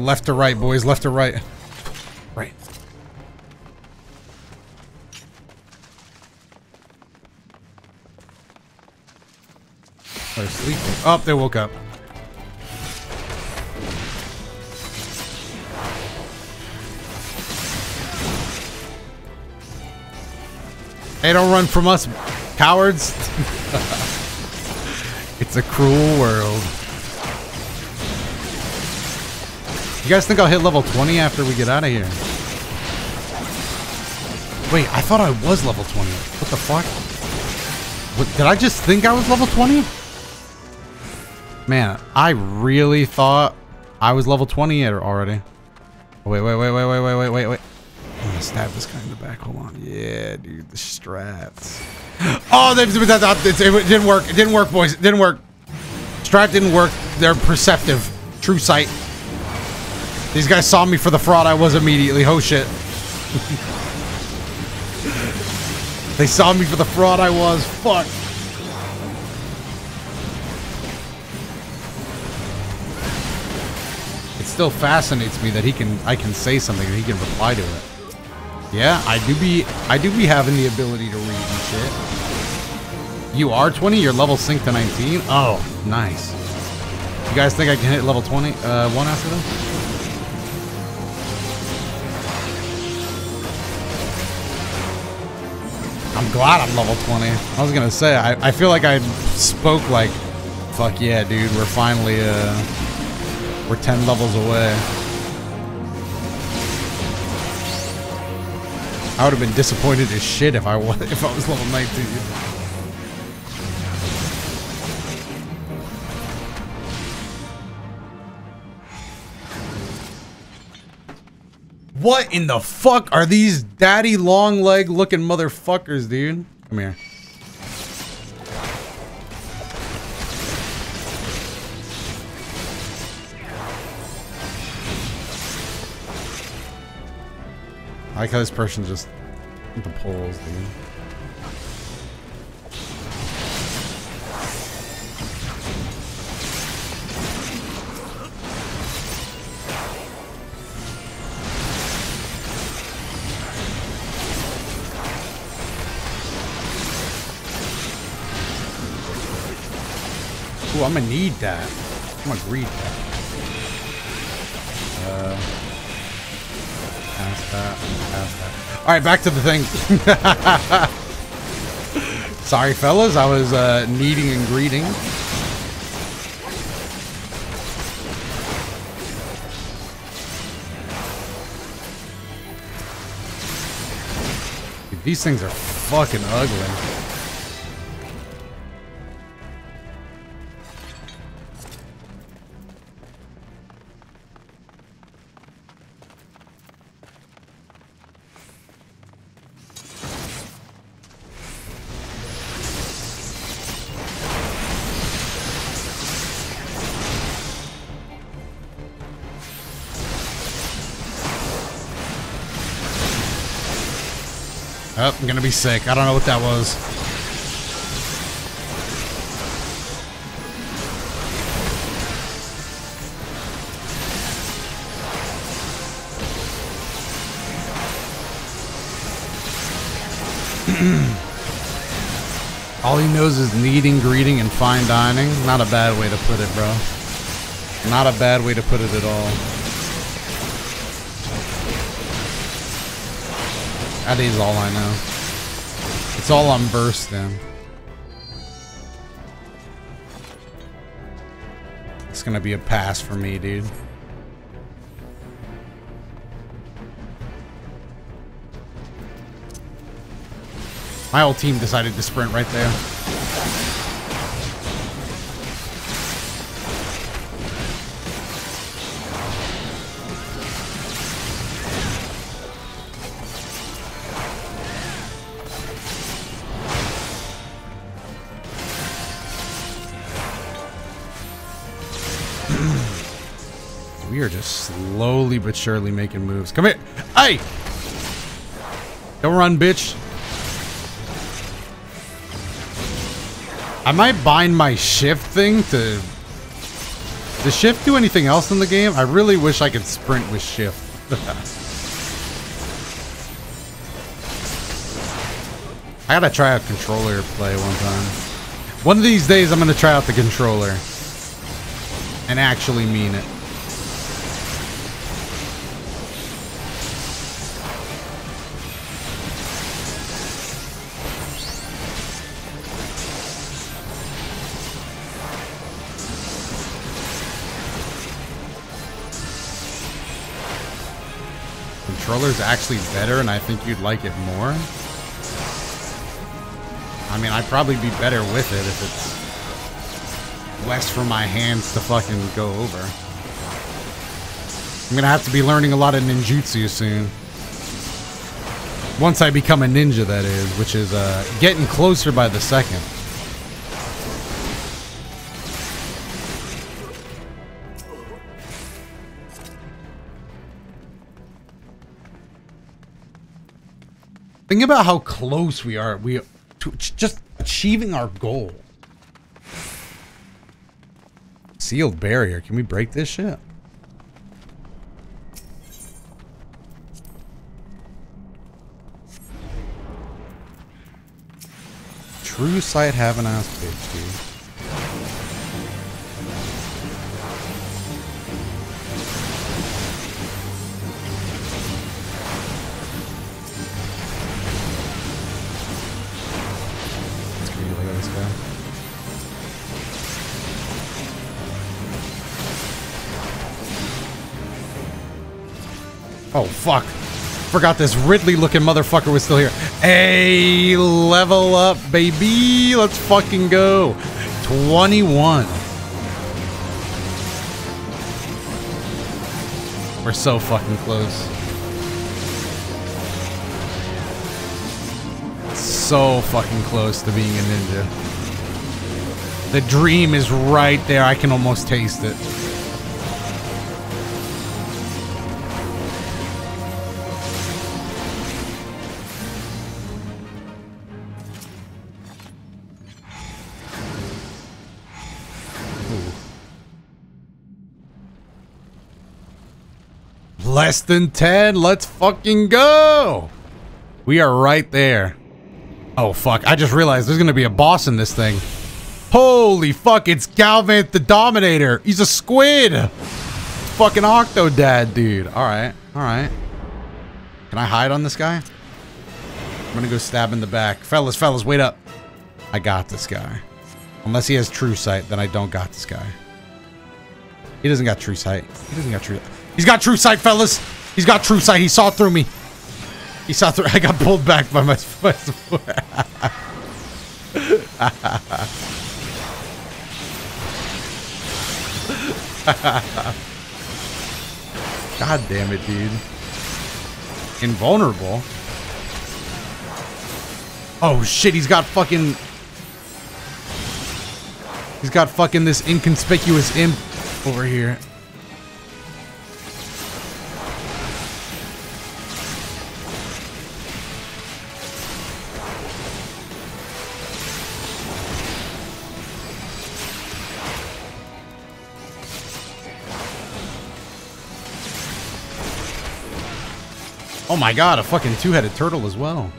[SPEAKER 1] Left to right, boys. Left to right. Right. They're sleeping. Oh, they woke up. Hey, don't run from us, cowards. it's a cruel world. You guys think I'll hit level 20 after we get out of here? Wait, I thought I was level 20. What the fuck? What, did I just think I was level 20? Man, I really thought I was level 20 already. Oh, wait, wait, wait, wait, wait, wait, wait, wait, wait. I'm gonna stab this guy in the back. Hold on. Yeah, dude, the strats. Oh, they, it didn't work. It didn't work, boys. It didn't work. Strat didn't work. They're perceptive. True sight. These guys saw me for the fraud I was immediately. Oh shit. they saw me for the fraud I was. Fuck. It still fascinates me that he can I can say something and he can reply to it. Yeah, I do be I do be having the ability to read and shit. You are 20? Your level sync to 19? Oh, nice. You guys think I can hit level 20 uh one after this? I'm glad I'm level 20. I was gonna say, I, I feel like I spoke like, fuck yeah, dude, we're finally, uh, we're 10 levels away. I would have been disappointed as shit if I was, if I was level 19. What in the fuck are these daddy long leg looking motherfuckers, dude? Come here. I like how this person just the poles, dude. I'm gonna need that. I'm a greed cat. Uh, past that, past that. All right, back to the thing. Sorry, fellas. I was uh, needing and greeting. Dude, these things are fucking ugly. Be sick. I don't know what that was. All he knows is needing, greeting, and fine dining. Not a bad way to put it, bro. Not a bad way to put it at all. That is all I know. It's all on burst then. It's gonna be a pass for me, dude. My whole team decided to sprint right there. Slowly but surely making moves. Come here. Hey! Don't run, bitch. I might bind my shift thing to... Does shift do anything else in the game? I really wish I could sprint with shift. I gotta try out controller play one time. One of these days I'm gonna try out the controller. And actually mean it. Controller's actually better and I think you'd like it more. I mean, I'd probably be better with it if it's less for my hands to fucking go over. I'm gonna have to be learning a lot of ninjutsu soon. Once I become a ninja, that is, which is uh, getting closer by the second. Think about how close we are. We to just achieving our goal. Sealed barrier. Can we break this shit? True sight have an ass bitch, dude. Oh, fuck. Forgot this Ridley looking motherfucker was still here. Hey, level up, baby. Let's fucking go. 21. We're so fucking close. So fucking close to being a ninja. The dream is right there. I can almost taste it. Less than 10. Let's fucking go. We are right there. Oh, fuck. I just realized there's going to be a boss in this thing. Holy fuck, it's Galvanth the Dominator. He's a squid. Fucking Octodad, dude. Alright, alright. Can I hide on this guy? I'm gonna go stab in the back. Fellas, fellas, wait up. I got this guy. Unless he has true sight, then I don't got this guy. He doesn't got true sight. He doesn't got true He's got true sight, fellas. He's got true sight. He saw through me. He saw through. I got pulled back by my. God damn it, dude. Invulnerable. Oh shit, he's got fucking... He's got fucking this inconspicuous imp over here. Oh my god, a fucking two-headed turtle as well.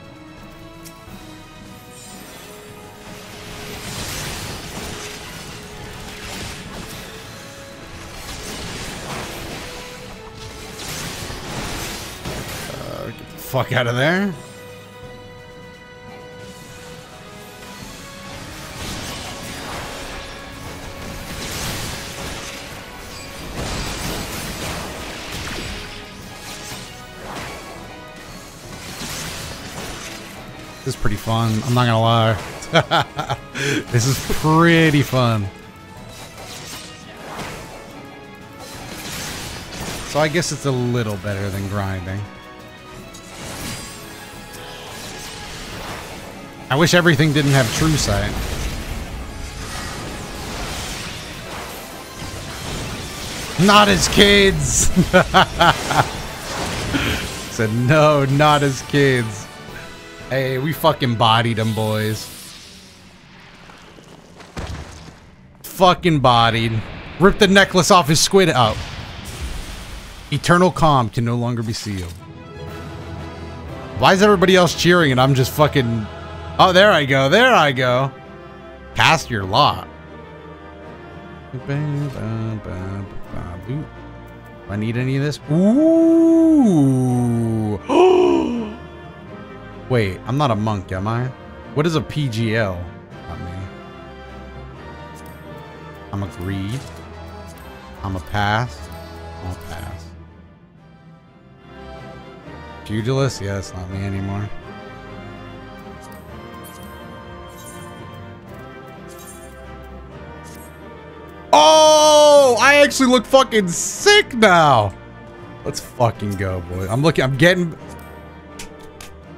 [SPEAKER 1] Uh, get the fuck out of there. This is pretty fun. I'm not gonna lie. this is pretty fun. So I guess it's a little better than grinding. I wish everything didn't have true sight. Not as kids! Said no, not as kids. Hey, we fucking bodied them, boys. Fucking bodied. Ripped the necklace off his squid out. Eternal calm can no longer be sealed. Why is everybody else cheering and I'm just fucking... Oh, there I go. There I go. Cast your lot. Do I need any of this? Ooh. Wait, I'm not a monk, am I? What is a PGL? Not me. I'm a greed. I'm a pass. I'm a pass. Pugilist? Yeah, it's not me anymore. Oh, I actually look fucking sick now. Let's fucking go, boy. I'm looking, I'm getting,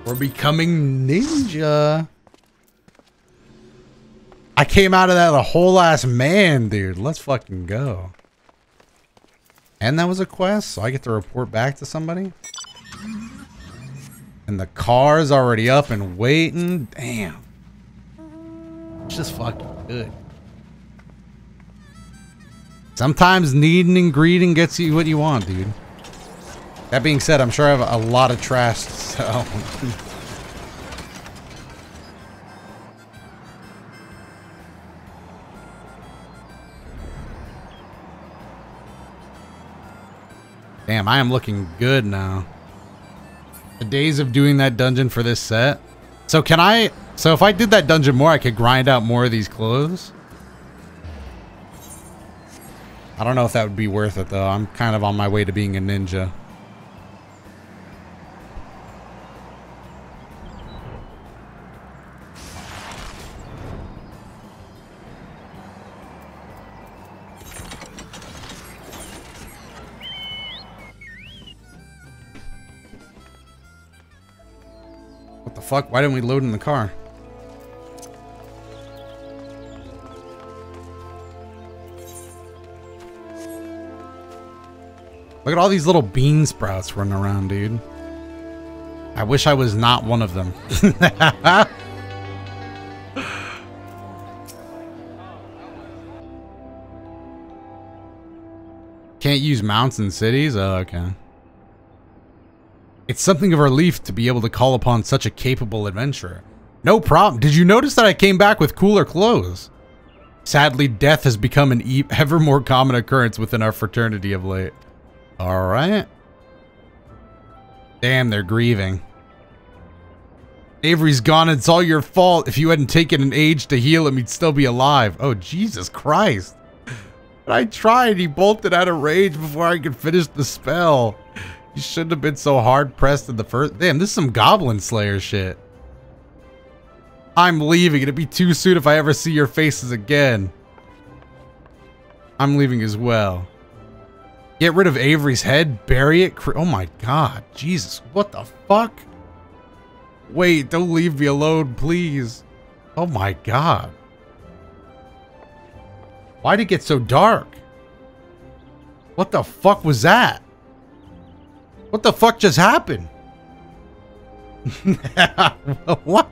[SPEAKER 1] we're becoming ninja. I came out of that a whole ass man, dude. Let's fucking go. And that was a quest, so I get to report back to somebody. And the car's already up and waiting. Damn. It's just fucking good. Sometimes needing and greeting gets you what you want, dude. That being said, I'm sure I have a lot of trash sell. Damn, I am looking good now. The days of doing that dungeon for this set. So can I... So if I did that dungeon more, I could grind out more of these clothes? I don't know if that would be worth it, though. I'm kind of on my way to being a ninja. Fuck? Why didn't we load in the car? Look at all these little bean sprouts running around, dude. I wish I was not one of them. Can't use mounts in cities? Oh, okay. It's something of a relief to be able to call upon such a capable adventurer. No problem. Did you notice that I came back with cooler clothes? Sadly, death has become an ever more common occurrence within our fraternity of late. Alright. Damn, they're grieving. Avery's gone. It's all your fault. If you hadn't taken an age to heal him, he'd still be alive. Oh, Jesus Christ. But I tried. He bolted out of rage before I could finish the spell. You shouldn't have been so hard pressed in the first. Damn, this is some Goblin Slayer shit. I'm leaving. It'd be too soon if I ever see your faces again. I'm leaving as well. Get rid of Avery's head, bury it. Oh my god, Jesus, what the fuck? Wait, don't leave me alone, please. Oh my god. Why'd it get so dark? What the fuck was that? What the fuck just happened? what?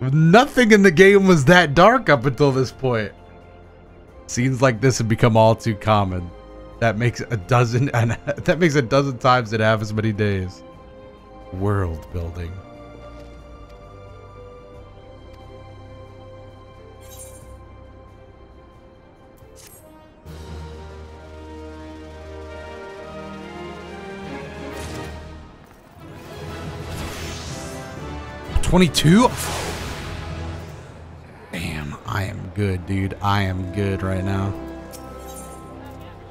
[SPEAKER 1] Nothing in the game was that dark up until this point. Scenes like this have become all too common. That makes a dozen and that makes a dozen times in half as many days. World building. Twenty-two. Damn, I am good, dude. I am good right now.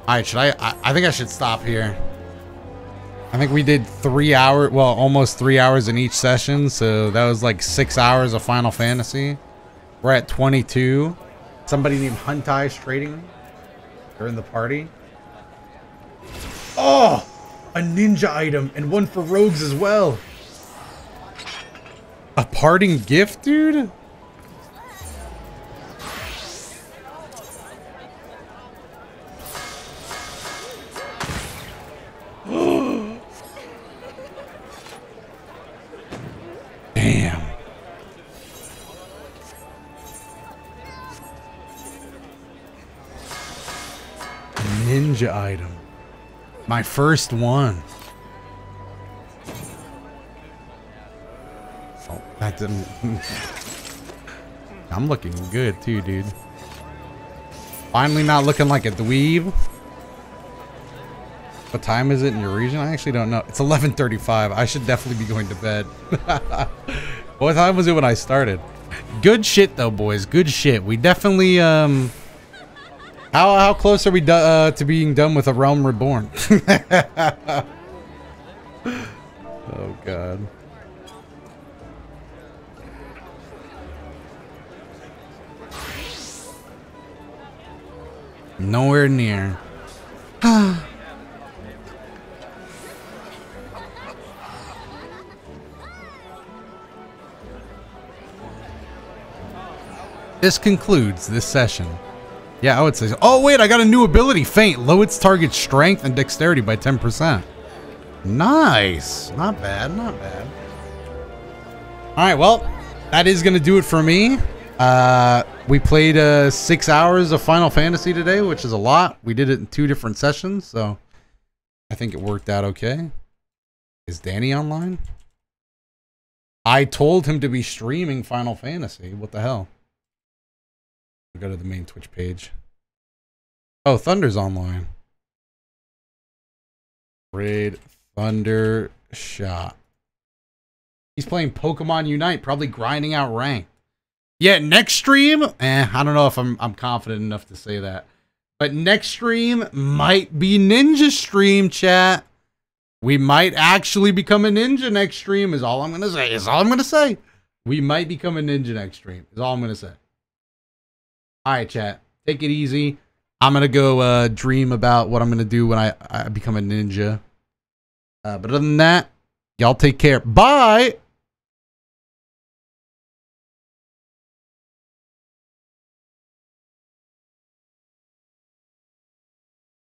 [SPEAKER 1] All right, should I, I? I think I should stop here. I think we did three hours, well, almost three hours in each session. So that was like six hours of Final Fantasy. We're at 22. Somebody named Huntai's trading. They're in the party. Oh, a ninja item and one for rogues as well. A parting gift, dude? Damn. Ninja item. My first one. That didn't... I'm looking good too, dude. Finally not looking like a dweeb. What time is it in your region? I actually don't know. It's 11.35. I should definitely be going to bed. what time was it when I started? Good shit, though, boys. Good shit. We definitely, um... How, how close are we uh, to being done with A Realm Reborn? oh, God. Nowhere near. This concludes this session. Yeah, I would say. Oh, wait, I got a new ability. Feint. Low its target strength and dexterity by 10%. Nice. Not bad, not bad. All right, well, that is going to do it for me. Uh, we played uh, six hours of Final Fantasy today, which is a lot. We did it in two different sessions, so I think it worked out okay. Is Danny online? I told him to be streaming Final Fantasy. What the hell? go to the main Twitch page. Oh, Thunder's online. Raid Thunder Shot. He's playing Pokemon Unite, probably grinding out rank. Yeah, next stream, eh, I don't know if I'm I'm confident enough to say that. But next stream might be Ninja stream, chat. We might actually become a ninja next stream, is all I'm gonna say. Is all I'm gonna say. We might become a ninja next stream, is all I'm gonna say. All right, chat. Take it easy. I'm gonna go uh, dream about what I'm gonna do when I, I become a ninja. Uh, but other than that, y'all take care. Bye.